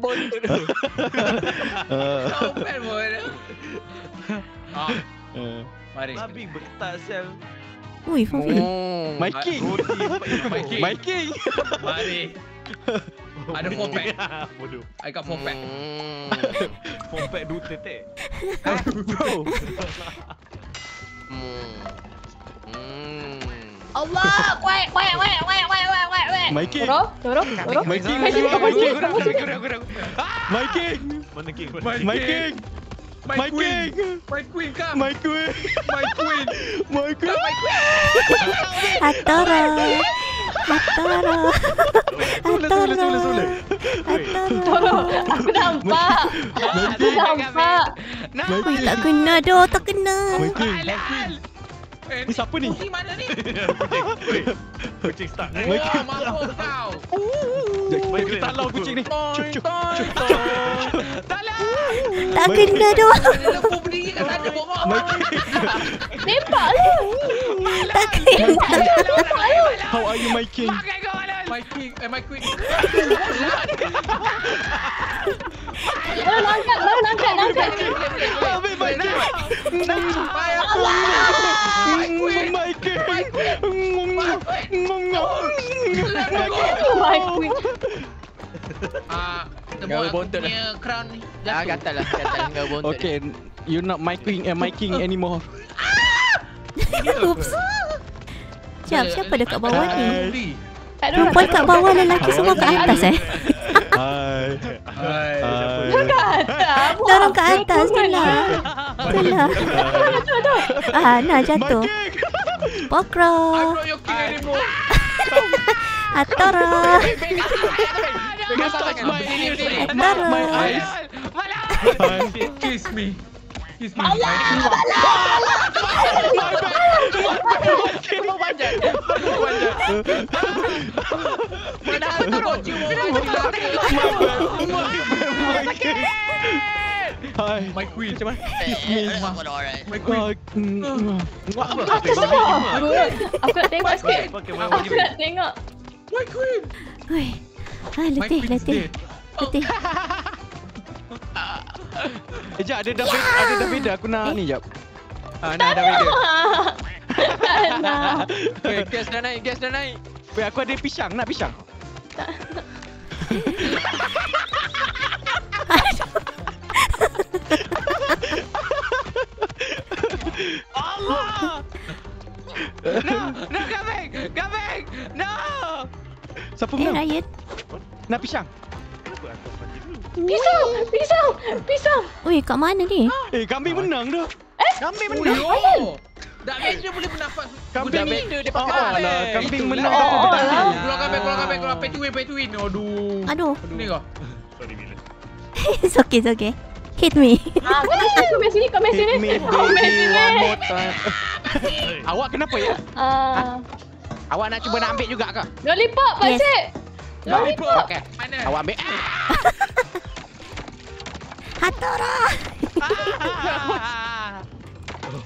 ah, Kau pen pun. Ah, ah. mari. Babi berketat sel. Ui, Fafi. Oh, My king. My king. My king. Mari. Ada four pack. Bodoh. I got four pack. Four pack dua tetek. Bro. Allah, kuat, kuat, kuat, kuat, kuat, kuat, kuat, kuat. My king. Doro, Doro, Doro. My king. My king, my king. Kurang, kurang, kurang, kurang. My king. Mana king? My My king. My king. My queen, come. My queen. My queen. My queen. Sula, sula, sula, sula. Hatara. Doro, aku nampak. Aku nampak. Ui, tak kena doh, tak kena. My king. halal. Eh, Ni siapa ni? Kucing mana ni? Kucing start. My Wah, king. mampus kau. Jom kita lawan kucing ni. Cuk, cuk. toy, toy. Tak lah. Tak kena. Ada lembu berdiri kat sana bongok. King. Nampak ni. Tak kena. How are you, my king? My king, eh my queen. Baru angkat, baru angkat, angkat. Ambil mic. Sampai aku. Mic queen. Mic Ah, uh, bontot lah. crown ni. Ah, gatal lah. Gatal bontot. Okay, you not my queen and my king anymore. Oops. Siap, siapa dekat bawah ni? Perempuan kat bawah lelaki semua kat atas eh. Hai. Hai. Hai. Siapa? Hai. Tolong ke atas. Tolong ke atas. Tolong. Ah, nak jatuh. Pokro. Atara. Atara. Atara. Atara. He's my bala, bala, bala. My bad. Mau banyak. Mau banyak. Mana aku roji. My bad. Hi. My queen cuman. My queen. Aku semua. Aku nak tengok sikit. Aku nak tengok. My queen. Hai. Hai letih letih. Letih. Eh, jap, ada Darth Vader, ada Darth Vader. Aku nak ni, jap. Ah, nak Darth Vader. Tak nak. Okay, gas dah naik. Gas dah naik. Weh, aku ada pisang. Nak pisang? No, no, come back. Come back. No. Siapa Eh, menang? Ryan. Nak pisang? Pisang, pisang, pisang. Ui, kat mana ni? Eh, kambing menang dah. Kambing menang. Tak biasa boleh bernafas. Kambing Budak ni. benda dia Oh, pakai kambing menang. Oh, aku oh, tak tahu. Keluar kambing, keluar kambing, keluar pay to win, pay to win. Aduh. Aduh. Ni kau. Sorry, Bila. It's okay, it's okay. Hit me. Ah, kau main sini, kau main sini, kau main sini. Hit me, Kau main baby, one sini. more time. Awak kenapa ya? Ah, Awak nak cuba nak ambil juga ke? lollipop, Yes. pakcik. Lollipop. Okey. Mana? Awak ambil. ハトロ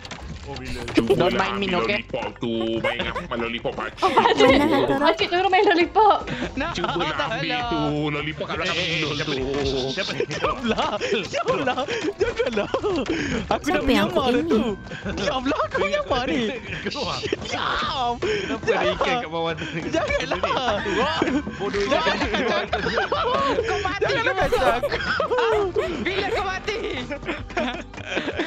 Don't mind me, okay? Lollipop tu main apa lollipop pakcik. Oh, pakcik. Mana Hatara? Pakcik turun main lollipop. Cuba nak ambil tu lollipop kat belakang bundul tu. Siapa ni? Janganlah. Janganlah. Janganlah. Aku dah Siapa yang menyamar dah tu. Diamlah aku menyamar ni. Keluar. Diam. Kenapa ada ikan kat bawah tu? Janganlah. Bodoh ikan kat bawah tu. Kau mati Janganlah ke kacau aku. Bila kau mati?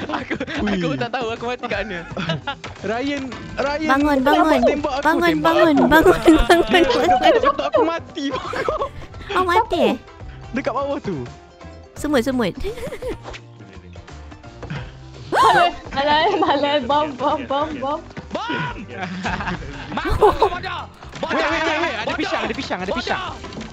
Aku aku tak tahu aku mati kat mana. Ryan, Ryan. Bangun, bangun. Tembak aku, Bangun, tembak bangun, aku. bangun, bangun. Dia tembak aku mati. Oh, mati eh? Dekat bawah tu. Semut, semut. Malai, malai, malai, bom, bom, bom, bom. Mampu kau bodoh. Wait, wait, wait, wait. Ada pisang, ada pisang, ada pisang.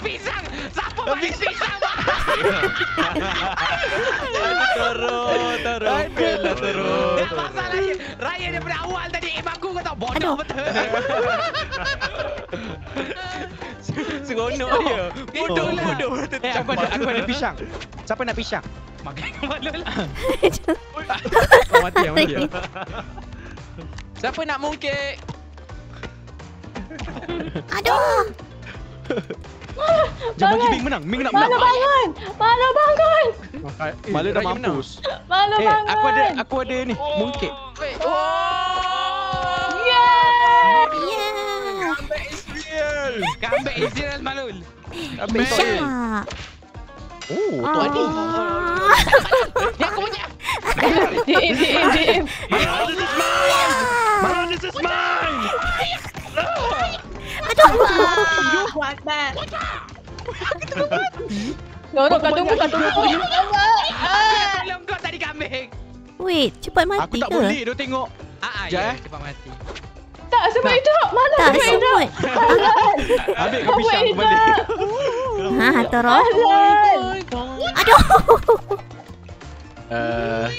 pisang. Siapa main pisang? Toro, Toro. Okeylah Toro. Dah masalahnya Raya daripada awal tadi Aim aku kau tahu Bodoh betul Seronok dia. Bodoh lah. Bodoh Eh, aku ada aku ada pisang. Siapa nak pisang? Makan kepala lah Oh, mati ya, mati. Siapa nak mooncake Aduh. Jangan bagi Ming menang. Ming nak Malu menang. bangun. Malu bangun. Malu dah Raya menang. mampus. Malu Eh, bangun. aku ada aku ada ni, mooncake. Yeah. Yeah. Comeback Israel Malul Ambil kau. Syak. Oh, tu Adi. Ah. Ni aku punya DM, DM, DM. Man, this is mine! Dorok kau tunggu, kau tunggu. Tolong kau tadi kambing Wait, cepat Aku mati tak ke? boleh tu tengok. Ah, ah, ya, eh. cepat mati Tak, sebab hidup. Mana Tak sebab hidup? semut. Ambil kau pisang aku balik. Ha, Toro. Aduh. Uh,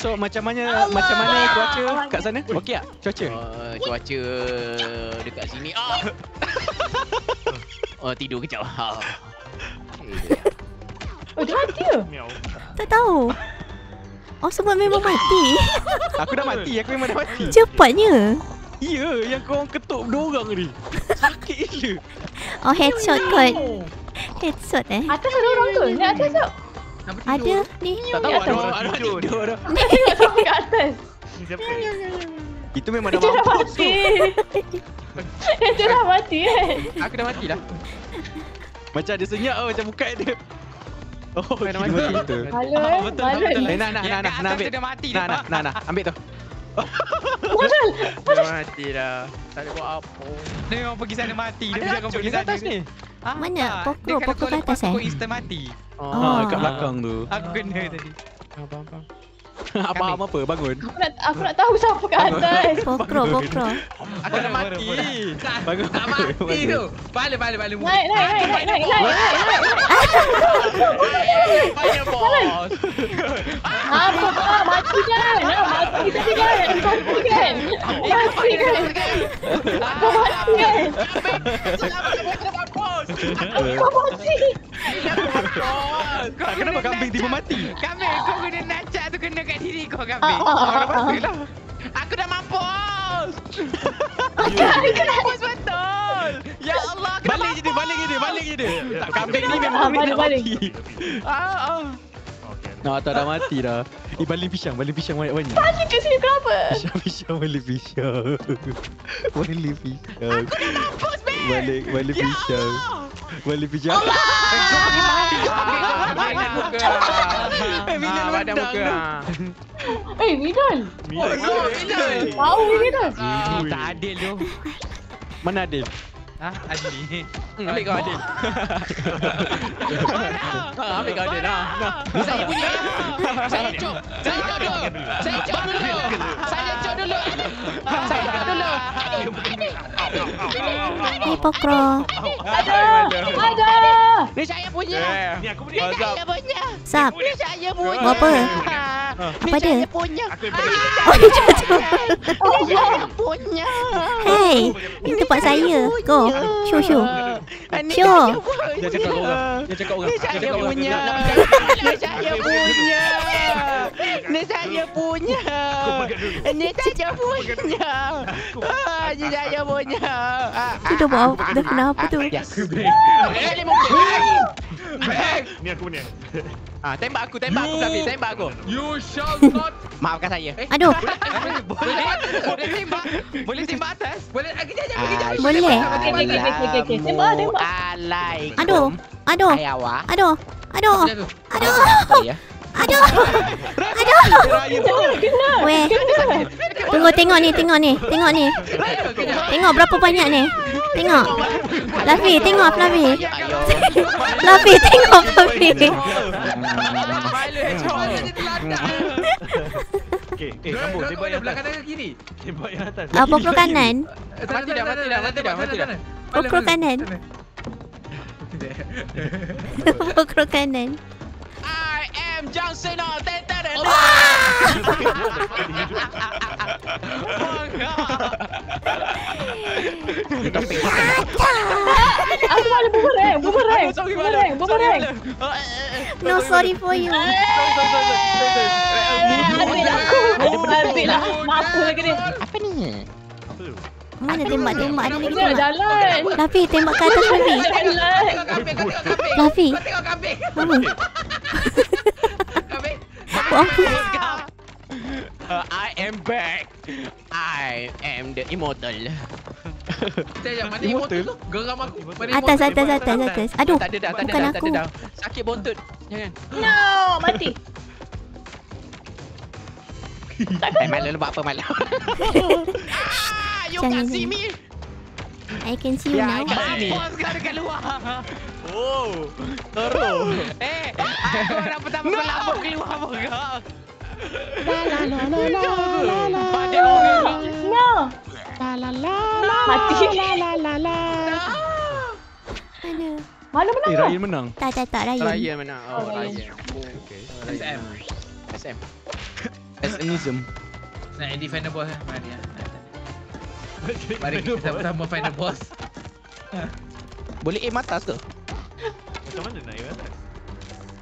so macam mana macam mana cuaca kat sana? Okey tak? Cuaca? Oh, cuaca dekat sini. Ah. oh, tidur kejap. Ah. Oh, dia mati ke? Tak tahu. Oh, semua memang mati. Aku dah mati, aku memang dah mati. Cepatnya. Ya, yang kau orang ketuk dua orang ni. Sakit gila. Oh, headshot kot. Headshot eh. Atas ada orang tu. Ni atas tu. Ada ni. Tak tahu ada atas. orang ada Tidur. Tengok sampai kat atas. Ni siapa? Itu memang dah Dia mampus tu. mati. Dia dah mati kan? Aku dah mati dah. Macam ada senyap tau macam buka dia. Oh, dah mati eh. Malu. Eh, nak nak nak nak nak ambil. Dia mati Nak nak nak nak ambil tu. Dia mati dah. Tak boleh buat apa. Dia memang pergi sana mati. Dia Ada racun pergi sana. atas ni. Ah, Mana? tak. Pokok- Dia kalau pokok kau kat lepas atas, eh? Pokok instant mati. Ah, kat Oh. belakang tu. Aku kena tadi. Apa apa bangun. Aku nak aku nak tahu siapa kat atas. Pokro, pokro. Aku dah mati. Bangun. Tak mati tu. Balik, balik, balik. Naik, naik, naik, naik, naik, naik, naik, naik. Fire boss. Apa kau mati kan? Nak mati tadi kan? Mati kan? Mati kan? Kau mati kan? Kau mati. Kenapa kambing tiba mati? Kambing, kau kena nacak tu kena kat diri kau kambing. ah, ah, ah, ah. lah. Aku dah mampus. Mampus betul. Ya Allah, aku dah Balik je dia, balik je dia, balik je dia. Tak kambing ni memang ni balik, dah balik. mati. Ah, ah. Nah, tak dah mati dah. Eh, balik pisang, balik pisang banyak-banyak. Mati kat sini kenapa? Pisang, pisang, balik pisang. Balik pisang. Balik, balik pisang. Balik pisang. Badan muka. Eh, Minal Badan mendang muka. Eh, Minal. Minal. Oh, Minal. Tahu Minal. Ah, Tak adil tu. Mana Adil? Ah, adil. Ambil kau Adil. Ha, ambil kau Adil. Nah, nah. Ni saya punya. Saya cok. Saya cok dulu. Saya cok dulu. Saya cok dulu. Saya cok dulu. Ni pokro. Ada. Ada. Ni saya punya. Ni aku punya. Ni saya punya. Sap. Ni saya punya. Buat apa? Ni Apa dia? saya punya. Aku yang bagi. Oh, dia jatuh. Ni saya punya. Hey, ini tempat saya. Go. Sure. saya punya. Dia cakap orang. Dia cakap orang. Dia saya cakap orang. punya. Ni saya punya. Ni saya punya. Ni saya punya. Ah, Ni saya punya. Ah, Tu dah buat apa? Dah kenapa tu? Yes. Mungkin. Ni aku punya. Ah, tembak aku, tembak aku Fluffy, tembak aku. You shall not Maafkan saya. Eh, Aduh, boleh boleh tembak. Boleh tembak atas. Boleh aku jangan Ah, boleh. Okey, okey, okey, okey. Tembak, tembak. Alaikum. Aduh, aduh, aduh, aduh, aduh, ya. Aduh, aduh. Weh, tunggu tengok ni, tengok ni, tengok ni. Tengok berapa banyak ni. Tengok. Fluffy, tengok Fluffy. Fluffy, tengok Fluffy. Okey, eh sambung tembak yang belakang kanan kiri? Tembak yang atas. Ah, pokok kanan. Mati dah, mati dah, mati dah, mati dah. Pokok kanan. Pokok kanan. I am am John Cena. Tenter. Aku ada boomerang, boomerang, boomerang, boomerang. No sorry for you. Ambil aku. Ambil lah. Mata lagi. Apa ni? Mana tembak-tembak ada lagi tembak. jalan. Lafi tembak ke atas Lafi. Jalan. Lafi. Tengok kambing. Apa? Apa? Uh, I am back. I am the immortal. Sekejap, mana immortal tu? Geram aku. Atas, atas, atas, atas. Aduh. Tak ada dah, tak ada bukan dah, tak aku. Sakit bontot. Jangan. No, mati. Eh, malu lu buat apa malu? you can see me? I can see you yeah, now. Yeah, aku sekarang dekat. Oh, teruk. Eh, aku orang pertama no. kelabuk keluar pun kau. La la la la la la la la la la la la la la la la la la la la mana menang? Eh, Ryan lah. menang. Tak, tak, tak. Ryan. Ryan menang. Oh, Ryan. Ryan. Okay. SM. SM. SM. Nak defend boss eh. Mari lah ah. Mari kita sama final boss. Boleh aim atas tu. Macam mana nak aim atas?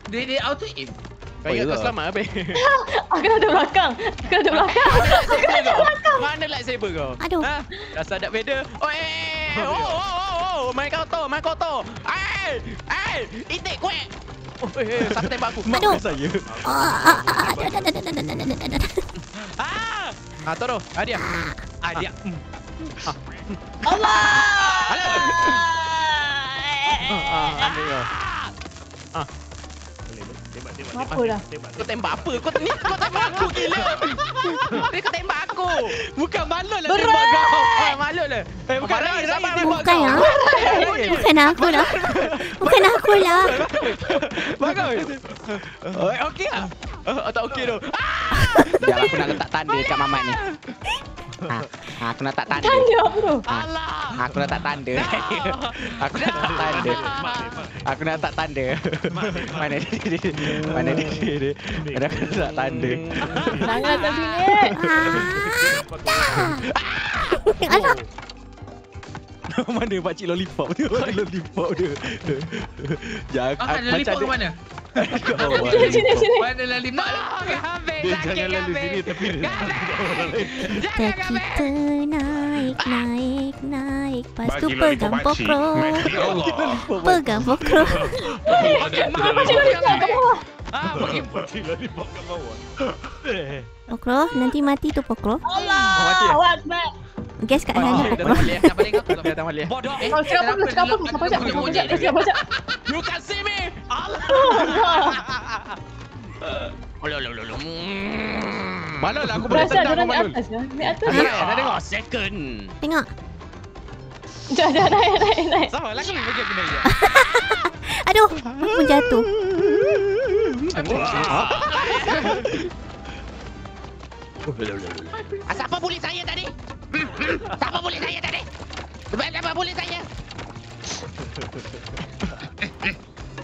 Dia dia auto aim. Kaya ya kau ke? selamat habis. Aku dah ada belakang. Aku dah ada belakang. Mana lightsaber kau? Aduh. Ha? Rasa ada Vader. Oh, eh. Oh, oh, oh, oh. Main kau tu, main kau tu. Ai! Ai! Itik kuek. Oh, eh, eh, siapa tembak aku? Aduh. Saya. Ah, ah, ah, ah, dah, dah, dah, dah, dah, dah, dah, dah, dah, dah. Ah! Ah, Toro. Ah, dia. Ah, dia. Hmm. Allah. Ah, ah, ambil kau. Boleh boleh. Tembak tembak. Apa tembak, dah? Tembak Kau tembak apa? Kau ni kau tembak aku gila. Ni kau tembak aku. Bukan malu lah tembak kau. Ah, malu lah. Eh, bukan Ryan, Ryan tembak Bukan kau. ah. Bukan aku lah. Bukan aku lah. Bagus. Oh, okey ah. Oh, tak okey tu. Sekejap aku nak letak tanda kat Mamat ni. Ha, ha aku nak letak tanda. Tanda apa tu? Alah. Ha, aku nak letak tanda. aku nak letak tanda. Aku nak letak tanda. Mana dia? Mana dia? Mana aku nak letak tanda? Jangan atas sini. Ah, Alah. mana pakcik lollipop tu? Mana lollipop dia? Ya, jangan ah, lollipop ke mana? Kat bawah Sini sini sini Mana lollipop? Dia jangan lalu sini tapi dia Jangan Kita naik naik naik. Lepas tu pegang pokro Pegang pokro Pakcik. lollipop. Ke bawah. Ah, pergi pergi lari bawah. Pokro, nanti mati tu pokro. Allah, what's ya? that? Guess kat sana aku pro. Bodoh. Cakap apa? Cakap? Cakap? Cakap? You can see me. Allah. Oh, lo, lo, Mana lah aku boleh tendang kau, Manul? Ni atas. Ya. Dah tengok. Second. Tengok. Naik, naik, naik. Sama lah, kena pergi kena. Aduh, aku jatuh. Asal apa bulit saya tadi? Siapa bully saya tadi? Siapa bully saya?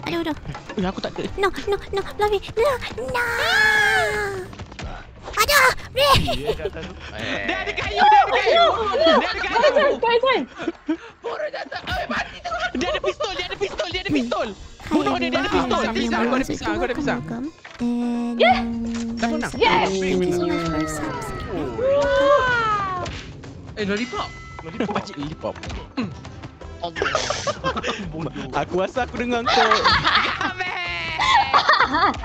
Aduh, aduh. Eh, aku tak ada. No, no, no. Lavi. No, no. Aduh, Ray. dia ada kayu, dia ada kayu. Dia ada kayu. Kain, kain, kain. Bodoh jatuh. Eh, mati tu. Dia ada pistol, dia ada pistol, dia ada pistol. Bunuh dia, dia ada pistol. Pisang, aku ada pisang, aku ada pisang. Yeah. Dah menang. Yes. Thank you so much for subscribing. Eh, lollipop. Lollipop. Oh, pakcik lollipop. aku rasa aku dengar kau.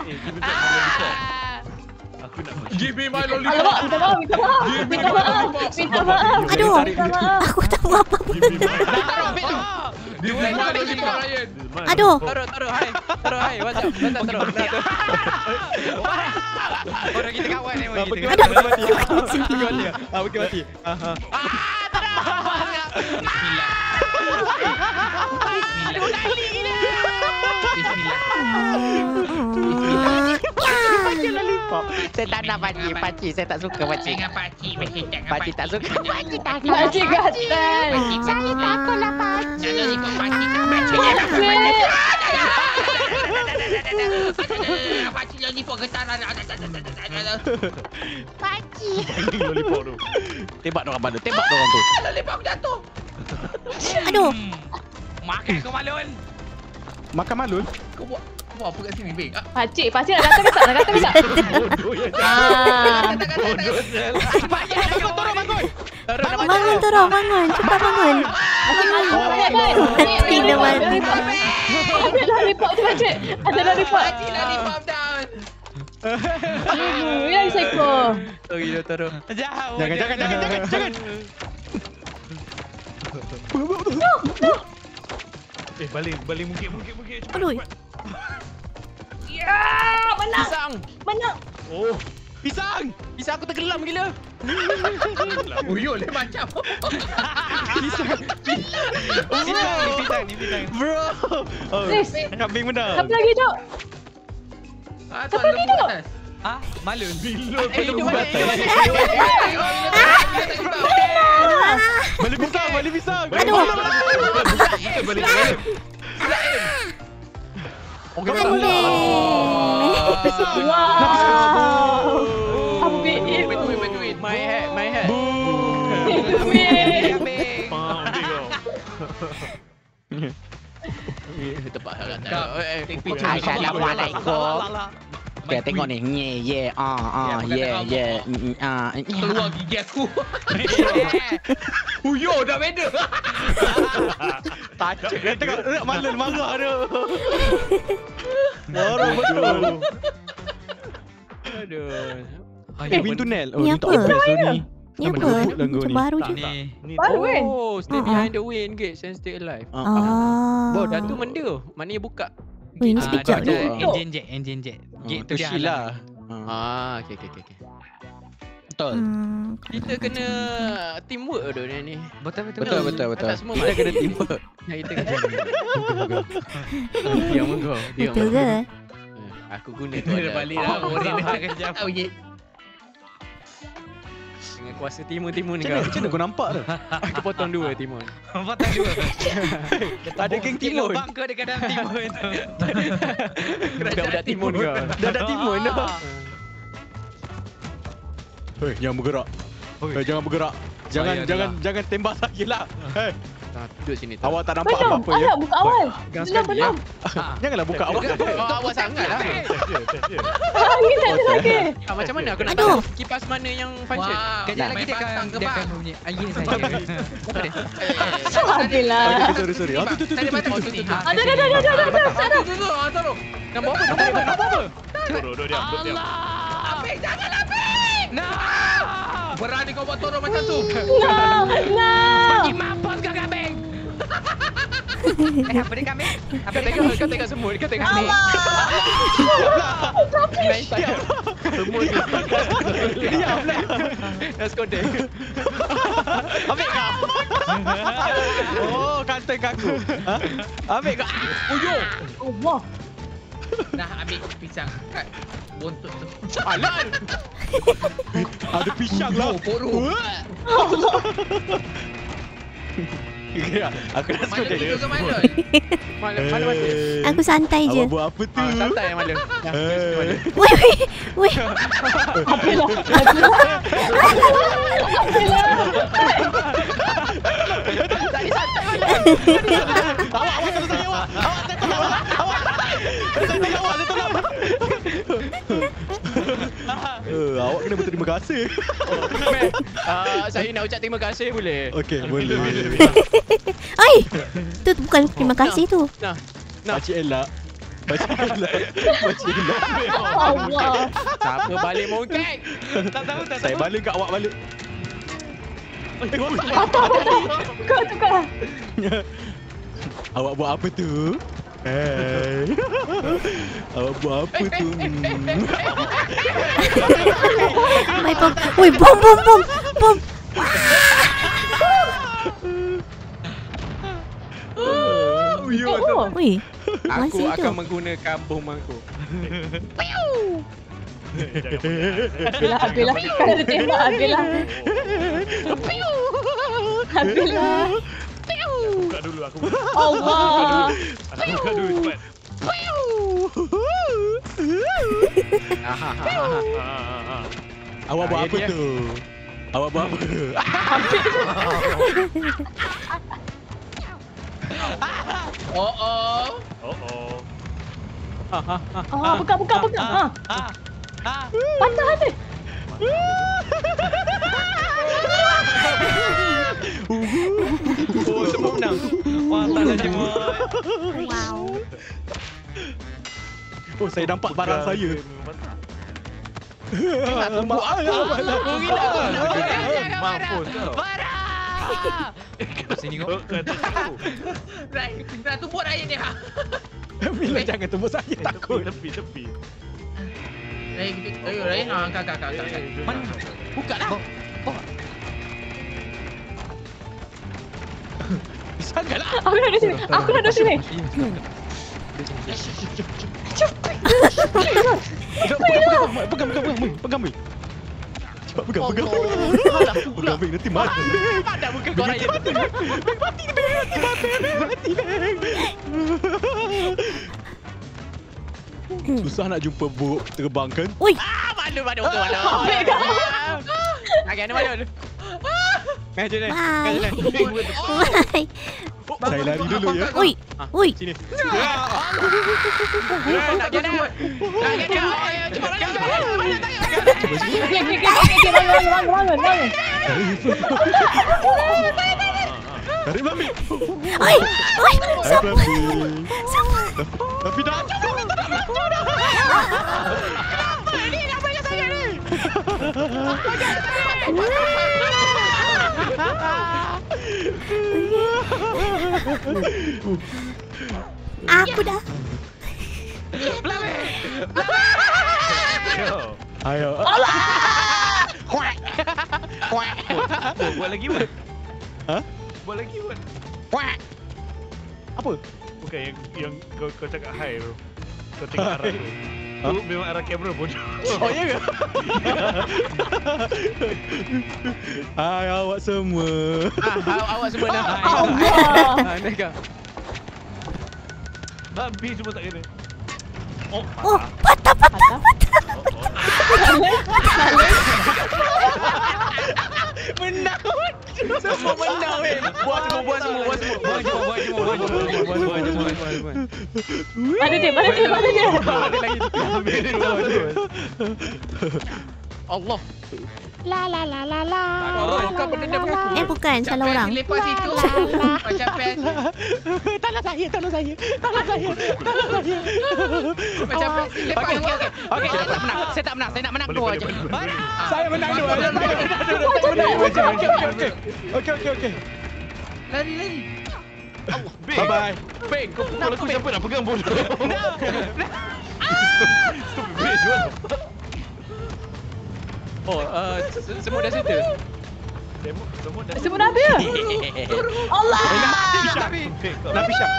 eh, Give me my lollipop. Alamak, minta maaf, minta maaf. Minta minta maaf. Aduh, aku tak buat apa-apa. Give me my lollipop. Dia buat apa lagi kau Ryan? Aduh. Taruh, taruh, hai. Taruh, hai. Wajah, wajah, taruh. Orang kita kawan ni. Aduh. Pergi mati. Pergi mati. Pergi mati. Ah, pergi mati. Ah, taruh. Bismillah. Ah, Bismillah. Bismillah. Bismillah. Pakcik lollipop. Saya tak nak pakcik. Pakcik, saya tak suka pakcik. Dengan pakcik, pakcik Pakcik tak suka. Pakcik tak Pakcik gatal. Saya takut lah pakcik. Jangan ikut pakcik. Pakcik. Pakcik. Pakcik lollipop getaran. Pakcik. Paling lollipop tu. Tembak orang mana? Tembak orang tu. Lollipop aku jatuh. Aduh. Makan kau malun. Makan malun. Kau buat buat apa kat sini, Bek? Ah, Pakcik, pakcik nak kata ke tak? Nak kata ke tak? Bodoh ya. Ah, Banyak kau turun bangun. Bangun turun, bangun. Cepat bangun. pakcik malu sangat kan? Mati dah mati. Ada lollipop tu pakcik. Ada lollipop. Pakcik lollipop down. Hmm, yang psycho. Sorry, dah taruh. Jauh. Jangan jangan jangan jangan jangan. Eh balik balik mungkin mungkin mungkin. Aduh. Ya, menang. Pisang. Menang. Oh. Pisang. Pisang aku tenggelam gila. Uyul dia macam. Pisang. Pisang ni pisang ni pisang. Bro. Oh, Sis, kambing menang. siapa lagi, Cok? Ah, Siapa tu? atas. Ah, malun. Bila Eh, pada dia buat balik, dia atas. Balik pisang, balik pisang. Aduh. Bukan balik balik. Kambing. Wow. Ambil Wait, itu. wait, wait, wait. My hat, my hat. Weh. Kambing. Pam dia kau. Tepat sangat. Kau, Eh, take picture. Assalamualaikum. Okay, tengok ni. Nye, ye, ah, ah, Ya, ye, ye, tengok. mm, ah, Keluar gigi aku. Uyul dah beda. Tajik. Dia tengok malun marah dia. Marah betul. Aduh. Eh, wind tunnel. Ni ni apa? tak ni. Ni apa? Macam ni. baru Tak, je. tak. Ni Baru kan? Oh, stay Uh-uh. behind the wind gates and stay alive. Ah, ah. Ah. Bo, dah tu menda. Maknanya buka. Weh, ni Ah, sekejap dia je. ada Engine jet, engine jet. Gate tu tu dia Sheila. halang. Ah, okey okey okey. Betul. Hmm. Kita kena teamwork tu dia ni. Betul betul. Betul betul betul. Tak semua kita kena teamwork. Ya, kita kena. Diam kau. Diam. Betul ke? Aku guna tu Dia ada. balik dah. Orang kejap. Oh, ye. Dengan kuasa timun-timun ni kau. macam mana kau nampak tu? Aku potong dua timun. Potong dua. Ada geng timun. Lubang kau dekat dalam timun tu. Budak-budak timun kau. Dah ada timun tu. Hei, jangan bergerak. Hei, jangan bergerak. Jangan jangan adalah- jangan tembak lagi lah. Hei, Ah, duduk sini tu. awak tak nampak apa-apa ya. Buka awal. Belum, ya. belum. Janganlah buka awak. Oh, awak sangat lah. Angin tak ada lagi. Ah, macam mana aku nak Aduh. tahu kipas mana yang function? Kejap lagi dia akan dia bunyi angin saja. Alhamdulillah. Sorry sorry. Ah, tu tu tu. Ah, Ada, ada, ada, ada, ada, ada. Ah, tu tu tu. Ah, tolong. Nombor apa? Nombor apa? Nombor apa? Duduk duduk diam duduk diam. Apik, jangan Apik. Nah. Berani kau buat turun macam tu. Nah, nah. Bagi mampus kau kambing. Eh, apa dia kami? Apa Kau dia tengok, kami? kau tengok semut, kau tengok ni. Main saya. Semut ni. Diam lah. Dah skodeng. Ambil kau. Oh, kanteng aku. Ha? Ambil kau. Uyuh. Allah. Dah ambil pisang kat buntut tu. Alan. Ada pisang lah. Oh, poru. Ya, aku suka tidur dia. masa? Aku santai je. Awak buat apa tu? Ah, santai yang mana? Dah, Eh. mana? Weh, weh, weh. Apilah. Apilah. Apilah. Awak, awak kena saya awak. Awak saya tolong awak. Awak. Saya tolong awak, saya tolong. Eh, awak kena berterima kasih. Ah, saya nak ucap terima kasih boleh? Okey, boleh. Ai. Tu bukan terima kasih tu. Nah, Pakcik elak. Pakcik elak. Pakcik elak. Allah. siapa balik mungkek? Tak tahu tak Saya balik kat awak balik. Tukar, tukar. Awak buat apa tu? Hey. Awak buat apa tu? Mai bom. Weh, bom bom bom. Bom. Oh. Weh. Aku Masih akan tu. menggunakan bom aku. Apilah. Kalau dia tembak, apilah. Apilah. Buka dulu aku. Allah. Aku buka dulu cepat. Awak buat apa tu? Awak buat apa? Oh oh. Oh oh. Ah, ah, ah. Ah, buka, buka, buka. Ha. Ah, ah. Patah ni. Saya nampak barang saya. Buat apa? Aku gila kau. Mampus kau. Farah. Sini kau. Oh, aku. Rai, dah tu buat ayat dia. Bila jangan tunggu saya takut. Tepi, tepi. Rai, ayo Rai, ha, kak, kak, kak, kak. Mana? Buka lah. Sangatlah. Aku nak duduk sini. Aku nak duduk sini. Pegang, pegang, pegang, pegang, pegang, pegang, pegang. Cepat pegang, pegang. Pegang, pegang, nanti mati. Ada muka kau Rai. Susah nak jumpa buruk terbang kan? Ui, Ah, malu, malu, malu, malu. Ambil kau. Okey, Main je ni. bye. Bye. Saya lari dulu ya. Ui, ui. Sini. Nak dia nak. Nak dia nak. Ayo, cepat malu, cepat malu. Malu, tak payah. Okey, okey, okey, okey, okey. Bangun, bangun, bangun, bangun. Tarik Mami. Ui, ui. Tarik Mami. Siapa? Tapi dah. Ni nak banyak sangat ni. Aku dah. Yo. Ayo. Kuat. Kuat. Oh, buat lagi pun. Ha? Buat lagi pun. Kuat. Apa? Bukan yang yang kau kau cakap hi tu. Kau tengok arah tu. Tu memang arah kamera bodoh. Oh ya ke? Hai awak semua. Ah, awak semua dah. Allah. Ah, ni kau. Babi semua tak kena. Oh, Oh, patah, patah. Patah. Menang. Semua menang weh. Buat semua, buat semua, buat semua. Buat semua, buat semua, buat semua. Buat semua, buat semua, buat semua. Mana dia? Mana dia? Mana dia? Ada lagi. Ambil dia. Allah. La la la la la. Oh, kau benda mengaku. Eh bukan, salah orang. Lepas itu. Macam pen. Tolong saya, tolong saya. Tolong saya. Tolong saya. Macam pen. Lepas. Okey, Okey, okey. okey. Saya tak menang. Saya tak menang. Saya nak menang dua boleh, aja. boleh, boleh. Saya menang dua. Saya menang dua. Okey, okey, okey. Okey, okey, okey. Lari, lari. Bye bye. Bang, kau pukul aku siapa nak pegang bola? Stupid bitch. Oh, uh, se- semua dah settle. Semut, semut dah. Semua dah ada. Allah. Pisang. Kau. Nak pisang.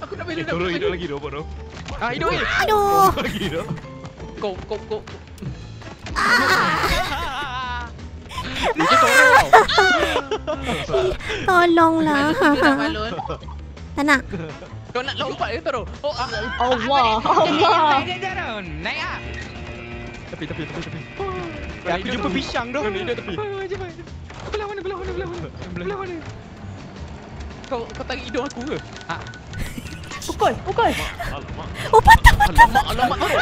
Aku nak bela. Eh, turun hidup lagi tu, bodoh. Ah, hidup ni. Aduh. Lagi tu. Kau, kau, kau. Tolonglah. Tak nak. Kau nak lompat ke turun? Oh, ah. Allah. Allah. Naik dia down. Naik ah. Tepi, tepi, tepi, tepi. Eh, aku jumpa pisang tu. Hidup tepi. Cepat. Belah mana, belah mana, belah mana? Belah mana? Kau kau tarik hidung aku ke? Ha. Pukul, pukul. Oh, patah, patah. Alamak, alamak.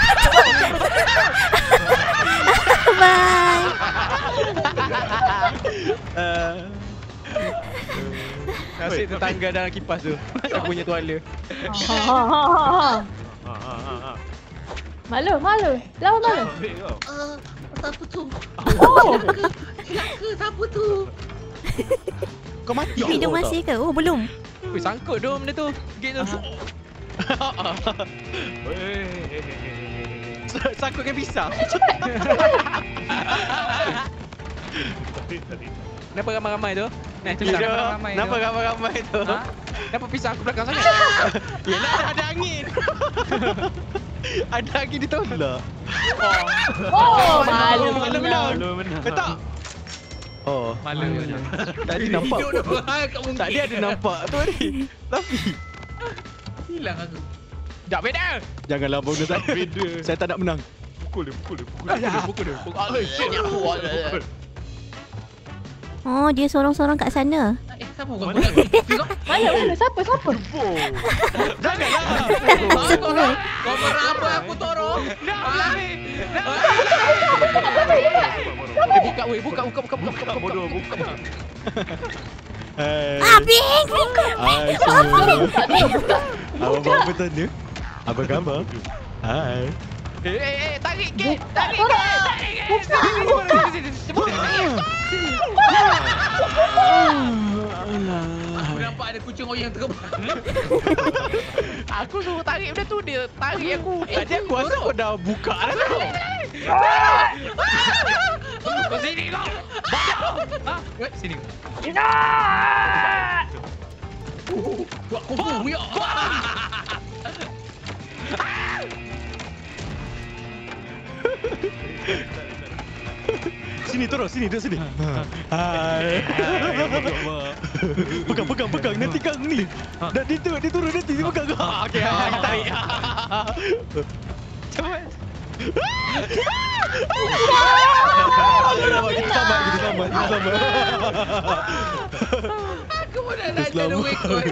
Bye. Eh, Nasib tetangga dalam kipas tu. Aku punya tuala. Ha ha ha ha. ha. Ha, ha, ha, ha. Malu, malu. Lawan malu. Uh, siapa tu? Oh. Celaka, siapa tu? Kau mati ke? Hidup masih ke? Oh, belum. Ui, sangkut tu benda tu. Gate tu. Sangkut dengan pisang. Tadi, tadi. Kenapa ramai-ramai tu? Nah, tu Hidup. kenapa ramai tu? Kenapa ramai-ramai tu? Ha? Kenapa pisang aku belakang sangat? Yelah, ada, ada angin. ada angin ditolak. Oh, malu. Malu menang. Malu menang. Eh, tak. Oh, Malu. tadi nampak. Tadi ada nampak tu tadi. Tapi Hilang aku. Jap beda. Janganlah bonus saya. Beda. Saya tak nak menang. Pukul dia, pukul dia, pukul dia. Pukul dia. Pukul. Oh, shit, yang kuat. Oh, dia sorang-sorang kat sana. Eh, siapa kau? Mana? Siapa siapa? Janganlah. Kau meraba aku toro. Dah, Eh, buka weh, buka, buka, buka, buka, buka, buka. Bodoh, buka. Hai. Abing! Hai semua. Abang buat apa tanda? Abang gambar. Hai. Eh, eh, eh, tarik tarik. Aku nampak ada kucing orang yang terbang. Aku suruh tarik benda tu, dia tarik aku. Eh, Tadi aku rasa kau dah buka dah tu. Kau sini kau. Ha? Eh, sini. Buat kufu, ya. Sini terus, sini duduk sini. Hai. Pegang, pegang, pegang. Nanti kang ni. Dah dia turun, dia turun nanti dia pegang kau. Okey, aku tarik. Alamak, kita selamat, kita selamat, kita selamat. Pun dah nak jadi selamat. wekot.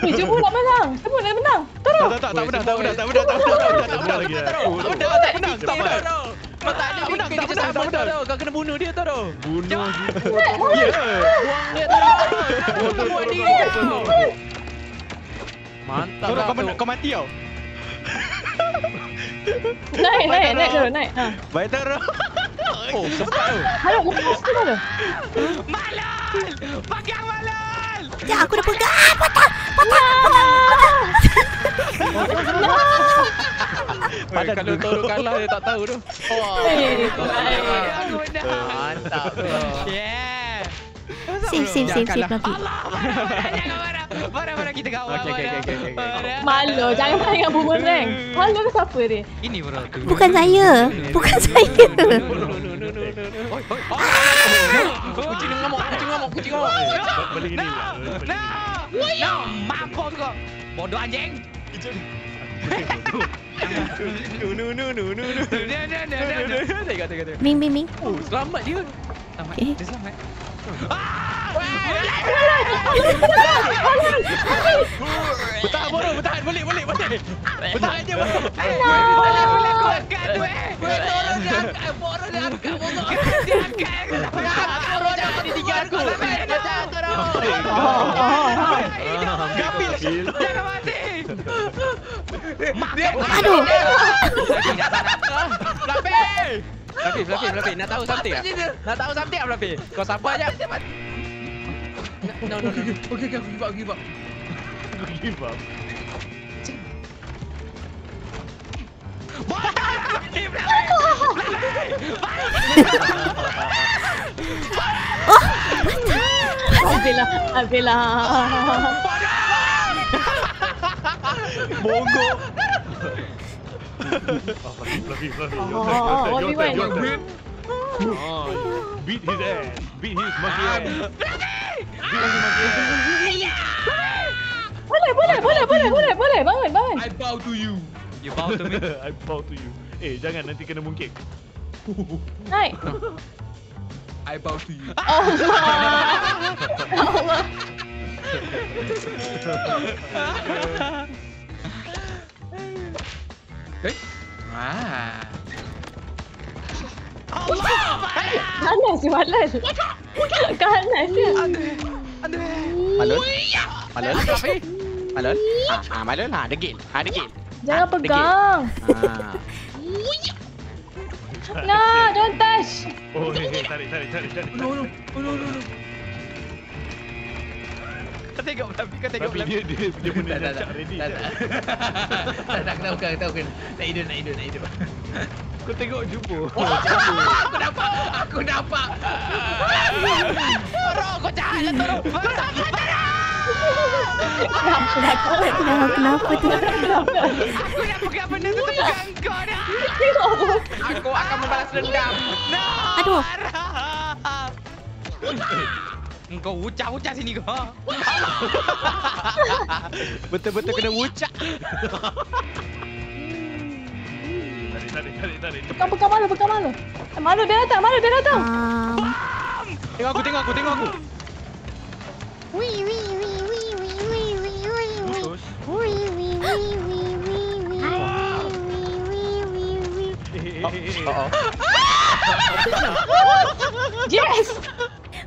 Eh, jemput nak menang. Jemput nak menang. Toro. Tak, tak, tak, tak menang, tak menang, tak menang, tak menang, tak menang, tak menang. lagi. Tak menang, tak menang, tak menang, tak menang. Kau tak ada Tak menang, tak dia menang, sama tak menang. tau. Kau kena bunuh dia tau. Bunuh Ya. Buang dia tau. Kau buat diri. Mantap Toro, lah kau tu. kau mati tau. Naik, naik, naik Toro, naik. Ha. Baik Toro. Oh, sempat tu. Mana lepas tu mana? Malal! Pegang Malal! Ya, aku dah pegang. Ah, patah! Eh, Padan Kalau tu. Toro kalah dia tak tahu tu. Wah. Mantap tu. Yeah. Save, save, save, save lagi. Allah, marah-marah, jangan marah. Marah-marah kita kawan. Okey, okey, okey, okey. Malu, jangan main dengan boomerang. Malu ke siapa dia? Ini bro tu. Bukan saya. Bukan saya. Oi, oi. Kucing ngamuk, kucing ngamuk, kucing ngamuk. Balik ni. No, no, no, mampus kau. Bodoh anjing. Nu, nu, nu, nu, nu, nu. No, no, no, no, no. Tengok, tengok, tengok. Ming, Ming, Ming. Oh, selamat dia. Selamat. Eh. Dia selamat. Bertahan bodoh, bertahan. Boleh, boleh, boleh. Bertahan je bodoh. Boleh, boleh aku angkat tu eh. Bodoh dia angkat, bodoh dia angkat, bodoh dia angkat. Dia angkat, bodoh dia tiga aku. Macam tu dah. Gapil. Jangan mati. Dia Aduh. Fluffy! Fluffy, Fluffy, Fluffy, nak tahu something tak? Nak tahu something tak Fluffy? Kau sabar je. No, no, no. Okay, okay, aku give up, give up. Give up. Bongok. Ah, Fluffy, Fluffy, Fluffy. Oh, Your turn, your turn, what your we turn, went? your turn. Oh, beat his ass. Beat his monkey ass. Boleh, boleh, boleh, boleh, boleh, boleh. Bangun, bangun. I bow to you. You bow to me? I bow to you. Eh, jangan nanti kena mungkik. Naik. I bow to you. Allah. Allah. Eh? Ah. Kanan si Malal. Kanan. Malun. Malun. Ah, ah, Malun. Ha, degil. Ha, degil. Jangan pegang. Ha. Nah, don't touch. Oh, hey, hey, tarik, tarik, tarik, tarik. No, no. Oh, no, no, no. Kau tengok Fluffy, kau tengok Tapi Fluffy. dia, dia, dia benda Tak, tak, tak. ready. Tak, tak. Tak, tak, kena bukan, kena bukan. Nak hidup, nak hidup, nak hidup. Kau tengok jumpa. Aku nampak, aku nampak. Toro, kau jahat lah Toro. Kenapa, kenapa? Kenapa, kenapa tu? Aku dah pegang benda tu pegang kau dah. Aku akan membalas dendam. No. Aduh. Marah. Kau ucap-ucap sini kau. Betul-betul kena wucak. tarik, tarik, tarik. Pegang, pegang malu, pegang malu. Eh, Malu dia datang, malu dia datang. Um, Tengok aku, tengok aku, tengok aku. Terus. Oh,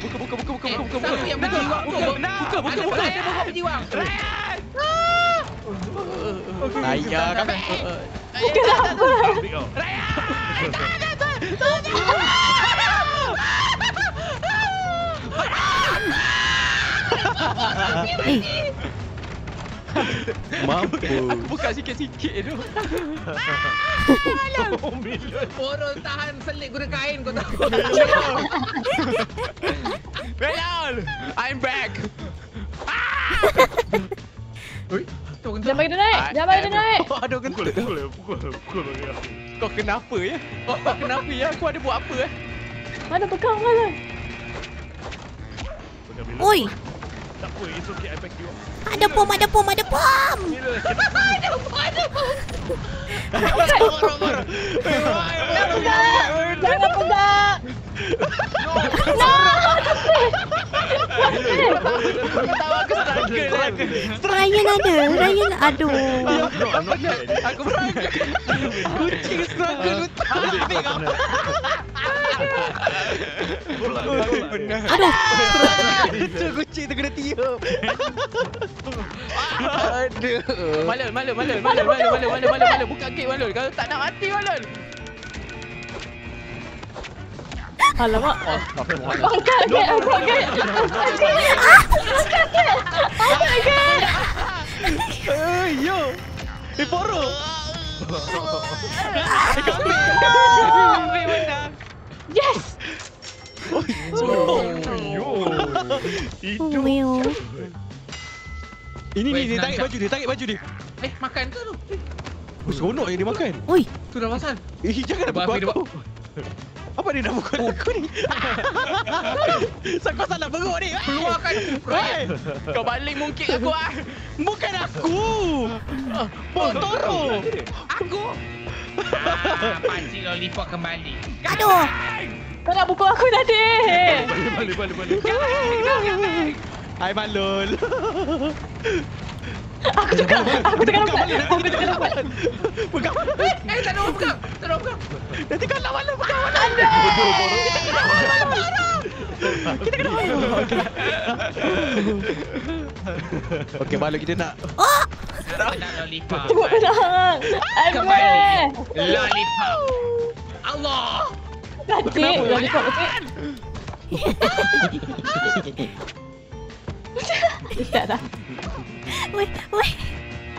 Buka, buka, buka, buka, Eh, buka, buka. siapa yang berjiwang tu? Buka, buka, buka, Ada buka. saya buka berjiwang. Ayah, kami. Kenapa? Ambil kau. Eh, Mampu. Aku buka sikit-sikit tu. Oh, Milan. Poro tahan selit guna kain kau tahu. Belal! I'm back. Jangan bagi dia naik! Jangan bagi dia naik! Aduh, Pukul, kentut. pukul, pukul, pukul aku. Kau kenapa ya? Kau kenapa ya? Aku ada buat apa eh? Mana pegang mana? Oi, Tak apa, it's okay, I back you up. Ada pom, ada pom, ada pom. Ada pom, ada pom. Jangan ada. jangan pegang. No, no, Aku tahu aku struggle lah Ryan ada Ryan aduh. Aku struggle Kucing struggle Aku tak pernah Aduh. Itu kucing tu kena tiup. Aduh. Malul malul malul malul malul malul malul. Buka gate malul. Kalau tak nak mati malul. Alamak! Oh, Angkat gate! Angkat gate! Angkat gate! Angkat gate! Angkat! Eh, yo. Eh, poro. Ambil. Yes! Yo. Itu. Will. Ini ni, dia tarik baju dia, tarik baju dia. Eh, makan ke tu? Oh, seronok yang dia makan. Oi, Tu dah pasal. Eh, jangan pukul Abang aku. Apa dia nak pukul aku ni? Kau salah perut ni. Keluarkan. Hey, kau balik mungkin aku ah. Bukan aku. Oh, Toro. Aku. Ah, pancing lollipop kembali. aduh. Kau nak pukul aku tadi! Balik, balik, balik, balik. Hai Malul. Aku tukar. Aku tukar. Aku tukar. Aku tukar. Aku. Pegang. Eh, tak ada orang pegang. Tak ada orang pegang. Nanti kau lawan lah. Pegang mana? Lah. Anda. Kita kena lawan. Kita kena lawan. Okey, balik kita nak. Oh! Tunggu penang. Kembali. Lollipop. Allah. Cantik. Lollipop. Ah! Tak lah. Oi, oi.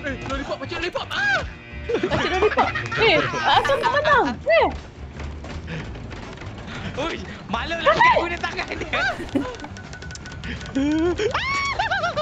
Eh, lollipop, pakcik lollipop. Ah! Pakcik lollipop. Eh, macam mana menang? Eh. Oi, malu lah kita guna tangan dia.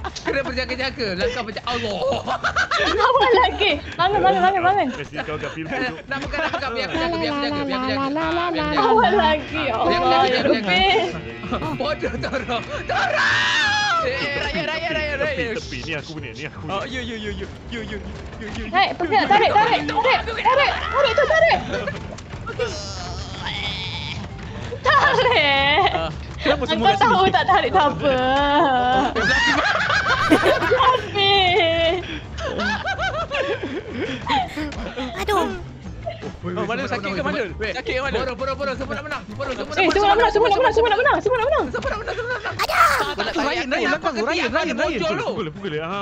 Kena berjaga-jaga. Langkah macam Allah. Awal lagi. Bangun, bangun, bangun, bangun. Kasi kau kat film tu. Nak pegang, nak pegang. Biar aku jaga, biar aku jaga. Biar aku jaga. Ah, biar aku jaga. Awal lagi. Allah, jangan. Rabbi. Bodoh Toro. Toro! Eh, raya, raya, raya, Tepi, raya. tepi. Ni aku punya, ni aku Oh, punya. yo yo yo yo yo yo yo yo. Naik, pegang, tarik, tarik, tarik, tarik, tarik tu, tarik. Tarik. Ah, Kenapa semua Kau kat sini? tahu tak tarik tak apa. Tapi. Aduh. Oh, Malul sakit ke Malul? Sakit ke Malul? Bodoh, bodoh, bodoh. Semua nak menang. Semua nak menang. Semua nak Eh, semua nak menang, semua nak menang, semua nak menang, semua nak menang. Semua nak menang, semua nak menang. Tak Kau nak Ryan, Ryan tu. Ryan, Ryan, Ryan. Pukul, pukul, pukul. Ha.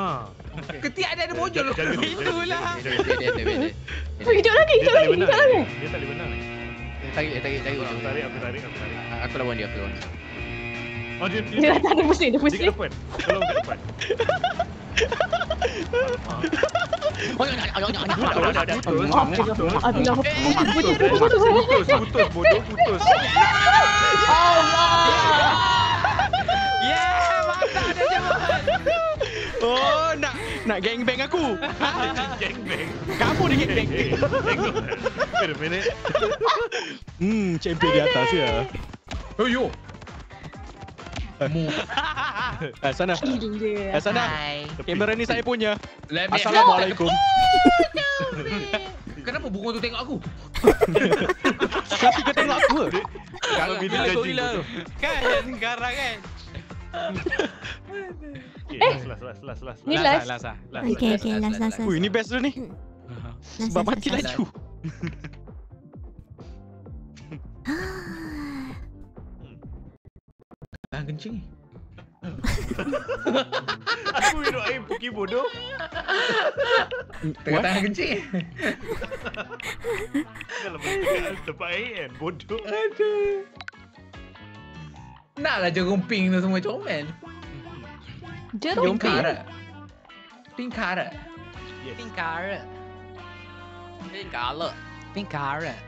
Ketiak dia ada bojol Itulah. hidup lagi, Dia hidup tak lagi, hidup menang. lagi. Dia tak boleh menang. Tarik, tarik, tarik. Aku tarik, aku tarik, aku tarik. Aku lawan dia, aku lawan dia. Oh, dia, Dia dia, tak ada pusing, dia dia pusing. kat depan. Tolong kat depan. Aduh, putus, putus, putus, putus. Putus, putus, bodoh, putus. Yeah, mantap dia Jamal. Oh, nak nak gangbang aku. Gangbang. Kamu ni gangbang. Eh, tengok. Wait a minute. Hmm, champion di atas ya. Oh, yo. Ah, sana. Hidung dia. Ah, sana. Kamera ni saya punya. Assalamualaikum. Kenapa burung tu tengok aku? Tapi kau tengok aku. ke? Kalau video Gila, judging gorila tu. Kan, garang kan. Okay, last, last, last, last, last. Ni Last, last. last, last. Last, Okay, last, okay, last, last, last, last. Ui, ni best tu ni. Last, Sebab last, mati last, laju. Tahan kencing ni. Aku minum air puki bodoh. Tengah tahan kencing. Kalau tengah tempat air kan, bodoh. Naklah jerung pink tu semua comel. Jerung Pink. Pink carrot. Yes. Pink carrot. Pink color. Pink carrot.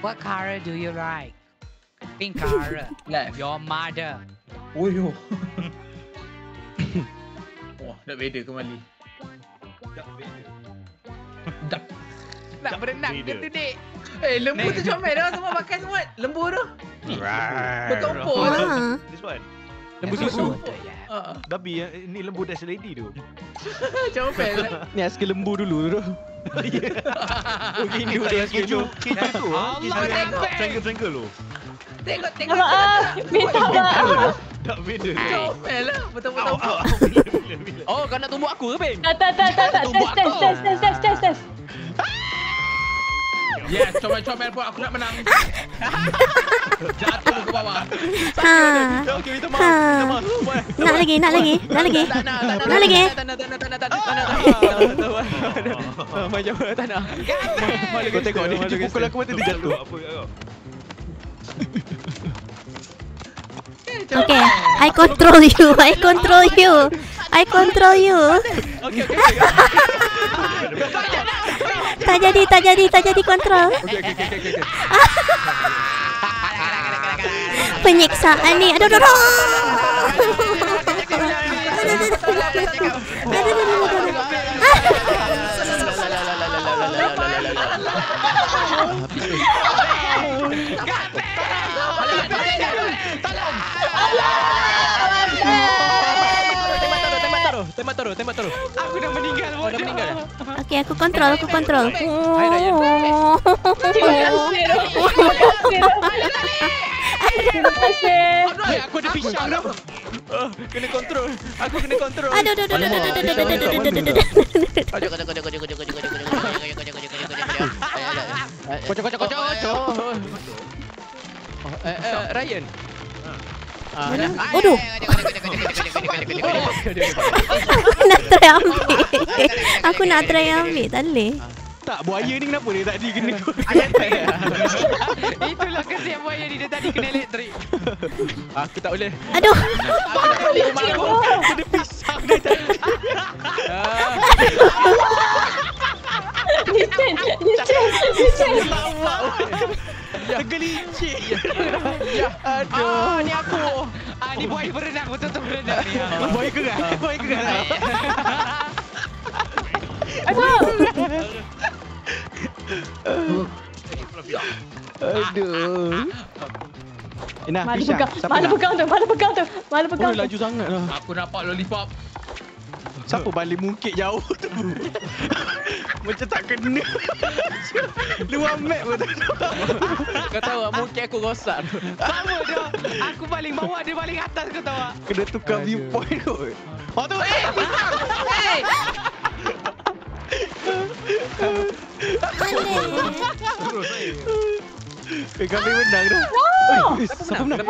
What color do you like? Pink carrot. Left. Your mother. Oh yo. Wah, dah beda kembali. Dah. Nak berenang ke Beda. tu, Dik? Eh, lembu tu comel dah semua pakai semua. Lembu tu. Bertumpuk tu. Ah, This one. Lembu susu. Ah, Babi yang ni lembu Dash Lady tu. Comel lah. Ni aski lembu dulu tu. Oh, gini Tak udah yang aski keju, tu. keju tu. ah. Allah, tengok. triangle-triangle tu. Tengok, tengok. maaf. Minta maaf. Tak beda. Comel lah. Betul-betul. Oh, kau nak tumbuk aku ke, Beng? Tak, tak, tak, tak, tak. Test, test, test, test, test, test, test. Yes, comel-comel pun aku nak menang. Jatuh ke bawah. ha. Okey, minta maaf. Minta maaf. Buat. Nak lagi, nak lagi, nak lagi. Tak nak, lagi? Tak nak, tak nak, tak nak, tak nak, tak nak. Ah, Macam mana tak nak. Malu kau tengok ni. Dia pukul aku mati dia jatuh. Apa kat kau? Okay, I control you, I control you. I control you. Tak jadi, tak jadi, tak jadi kontrol. Penyiksaan ni. Aduh, aduh, aduh. Aduh, aduh, aduh, aduh, aduh. Tembak taruh, tembak taruh. Tembak taruh, tembak taruh. Aku dah meninggal. Oh, dah meninggal. Okay, aku kontrol, aku kontrol. Hai, Ryan. Terima kasih. Terima kasih. Terima kasih. Eh, aku ada pisang dah. Oh, kena kontrol. Aku kena kontrol. Aduh, aduh, aduh, aduh, aduh, aduh, aduh, aduh, aduh, aduh, aduh, aduh. Kocok, kocok, kocok, kocok, kocok, kocok, kocok, kocok, kocok, kocok, kocok, kocok, kocok. Kocok, kocok, kocok, kocok. Oh, eh, eh, Ryan. Ah, Mana? Aduh. Aku nak try ambil. Aku nak try ambil, tak boleh. Tak, buaya ni kenapa dia tadi kena Itulah kesian buaya ni. Dia tadi kena elektrik. Aku tak boleh. Aduh. Kena pisang dia tadi. Ah, Licin. Licin. Licin. Tergelincir. Ah, Aduh. ni aku. Ah, ni buaya berenang. Betul-betul berenang ni. ah. Buaya keras. Buaya keras. Aduh. Eh, nah, Mana pisang. pegang? Siapa Mana pegang tu? Mana pegang tu? Mana pegang Oh, tu? laju sangat lah. Aku nampak lollipop. Siapa balik mungkit jauh tu? Macam tak kena. Luar map pun tak Kau tahu tak mungkit aku rosak tu. Sama dah. Aku paling bawah, dia paling atas kau tahu tak? Kena tukar viewpoint kot. Oh tu eh! Hey! Eh, kambing menang dah. Eh, siapa menang?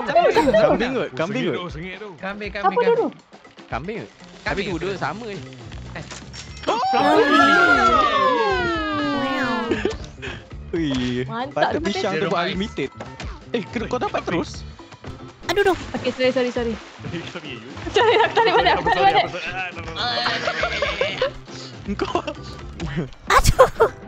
Kambing kot, kambing kot. Tu. Kambing, Siapa kambing, dulu? Kambing. Tapi dua sama je. Wow. Ui, Mantap patut tu, pisang Mate. tu buat unlimited. Eh, kena kau dapat terus? Aduh doh. Okay, sorry, sorry, sorry. Sorry, you. Sorry, aku tarik balik, aku tarik balik. Kau Aduh.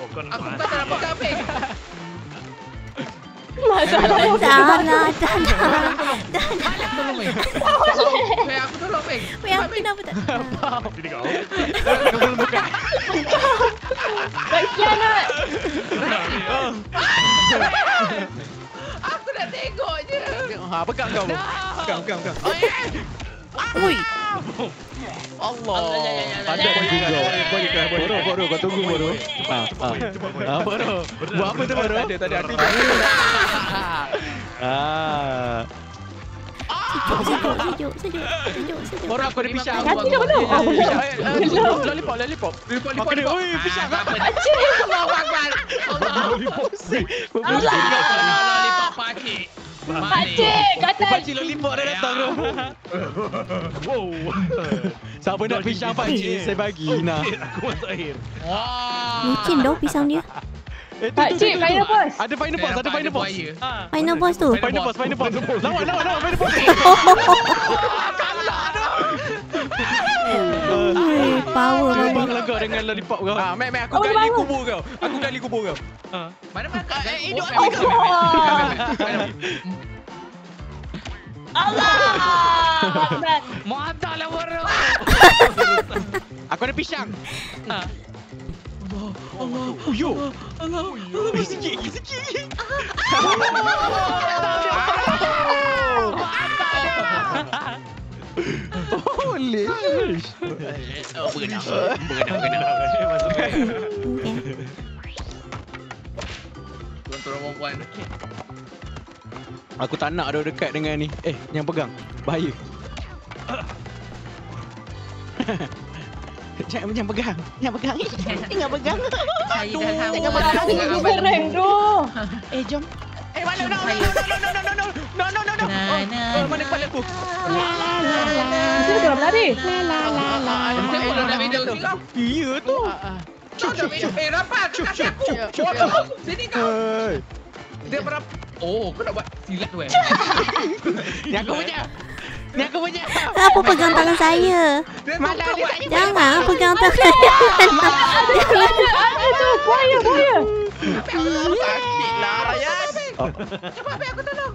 Kau nak? Aku tak nak apa kau, Peng? Masa lah. Dah nak, dah nak. Dah nak. Aku tolong, Peng. Weh, aku kenapa tak? Sini kau. Kau belum buka. Baik, Kiana. Aku nak tengok je. Ha, pegang kau. Pegang, pegang, pegang. Oh, eh! Ui. Allah. Ada pun juga. Boleh ke? Boro, Boro. Kau tunggu, Boro. Ha, ha. Boro. Buat apa tu, Boro? Ada tadi hati. Ah. Sejuk, sejuk, sejuk, sejuk, sejuk. Boro aku ada pisang. Kaki dah. Oh, Pisang. Eh, eh, Lollipop, lollipop. Lipat, Makan dia. Oi, pisang. Allahu Akbar. Allah. Lollipop pakcik. Pakcik, kata. Pakcik lollipop dah datang tu. Wow. Siapa nak pisang pakcik? Saya bagi. Nah. Aku masuk akhir. Licin doh pisang dia. Eh, tu, tu, Pakcik, tu, tu, final tu. boss. Ada final boss, ada final boss. Final boss tu. Final boss, final boss. Lawan, lawan, lawan, final boss. Power lah kau dengan lollipop kau. Ah, Mek, Mek, aku Oh, gali bangun. kubur kau. Aku gali kubur kau. Mana mana kau? Eh, hidup oh, aku. Allah. Akbar. Mantap lah bro. Aku ada pisang. Allah, Allah. Oh. Allah, Allah. Sikit sikit. Oh, berenang. Berenang, berenang. Masuk akhir. Okay. Tuan-tuan perempuan. Aku tak nak ada dekat dengan ni. Eh, yang pegang. Bahaya. Jangan jangan pegang. Jangan pegang. Jangan pegang. Tahu. Jangan aku goreng tu. Eh, jom. Eh, mana? No, no, no, no, no, no, no, no. No, no, no, no. Nah, nah. Oh, mana kepala aku? Mesti dia berlari. Eh, belum dah video tu kau. Iya tu. Kau dah video. Eh, rapat. Kasih aku. Sini kau. Hai. Dia berapa? Oh, kau nak buat silat tu eh? Ni aku punya. Ni aku punya. Apa pegang tangan saya? Mana dia? Jangan pegang tangan. Ada tu, buaya, buaya. Sakit lah, Ryan. Cepat, Abang, aku tolong.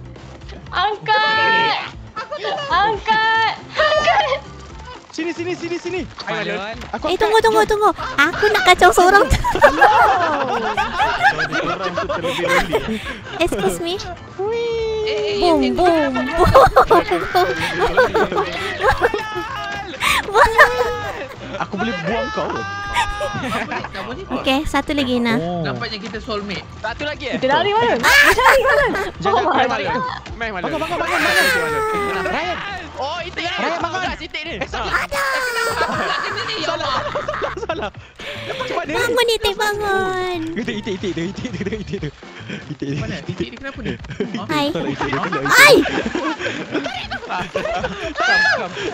Angkat. Angkat. Angkat. Sini sini sini sini. Aku Eh, tunggu, tunggu, tunggu. Aku nak kacau seorang. Tu. Excuse me. Eh, eh, Boom, boom, boom. Aku boleh buang kau. Okay, satu lagi Ina. Nampaknya kita soulmate. Satu lagi eh. Kita lari mana? Kita lari mana? Jangan Oh, main malu. Main malu. Bangun bangun bangun. Ryan. Oh, itu ya. Ryan bangun. Sitik ni. Eh salah. Salah. Salah. Cepat dia. Bangun ni, bangun. Itu itu itu itu itu itu Itik dia. Mana? Itik dia kenapa ni? Hai. Hai.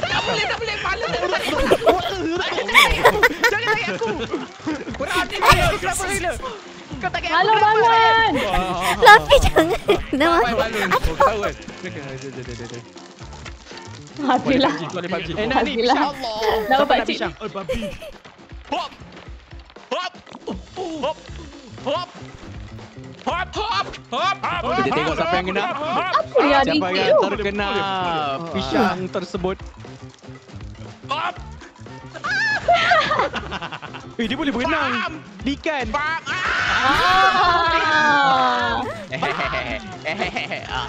Tak boleh, tak boleh. Pala tak boleh. Jangan tarik aku. Kau nak aku kenapa gila? Kau tak kena aku? Balon, balon. Lafi jangan. Nama. Balon, balon. Tahu kan? Jangan, jangan, jangan. Habislah. Enak ni, insyaAllah. Nama pakcik. Oi, Hop! Hop! Hop! Hop! Hop. Hop. Hop. Hop. Kita tengok siapa yang kena. Apa yang ada Siapa yang terkena pisang tersebut. Hop. Eh, dia boleh berenang. Di ikan. Bang. Ah. Ah. Hehehe. Ah.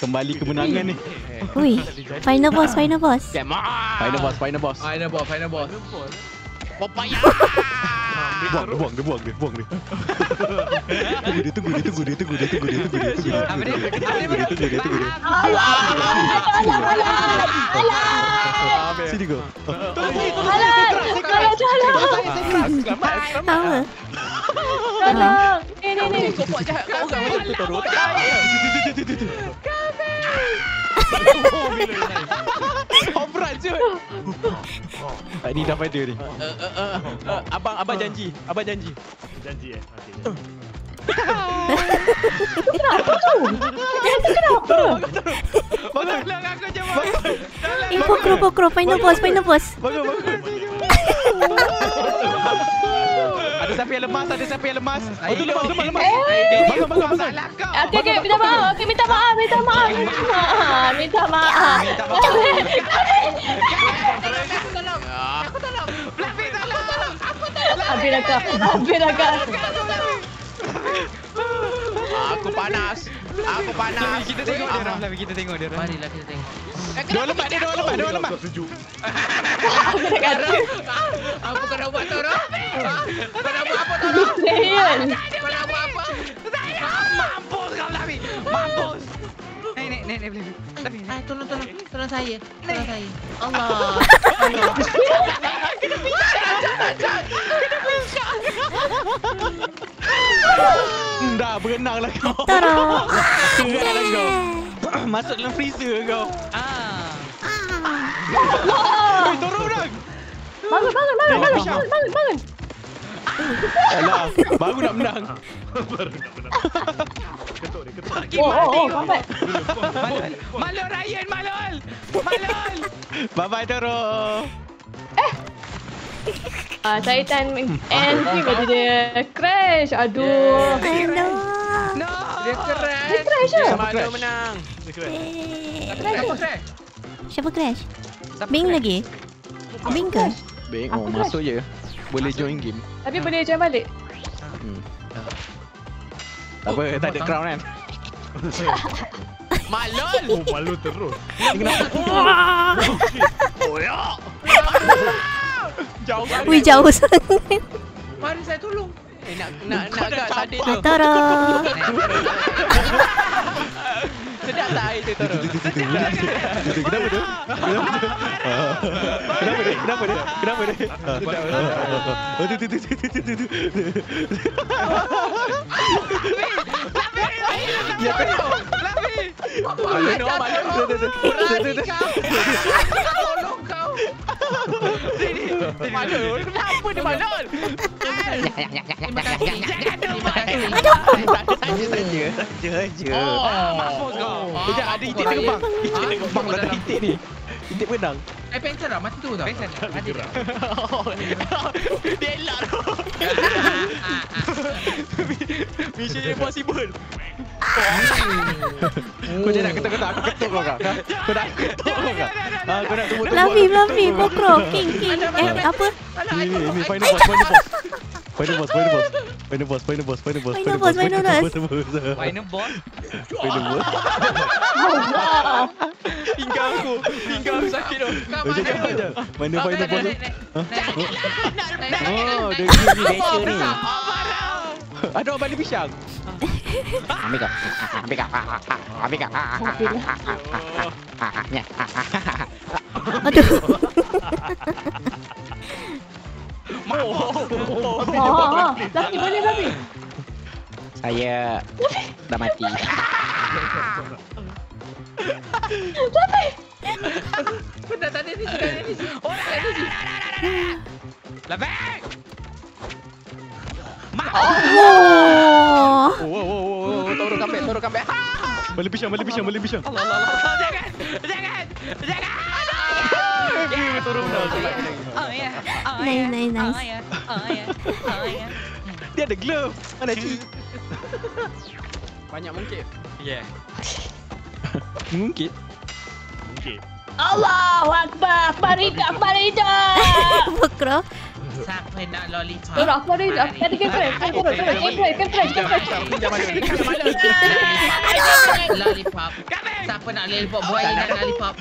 Kembali kemenangan ni. Ui, final boss, final boss. Come on. Final boss, final boss. Final boss, final boss. Papaya. Buang, dia buang, dia buang, dia buang dia. Tunggu dia, tunggu dia, tunggu dia, tunggu dia, tunggu dia, tunggu dia, tunggu dia. Apa dia? Apa dia? Tunggu dia, tunggu dia, tunggu dia. Sini kau. Alah, tolong, tolong. Sama. Tolong. Ni, ni, ni. Sopok jahat kau orang macam tu. Obrat je. Ah, Ni dah fighter ni. Eh, eh, eh, Abang, abang janji. Abang janji. Janji eh. Okey. Tolong aku je, bang. Eh, pokro, pokro, final boss, final boss. Bagus, bagus. Ada siapa yang lemas? Ada siapa yang lemas? Oh, tu lemas, lemas, lemas. Bangun, bangun, bangun. Kau. Okey, okey, minta maaf. Okey, minta maaf, minta maaf. Minta maaf. Minta maaf. Aku tolong. Fluffy tolong. Aku tolong. Habis dah kau. Habis dah kau. Aku panas. Aku panas. Kita tengok dia orang. Fluffy, kita tengok dia orang. Marilah kita tengok. Dua lemak dia, dua lemak, dua lemak. Tak sejuk. Dah kata. Apa kau nak buat Toro? Kau nak buat apa Toro? Serius. Kau nak buat apa? Mampus kau Fluffy. Mampus. Naik, naik, naik, naik, Fluffy. Fluffy, naik. Ah, tolong, tolong. Tolong saya. Tolong saya. Allah. Hmm, Dah berenang lah kau. Toro. Kerat lah kau. Masuk dalam freezer kau. Ah. Oi, turun dah. Bangun, bangun, bangun, bangun, bangun, bangun, bangun. Alah, baru nak menang. Baru nak menang. Ketuk dia, ketuk. Oh, oh, oh, combat. Malol. Malol Ryan, Malol. Malol. Bye-bye, Toro. Ah, Titan and tiba dia crash. Aduh. Aduh. No. Dia keren. Dia crash ke? Sama ada menang. Dia. Eh, Siapa crash? Siapa crash? Siapa Bing crash? lagi? Bing ke? Aku oh, crash. masuk je. Boleh join game. Tapi boleh join balik. Hmm. Tak apa, tak ada crown kan? Malol. Oh, malu terus. Jauh kali. Wih, jauh sangat. Mari saya tolong. Eh, nak nak nak kat tadi tu. Toro. Sedap tak air tu Toro? Kenapa tu? Kenapa tu? Kenapa dia? Kenapa dia? Kenapa dia? Oh, tu tu tu tu tu tu tu. Ya kan? Tu tu tu. Berani kau. Tolong kau. Sini. Kenapa dia Malol? Terima kasih. Jangan terima kasih. Saja saja. Saja je. Oh, mampus kau. Sekejap ada itik terbang. Itik terbang lah dah itik ni. Itik pedang. Eh, pencet dah. Mati tu tau. Pencet. Mati dah. Dia elak tu. Mission impossible. Kau jangan nak ketuk-ketuk aku ketuk kau kau. Kau nak ketuk kau kau. Ah, kau nak tunggu tunggu. Fluffy, Fluffy, pokro, king, king. Eh, apa? Ni ni ni final boss, final boss. Final boss, final boss. Final boss, final boss, final boss. Final boss, final boss. Final boss. Final boss. Final boss. Allah. Pinggang aku. Pinggang aku sakit tu. Eh, Sekejap, mana? Mana Oh, final boss tu? naik, Oh, dia game ni better ni. Oh, marah. Ada orang balik pisang. Ambil kau. Ambil kau. Ambil kau. Aduh. Oh, Lucky boleh Lucky. Saya dah mati. Benar tadi ni sudah ni. Orang tadi ni. Lebek. Wow. Oh, oh, oh, oh, oh, Toro comeback, Toro comeback. Balik pisang, balik pisang, balik pisang. Allah, Allah, Allah. Jangan. Jangan. Jangan. Turun dah. Oh ya. Oh Nice, nice, nice. Oh ya. Oh ya. Oh ya. Dia ada glove. Mana cik? Banyak mungkin. Yeah. Mungkin. Mungkin. Allahu Akbar. Akbar Ida, Akbar Siapa nak lollipop? Doro, aku ada aku ada game friend. Game friend, Doro, game friend, game friend, game friend. Lollipop. Siapa nak lollipop? Buaya nak lollipop.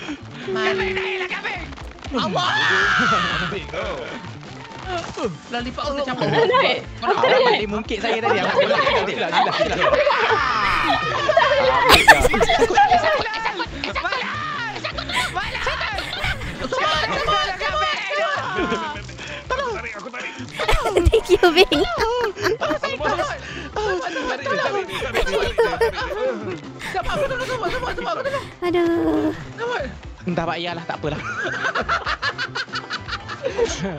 Mari. Ambil kau. Lollipop campur. Naik. Kau nak awak boleh mungkit saya tadi. Aku bilang. Sila, sila, sila. Tarik, aku tarik. Thank you, Bing. Tarik, tarik, tarik, tarik. Aduh. Entah Pak Iyah lah, tak apalah.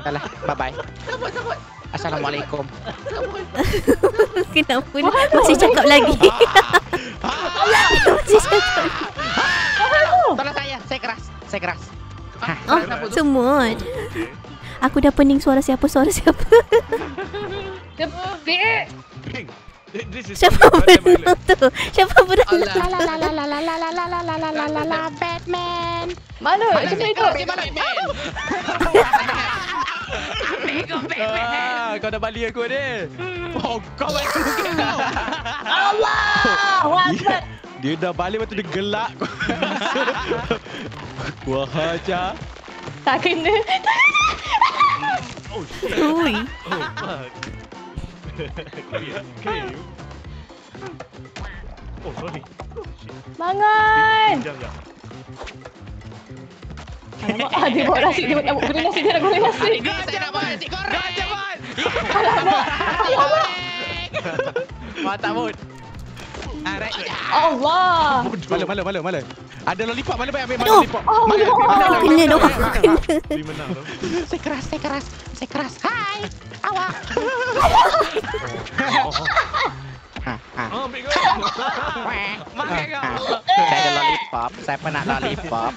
Dah lah, bye-bye. Assalamualaikum. Kenapa ni? Masih cakap lagi. Masih cakap. Tolong saya, saya keras. Saya keras. Oh, semut. Aku dah pening suara siapa, suara siapa. Is Siapa berenang tu? Siapa berenang? Batman. Mana? Siapa itu? Ah, kau dah balik aku ni. Oh, kau balik aku. Allah! Akbar. Dia dah balik waktu dia gelak. Wah, hajar. Tak kena. Oh, shit. Ui. Oh, fuck. Clear, clear you. Oh, sorry. Oh, shit. Mangan. Jam, jam. Alamak, ah, dia bawa nasi. Dia nak goreng nasi. Dia nak goreng nasi. Saya nak buat nasi goreng. Mantap, Bud. Alright. Allah. Malu, malu, malu, malu. Ada lollipop, mana baik ambil mana Aduh. lollipop. Oh, ambil mana Aku lollipop. kena dong. Kena. Dia menang tu. Saya keras, saya keras. Saya keras. Hai. Awak. Ha, ha. Ah, ambil kau. Makan kau. Saya ada lollipop. Saya pernah lollipop.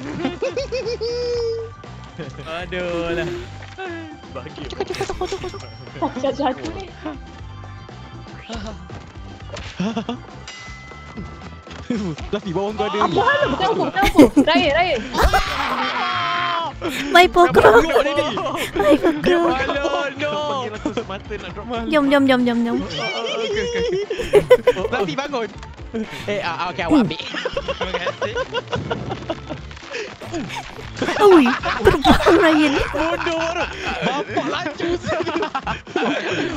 Aduh lah. Bahagia. Sakit jatuh ni. Lafi, bawah kau ada Apa hal tu? Bukan aku, bukan aku. Raya, Raya. Bye, Pokro. Dia. Bye, Pokro. No. Semata nak drop. Jom, jom, jom, jom, jom. Lafi bangun. Eh, ah, okey awak ambil. Ui, terbang Ryan. Bodoh baru. Bapak laju saja.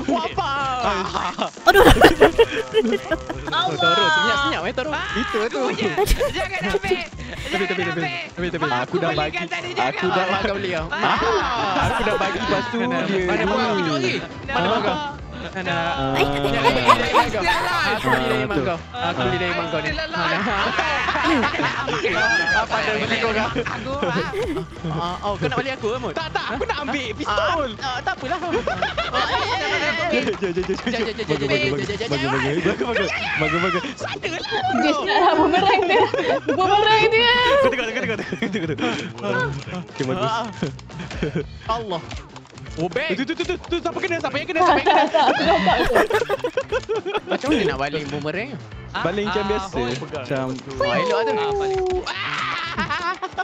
Wapa. Aduh. Toro, senyap-senyap eh Toro. Itu tu. Jangan ambil. Tapi tapi tapi tapi tapi aku dah bagi aku dah bagi beliau. Aku dah bagi lepas tu dia. Mana bang duduk lagi? Mana bang kau? Mana? Eh, Aku beli dari mak kau. Aku beli dari mak kau ni. Apa ada beli kau kau? Aku Ah, Oh, kau nak balik aku Amut? Tak, tak, aku nak ambil pistol. Tak apalah. Jom, jom, jom, jom. Jom, jom, jom, jom, jom, jom, jom, jom, Bagus, bagus, bagus, bagus, bagus, bagus. Sana lah. Dia nak bumerang dia. Bumerang dia. Tengok, tengok, tengok, tengok, tengok, tengok. Okay, bagus. Allah. Oh, bang. Tu, tu, tu, tu, tu, siapa kena? Siapa yang kena? Siapa yang kena? Tak. Macam mana nak balik boomerang? Balik macam biasa. Macam... Oh, elok tu.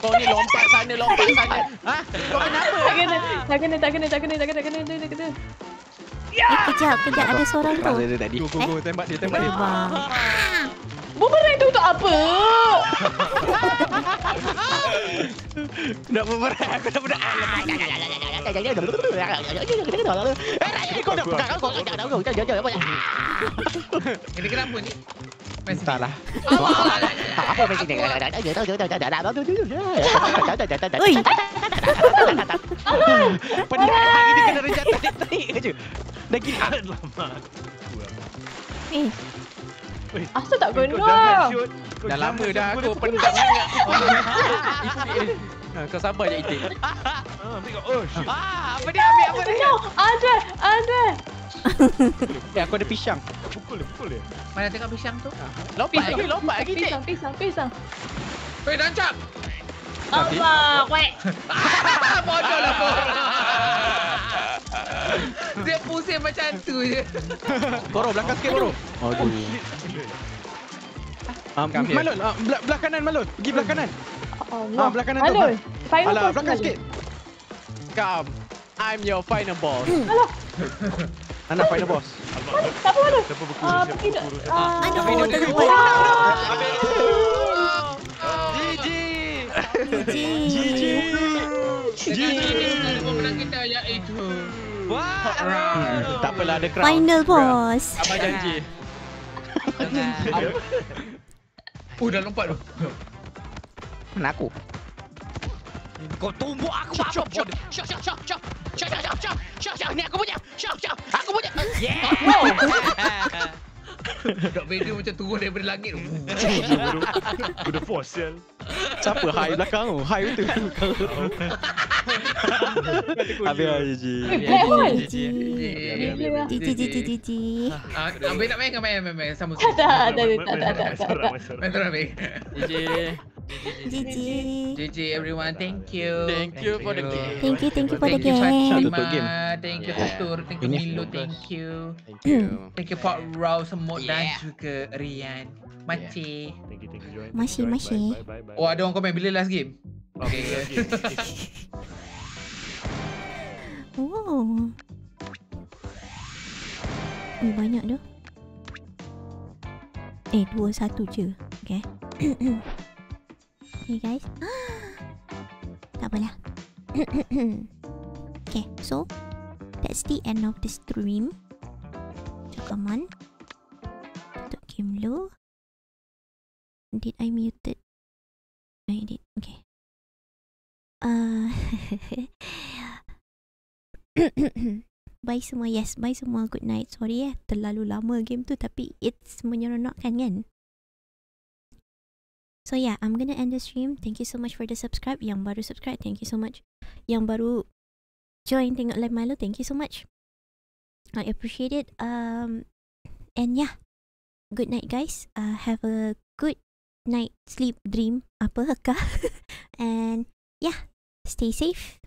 Kau ni lompat sana, lompat sana. Ha? Kau kenapa? Tak kena, tak kena, tak kena, tak kena, tak kena, tak kena, tak kena. Eh, kejap, kejap. Ada seorang tu. Tadi. Go, go, go. Tembak dia, tembak dia. Bumerang tu untuk apa? Nak boomerang. Aku nak pegang kau. Ini kenapa ni? Entahlah. Allah. Ui, Penat hari ni kena rejat tarik-tarik je. Dah gila. Lama. Eh. Asal tak. Kau Dah lama dah aku pendam sangat. Ha, Kau sabar je Itik. Ah, ambil kau. Oh, shit. Ah, apa dia ambil apa dia? Ada, ada. Ya, aku ada pisang. Pukul dia, pukul dia. Mana tengok pisang tu? Lompat lagi, lompat lagi Itik. Pisang, pisang, pisang. Weh, dancap. Allah, wek. Bodoh lah kau. Dia pusing macam tu je. Koro, belakang sikit Koro. Aduh. Um, Malun, uh, belah, belah kanan Malun. Pergi belah kanan. Allah. Ah, belah kanan tu. Malun, final Alah, post belakang sikit. Kam. I'm your final boss. Ana final boss. Siapa mana? Siapa berkuru? Ah, Siapa pergi dah. berkuru? Ah, Aduh, Aduh, terlupa. GG. GG. itu. Wah, Tak apalah ada crown. Final boss. Apa janji? Oh dah lompat tu. Mana aku? Kau tumbuk aku apa? Chop chop chop chop chop chop chop chop chop chop chop chop chop chop chop chop chop chop chop Dok video macam turun daripada langit. Guna force sel. Siapa hai belakang tu? Hai betul. Habis lah GG. Eh, black hole. GG. GG, GG, GG. Ambil nak main ke main, main, main sama. Tak, tak, tak, tak, tak, tak, tak, tak. Main terus ambil. GG. GG. JJ everyone, thank you. Thank you for the game. Thank you, thank you for the Thank you game. Game. Fatima, thank you. Tutur, thank you Milo, 19. thank you. Thank you. Thank you Pak Rau semua dan juga Rian. Maci. Thank you, thank you, Joy. Masih, masih. Oh ada orang komen bila last game? Okay, okay. Oh. Oh, banyak tu. Eh, dua satu je. Okay. okay, guys. tak apalah. okay, so that's the end of the stream. Come on. Tutup game dulu. Did I muted? I did. Okay. Uh, bye semua yes bye semua good night sorry eh terlalu lama game tu tapi it's menyeronokkan kan so yeah I'm gonna end the stream. Thank you so much for the subscribe. Yang baru subscribe thank you so much. Yang baru join tengok live Milo thank you so much. I appreciate it. Um and yeah good night guys. Uh, have a good night sleep dream. Apakah and yeah stay safe.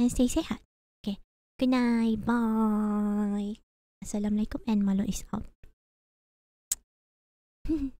And stay sehat. Okay good night. Bye. Assalamualaikum and malo is out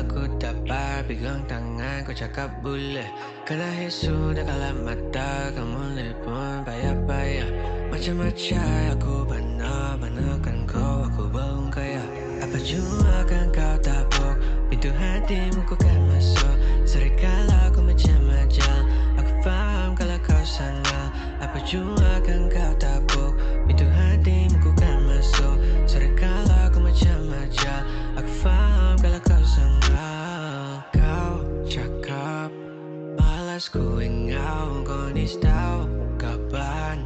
pegang tangan kau cakap boleh. Kena hisu dah kalah mata kamu pun payah-payah. Macam-macam aku benar-benarkan kau aku belum kaya. Apa jua kan kau tabuk pintu hatimu ku kan masuk. Serikala aku macam majal Aku faham kalau kau salah. Apa jua kan kau tabuk Ku ingau Kau ni tahu kapan.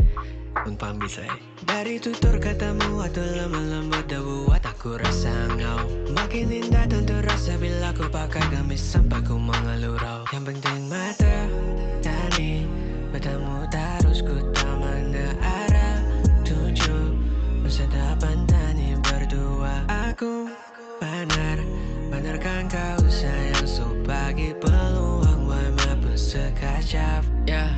Umpam bisa Dari tutur katamu Atau lama-lama dah buat aku rasa ngau Makin indah tentu rasa Bila aku pakai gamis Sampai ku mengalurau Yang penting mata Tani Bertemu terus ku tak mana arah Tuju Masa depan tani berdua Aku benar Benarkan kau sayang So bagi peluang sekejap. Ya. Yeah.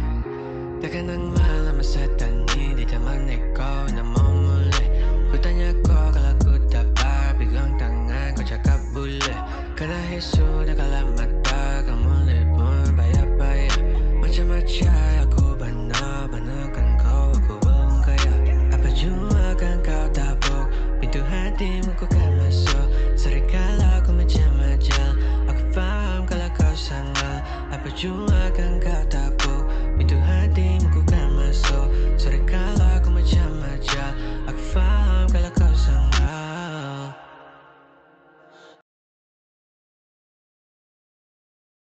Terkenang malam masa tani Di taman kau nak mau mulai Ku tanya kau kalau ku dapat Pegang tangan kau cakap boleh. Kena hisu dah kalah mata Kamu pun payah-payah. Macam-macam aku benar-benarkan kau Aku belum kaya Apa jua kan kau tabuk Pintu hatimu ku kan perjuangkan kasih